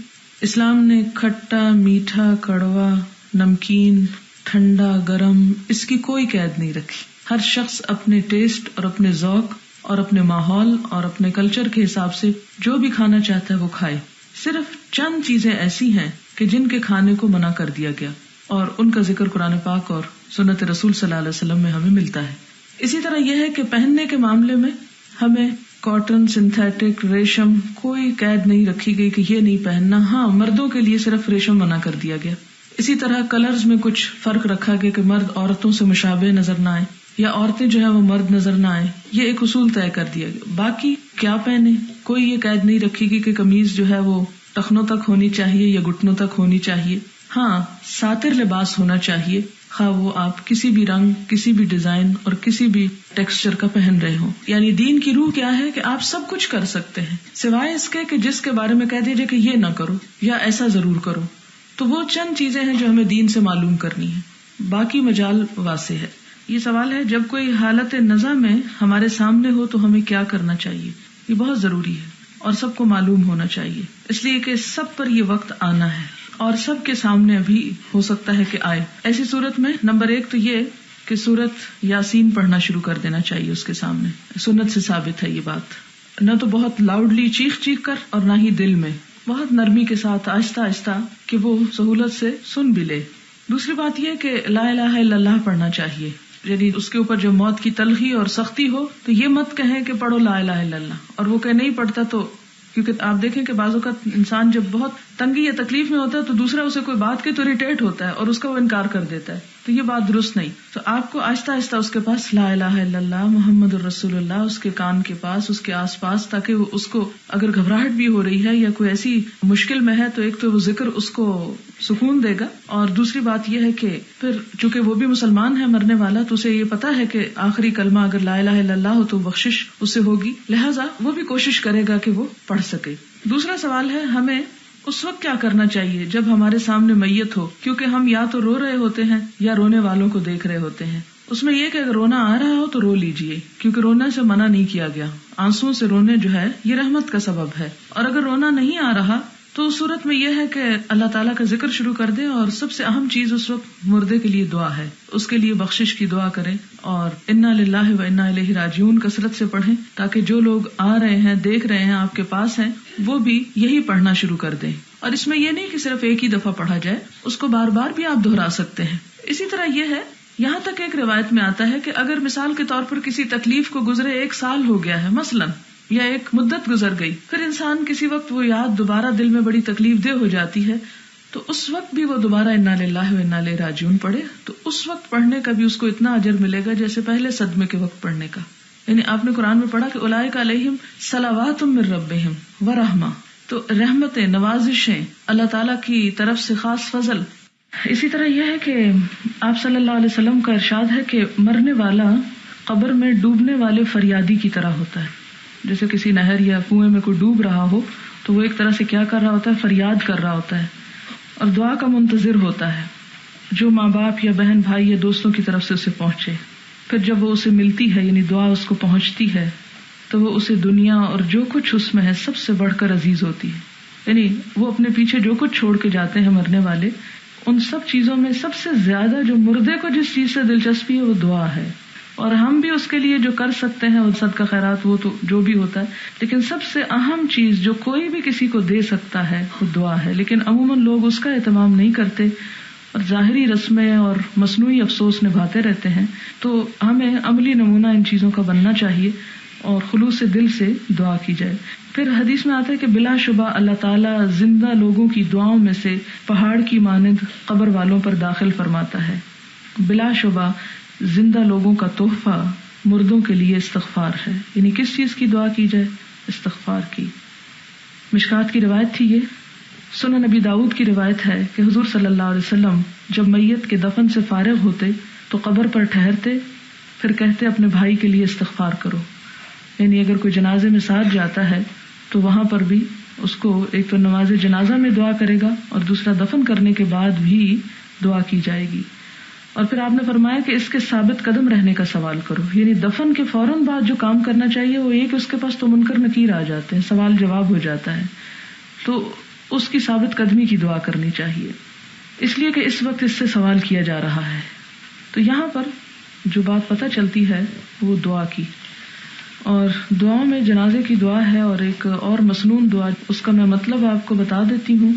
Speaker 1: اسلام نے کھٹا، میٹھا، کڑوا، نمکین، ٹھنڈا، گرم، اس کی کوئی قید نہیں رکھی۔ ہر شخص اپنے ٹیسٹ اور اپنے ذوق اور اپنے ماحول اور اپنے کلچر کے حساب سے جو بھی کھانا چاہتا ہے وہ کھائے۔ صرف چند چیزیں ایسی ہیں کہ جن کے کھانے کو منع کر دیا گیا۔ اور ان کا ذکر قرآن پاک اور سنت رسول صلی اللہ علیہ وسلم میں ہمیں ملتا ہے۔ اسی طرح یہ ہے کہ پہننے کے معاملے میں ہمیں کاٹن سنتھیٹک ریشم کوئی قید نہیں رکھی گئی کہ یہ نہیں پہننا۔ ہاں مردوں کے لیے صرف ریشم منع کر دیا گیا۔ اسی طرح کلرز میں کچھ فرق رکھا گیا کہ مرد عورتوں سے مشابہ نظر نہ آئے۔ یا عورتیں جو ہے وہ مرد نظر نہ آئے۔ یہ ایک اصول طے کر دیا گیا۔ باقی کیا پہنے؟ کوئی یہ قید نہیں رکھی گئی کہ کمیز جو ہے وہ ٹخنوں تک ہونی چاہیے یا گٹنوں تک ہونی چاہیے۔ ہاں ساتر لباس ہونا چاہیے۔ خواہ وہ آپ کسی بھی رنگ، کسی بھی ڈیزائن اور کسی بھی ٹیکسچر کا پہن رہے ہوں۔ یعنی دین کی روح کیا ہے کہ آپ سب کچھ کر سکتے ہیں۔ سوائے اس کے کہ جس کے بارے میں کہہ دیجیے کہ یہ نہ کرو یا ایسا ضرور کرو۔ تو وہ چند چیزیں ہیں جو ہمیں دین سے معلوم کرنی ہے باقی مجال واسع ہے۔ یہ سوال ہے، جب کوئی حالت نظر میں ہمارے سامنے ہو تو ہمیں کیا کرنا چاہیے؟ یہ بہت ضروری ہے اور سب کو معلوم ہونا چاہیے۔ اس لیے کہ سب پر یہ وقت آنا ہے۔ اور سب کے سامنے ابھی ہو سکتا ہے کہ آئے۔ ایسی صورت میں نمبر ایک تو یہ کہ سورت یاسین پڑھنا شروع کر دینا چاہیے اس کے سامنے۔ سنت سے ثابت ہے یہ بات۔ نہ تو بہت لاؤڈلی چیخ چیخ کر اور نہ ہی دل میں۔ بہت نرمی کے ساتھ آہستہ آہستہ کہ وہ سہولت سے سن بھی لے۔ دوسری بات یہ کہ لا الہ الا اللہ پڑھنا چاہیے۔ یعنی اس کے اوپر جو موت کی تلخی اور سختی ہو تو یہ مت کہیں کہ پڑھو لا الہ الا اللہ۔ اور وہ کہ نہیں پڑھتا تو کیونکہ آپ دیکھیں کہ بعض اوقات انسان جب بہت تنگی یا تکلیف میں ہوتا ہے تو دوسرا اسے کوئی بات کے تو ریٹیٹ ہوتا ہے اور اس کا وہ انکار کر دیتا ہے۔ تو یہ بات درست نہیں۔ تو آپ کو آہستہ آہستہ اس کے پاس لا الہ الا اللہ، محمد الرسول اللہ، اس کے کان کے پاس، اس کے آس پاس، تاکہ وہ اس کو اگر گھبراہٹ بھی ہو رہی ہے یا کوئی ایسی مشکل میں ہے تو ایک تو وہ ذکر اس کو سکون دے گا۔ اور دوسری بات یہ ہے کہ پھر چونکہ وہ بھی مسلمان ہے مرنے والا، تو اسے یہ پتا ہے کہ آخری کلمہ اگر لا الہ الا اللہ ہو تو بخش اسے ہوگی۔ لہٰذا وہ بھی کوشش کرے گا کہ وہ پڑھ سکے۔ دوسرا سوال ہے، ہمیں اس وقت کیا کرنا چاہیے جب ہمارے سامنے میت ہو؟ کیونکہ ہم یا تو رو رہے ہوتے ہیں یا رونے والوں کو دیکھ رہے ہوتے ہیں۔ اس میں یہ کہ اگر رونا آ رہا ہو تو رو لیجیے کیونکہ رونے سے منع نہیں کیا گیا۔ آنسو سے رونے جو ہے، یہ رحمت کا سبب ہے۔ اور اگر رونا نہیں آ رہا تو اس صورت میں یہ ہے کہ اللہ تعالیٰ کا ذکر شروع کر دیں اور سب سے اہم چیز اس وقت مردے کے لیے دعا ہے۔ اس کے لیے بخشش کی دعا کریں اور انا لاہ و انا الہ راجیون کثرت سے پڑھیں تاکہ جو لوگ آ رہے ہیں، دیکھ رہے ہیں، آپ کے پاس ہیں، وہ بھی یہی پڑھنا شروع کر دیں۔ اور اس میں یہ نہیں کہ صرف ایک ہی دفعہ پڑھا جائے، اس کو بار بار بھی آپ دہرا سکتے ہیں۔ اسی طرح یہ ہے، یہاں تک ایک روایت میں آتا ہے کہ اگر مثال کے طور پر کسی تکلیف کو گزرے ایک سال ہو گیا ہے، مثلاً یا ایک مدت گزر گئی، پھر انسان کسی وقت وہ یاد دوبارہ دل میں بڑی تکلیف دہ ہو جاتی ہے، تو اس وقت بھی وہ دوبارہ انا انا راجون پڑھے، تو اس وقت پڑھنے کا بھی اس کو اتنا اجر ملے گا جیسے پہلے صدمے کے وقت پڑھنے کا۔ یعنی آپ نے قرآن میں پڑھا کہ الاائے کا علیہم سلاوات رب و رحما تو رحمت نوازشیں اللہ تعالیٰ کی طرف سے خاص فضل۔ اسی طرح یہ ہے کہ آپ صلی اللہ علیہ وسلم کا ارشاد ہے کہ مرنے والا قبر میں ڈوبنے والے فریادی کی طرح ہوتا ہے۔ جیسے کسی نہر یا کنویں میں کوئی ڈوب رہا ہو، تو وہ ایک طرح سے کیا کر رہا ہوتا ہے؟ فریاد کر رہا ہوتا ہے۔ اور دعا کا منتظر ہوتا ہے جو ماں باپ یا بہن بھائی یا دوستوں کی طرف سے اسے پہنچے۔ پھر جب وہ اسے ملتی ہے یعنی دعا اس کو پہنچتی ہے، تو وہ اسے دنیا اور جو کچھ اس میں ہے، سب سے بڑھ کر عزیز ہوتی ہے۔ یعنی وہ اپنے پیچھے جو کچھ چھوڑ کے جاتے ہیں مرنے والے، ان سب چیزوں میں سب سے زیادہ جو مردے کو جس چیز سے دلچسپی ہے، وہ دعا ہے۔ اور ہم بھی اس کے لیے جو کر سکتے ہیں صد کا خیرات، وہ تو جو بھی ہوتا ہے۔ لیکن سب سے اہم چیز جو کوئی بھی کسی کو دے سکتا ہے وہ دعا ہے۔ لیکن عموماً لوگ اس کا اہتمام نہیں کرتے اور ظاہری رسمیں اور مصنوعی افسوس نبھاتے رہتے ہیں۔ تو ہمیں عملی نمونہ ان چیزوں کا بننا چاہیے اور خلوص دل سے دعا کی جائے۔ پھر حدیث میں آتا ہے کہ بلا شبہ اللہ تعالیٰ زندہ لوگوں کی دعاؤں میں سے پہاڑ کی مانند قبر والوں پر داخل فرماتا ہے۔ بلا شبہ زندہ لوگوں کا تحفہ مردوں کے لیے استغفار ہے۔ یعنی کس چیز کی دعا کی جائے؟ استغفار کی۔ مشکات کی روایت تھی یہ۔ سن نبی داود کی روایت ہے کہ حضور صلی اللہ علیہ وسلم جب میت کے دفن سے فارغ ہوتے تو قبر پر ٹھہرتے، پھر کہتے اپنے بھائی کے لیے استغفار کرو۔ یعنی اگر کوئی جنازے میں ساتھ جاتا ہے تو وہاں پر بھی اس کو ایک تو نماز جنازہ میں دعا کرے گا اور دوسرا دفن کرنے کے بعد بھی دعا کی جائے گی۔ اور پھر آپ نے فرمایا کہ اس کے ثابت قدم رہنے کا سوال کرو۔ یعنی دفن کے فوراً بعد جو کام کرنا چاہیے وہ یہ کہ اس کے پاس تو منکر نکیر آ جاتے ہیں، سوال جواب ہو جاتا ہے۔ تو اس کی ثابت قدمی کی دعا کرنی چاہیے۔ اس لیے کہ اس وقت اس سے سوال کیا جا رہا ہے۔ تو یہاں پر جو بات پتہ چلتی ہے، وہ دعا کی۔ اور دعا میں جنازے کی دعا ہے اور ایک اور مصنون دعا، اس کا میں مطلب آپ کو بتا دیتی ہوں۔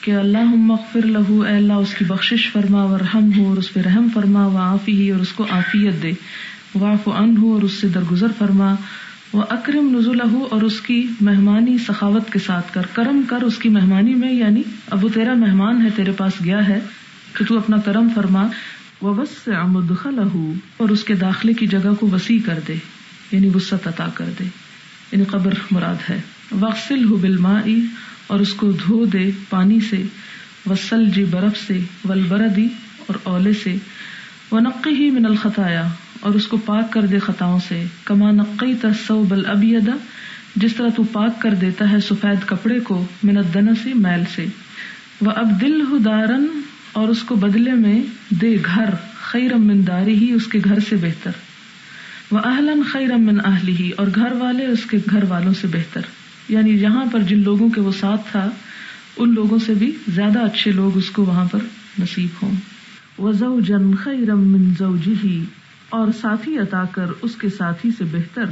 Speaker 1: کہ اللہ مغفر لہو، اے اللہ، اس کی بخشش فرما و رحم ہو اور اس پہ رحم فرما و آفی ہی اور اس کو آفیت دے۔ واف و ان ہو اور اس سے درگزر فرما۔ وہ اکرم نزول اور اس کی مہمانی سخاوت کے ساتھ کر۔ کرم کر اس کی مہمانی میں یعنی اب وہ تیرا مہمان ہے، تیرے پاس گیا ہے، کہ تو اپنا کرم فرما۔ وہ بس امدخل اور اس کے داخلے کی جگہ کو وسیع کر دے یعنی وسط عطا کر دے۔ یعنی قبر مراد ہے۔ وقصل ہو بلما اور اس کو دھو دے پانی سے وسل جی برف سے ول بردی اور اولے سے۔ وہ نقی ہی من الخطایا اور اس کو پاک کر دے خطاؤں سے۔ کما نقی تصو بل جس طرح تو پاک کر دیتا ہے سفید کپڑے کو منت دن سے میل سے۔ وہ اب دل دارن اور اس کو بدلے میں دے گھر، خیرم من داری ہی اس کے گھر سے بہتر۔ وہ اہلن خیرم من اہلی ہی اور گھر والے اس کے گھر والوں سے بہتر۔ یعنی یہاں پر جن لوگوں کے وہ ساتھ تھا، ان لوگوں سے بھی زیادہ اچھے لوگ اس کو وہاں پر نصیب ہوں۔ وزو جن خیرم من زوجہی، اور ساتھی عطا کر اس کے ساتھی سے بہتر۔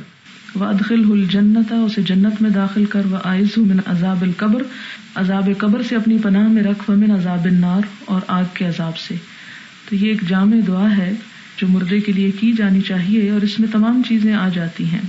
Speaker 1: وہ ادخل اسے جنت میں داخل کر۔ وہ آئز من عذاب القبر، عذاب قبر سے اپنی پناہ میں رکھ۔ من عذاب النار، اور آگ کے عذاب سے۔ تو یہ ایک جامع دعا ہے جو مردے کے لیے کی جانی چاہیے، اور اس میں تمام چیزیں آ جاتی ہیں۔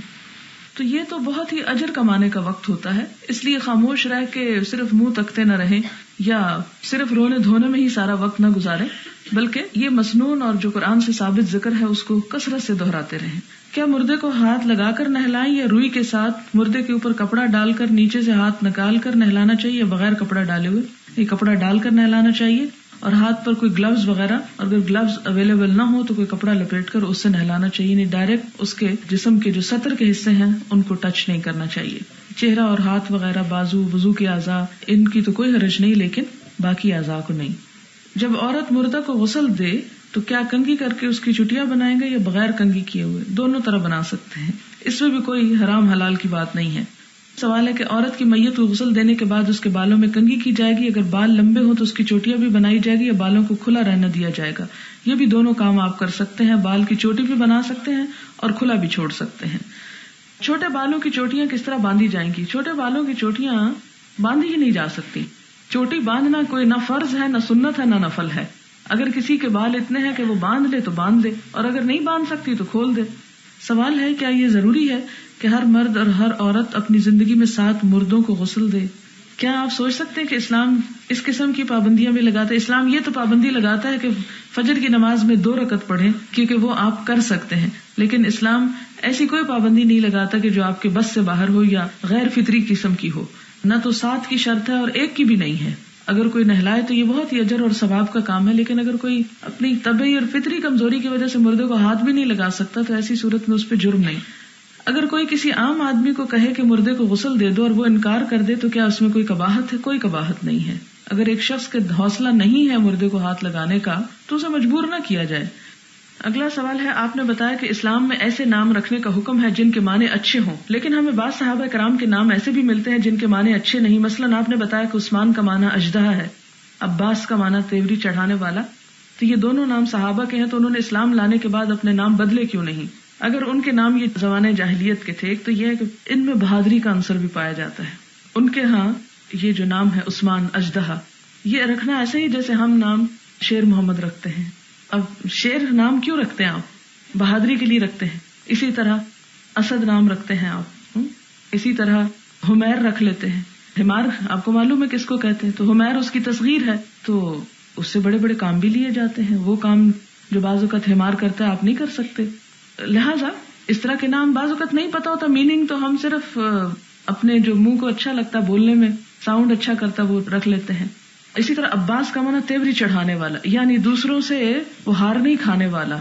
Speaker 1: تو یہ تو بہت ہی اجر کمانے کا وقت ہوتا ہے۔ اس لیے خاموش رہ کے صرف منہ تکتے نہ رہے یا صرف رونے دھونے میں ہی سارا وقت نہ گزارے بلکہ یہ مصنون اور جو قرآن سے ثابت ذکر ہے، اس کو کثرت سے دہراتے رہے کیا مردے کو ہاتھ لگا کر نہلائیں یا روئی کے ساتھ مردے کے اوپر کپڑا ڈال کر نیچے سے ہاتھ نکال کر نہلانا چاہیے بغیر کپڑا ڈالے ہوئے؟ یہ کپڑا ڈال کر نہلانا چاہیے۔ اور ہاتھ پر کوئی گلوز وغیرہ اگر گلوز اویلیبل نہ ہو تو کوئی کپڑا لپیٹ کر اس سے نہلانا چاہیے یعنی نہیں ڈائریکٹ اس کے جسم کے جو سطر کے حصے ہیں، ان کو ٹچ نہیں کرنا چاہیے۔ چہرہ اور ہاتھ وغیرہ، بازو وزو کے اعضاء، ان کی تو کوئی حرج نہیں، لیکن باقی اعضاء کو نہیں۔ جب عورت مردہ کو غسل دے، تو کیا کنگی کر کے اس کی چٹیاں بنائیں گے یا بغیر کنگی کیے ہوئے؟ دونوں طرح بنا سکتے ہیں۔ اس میں بھی کوئی حرام حلال کی بات نہیں ہے۔ سوال ہے کہ عورت کی میت کو غسل دینے کے بعد اس کے بالوں میں کنگھی کی جائے گی؟ اگر بال لمبے ہوں تو اس کی چوٹیاں بھی بنائی جائے گی یا بالوں کو کھلا رہنا دیا جائے گا؟ یہ بھی دونوں کام آپ کر سکتے ہیں۔ بال کی چوٹی بھی بنا سکتے ہیں اور کھلا بھی چھوڑ سکتے ہیں۔ چھوٹے بالوں کی چوٹیاں کس طرح باندھی جائیں گی؟ چھوٹے بالوں کی چوٹیاں باندھی ہی نہیں جا سکتی۔ چوٹی باندھنا کوئی نہ فرض ہے، نہ سنت ہے، نہ نفل ہے۔ اگر کسی کے بال اتنے ہیں کہ وہ باندھ لے تو باندھ دے، اور اگر نہیں باندھ سکتی تو کھول دے۔ سوال ہے، کیا یہ ضروری ہے کہ ہر مرد اور ہر عورت اپنی زندگی میں سات مردوں کو غسل دے۔ کیا آپ سوچ سکتے ہیں کہ اسلام اس قسم کی پابندیاں بھی لگاتا ہے؟ اسلام یہ تو پابندی لگاتا ہے کہ فجر کی نماز میں دو رکت پڑھیں کیونکہ وہ آپ کر سکتے ہیں۔ لیکن اسلام ایسی کوئی پابندی نہیں لگاتا کہ جو آپ کے بس سے باہر ہو یا غیر فطری قسم کی ہو۔ نہ تو سات کی شرط ہے اور ایک کی بھی نہیں ہے۔ اگر کوئی نہلائے تو یہ بہت ہی اجر اور ثواب کا کام ہے، لیکن اگر کوئی اپنی طبی اور فطری کمزوری کی وجہ سے مردے کو ہاتھ بھی نہیں لگا سکتا تو ایسی صورت میں اس پہ جرم نہیں۔ اگر کوئی کسی عام آدمی کو کہے کہ مردے کو غسل دے دو اور وہ انکار کر دے تو کیا اس میں کوئی کباہت ہے؟ کوئی کباہت نہیں ہے۔ اگر ایک شخص کے حوصلہ نہیں ہے مردے کو ہاتھ لگانے کا، تو اسے مجبور نہ کیا جائے۔ اگلا سوال ہے، آپ نے بتایا کہ اسلام میں ایسے نام رکھنے کا حکم ہے جن کے معنی اچھے ہوں۔ لیکن ہمیں بعض صحابہ کرام کے نام ایسے بھی ملتے ہیں جن کے معنی اچھے نہیں۔ مثلاً آپ نے بتایا کہ عثمان کا معنی اجدہ ہے، عباس کا معنی تیوری چڑھانے والا۔ تو یہ دونوں نام صحابہ کے ہیں، تو انہوں نے اسلام لانے کے بعد اپنے نام بدلے کیوں نہیں؟ اگر ان کے نام یہ زمانے جاہلیت کے تھے تو یہ ہے کہ ان میں بہادری کا عنصر بھی پایا جاتا ہے۔ ان کے ہاں یہ جو نام ہے عثمان اجدہ یہ رکھنا ایسے ہی جیسے ہم نام شیر محمد رکھتے ہیں۔ اب شیر نام کیوں رکھتے ہیں آپ؟ بہادری کے لیے رکھتے ہیں۔ اسی طرح اسد نام رکھتے ہیں آپ۔ اسی طرح ہمیر رکھ لیتے ہیں۔ ہمار آپ کو معلوم ہے کس کو کہتے ہیں؟ تو ہمیر اس کی تصغیر ہے۔ تو اس سے بڑے بڑے کام بھی لیے جاتے ہیں۔ وہ کام جو بعض اوقات ہمار کرتا ہے، آپ نہیں کر سکتے۔ لہٰذا اس طرح کے نام بعض اوقات نہیں پتا ہوتا میننگ تو ہم صرف اپنے جو منہ کو اچھا لگتا بولنے میں ساؤنڈ اچھا کرتا وہ رکھ لیتے ہیں۔ اسی طرح عباس کا مانا تیوری چڑھانے والا یعنی دوسروں سے وہ ہار نہیں کھانے والا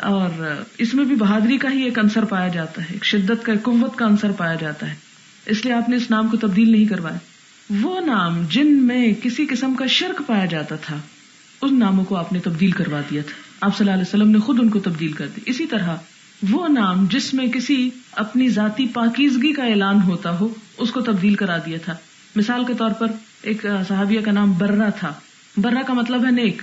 Speaker 1: اور اس میں بھی بہادری کا ہی ایک انصر پایا جاتا ہے، ایک شدت کا قوت کا انصر پایا جاتا ہے۔ اس لیے آپ نے اس نام کو تبدیل نہیں کروایا۔ وہ نام جن میں کسی قسم کا شرک پایا جاتا تھا، ان ناموں کو آپ نے تبدیل کروا دیا تھا۔ آپ صلی اللہ علیہ وسلم نے خود ان کو تبدیل کر دی۔ اسی طرح وہ نام جس میں کسی اپنی ذاتی پاکیزگی کا اعلان ہوتا ہو، اس کو تبدیل کرا دیا تھا۔ مثال کے طور پر ایک صحابیہ کا نام برا تھا۔ برا کا مطلب ہے نیک۔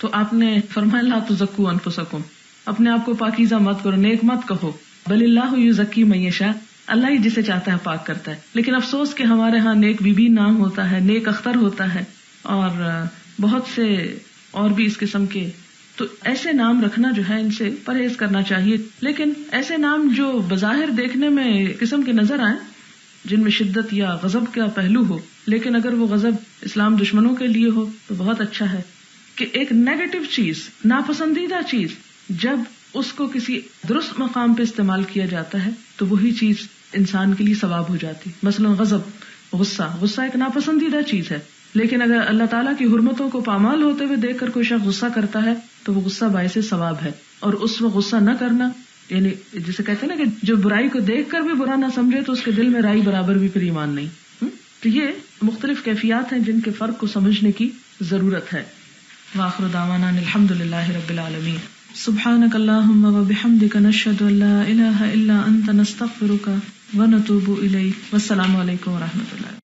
Speaker 1: تو آپ نے فرمایا اللہ تو زکو انفسکم۔ اپنے آپ کو پاکیزہ مت کرو، نیک مت کہو۔ بل اللہ یو ذکی میشا اللہ ہی جسے چاہتا ہے پاک کرتا ہے۔ لیکن افسوس کہ ہمارے ہاں نیک بی بی نام ہوتا ہے، نیک اختر ہوتا ہے۔ اور بہت سے اور بھی اس قسم کے تو ایسے نام رکھنا جو ہے ان سے پرہیز کرنا چاہیے۔ لیکن ایسے نام جو بظاہر دیکھنے میں قسم کے نظر آئے جن میں شدت یا غزب کا پہلو ہو، لیکن اگر وہ غزب اسلام دشمنوں کے لیے ہو، تو بہت اچھا ہے کہ ایک نیگیٹو چیز، ناپسندیدہ چیز، جب اس کو کسی درست مقام پہ استعمال کیا جاتا ہے، تو وہی چیز انسان کے لیے ثواب ہو جاتی۔ مثلاً غزب غصہ غصہ ایک ناپسندیدہ چیز ہے۔ لیکن اگر اللہ تعالیٰ کی حرمتوں کو پامال ہوتے ہوئے دیکھ کر کوئی شخص غصہ کرتا ہے، تو وہ غصہ باعث ثواب ہے۔ اور اس وقت غصہ نہ کرنا یعنی جسے کہتے ہیں نا کہ جو برائی کو دیکھ کر بھی برا نہ سمجھے، تو اس کے دل میں رائی برابر بھی پھر ایمان نہیں۔ تو یہ مختلف کیفیات ہیں جن کے فرق کو سمجھنے کی ضرورت ہے۔ واخر داوانا الحمد للہ رب العالمین۔ سبحانك اللهم وبحمدك نشهد ان لا اله الا انت نستغفرك ونتوب اليك والسلام علیکم و رحمۃ اللہ۔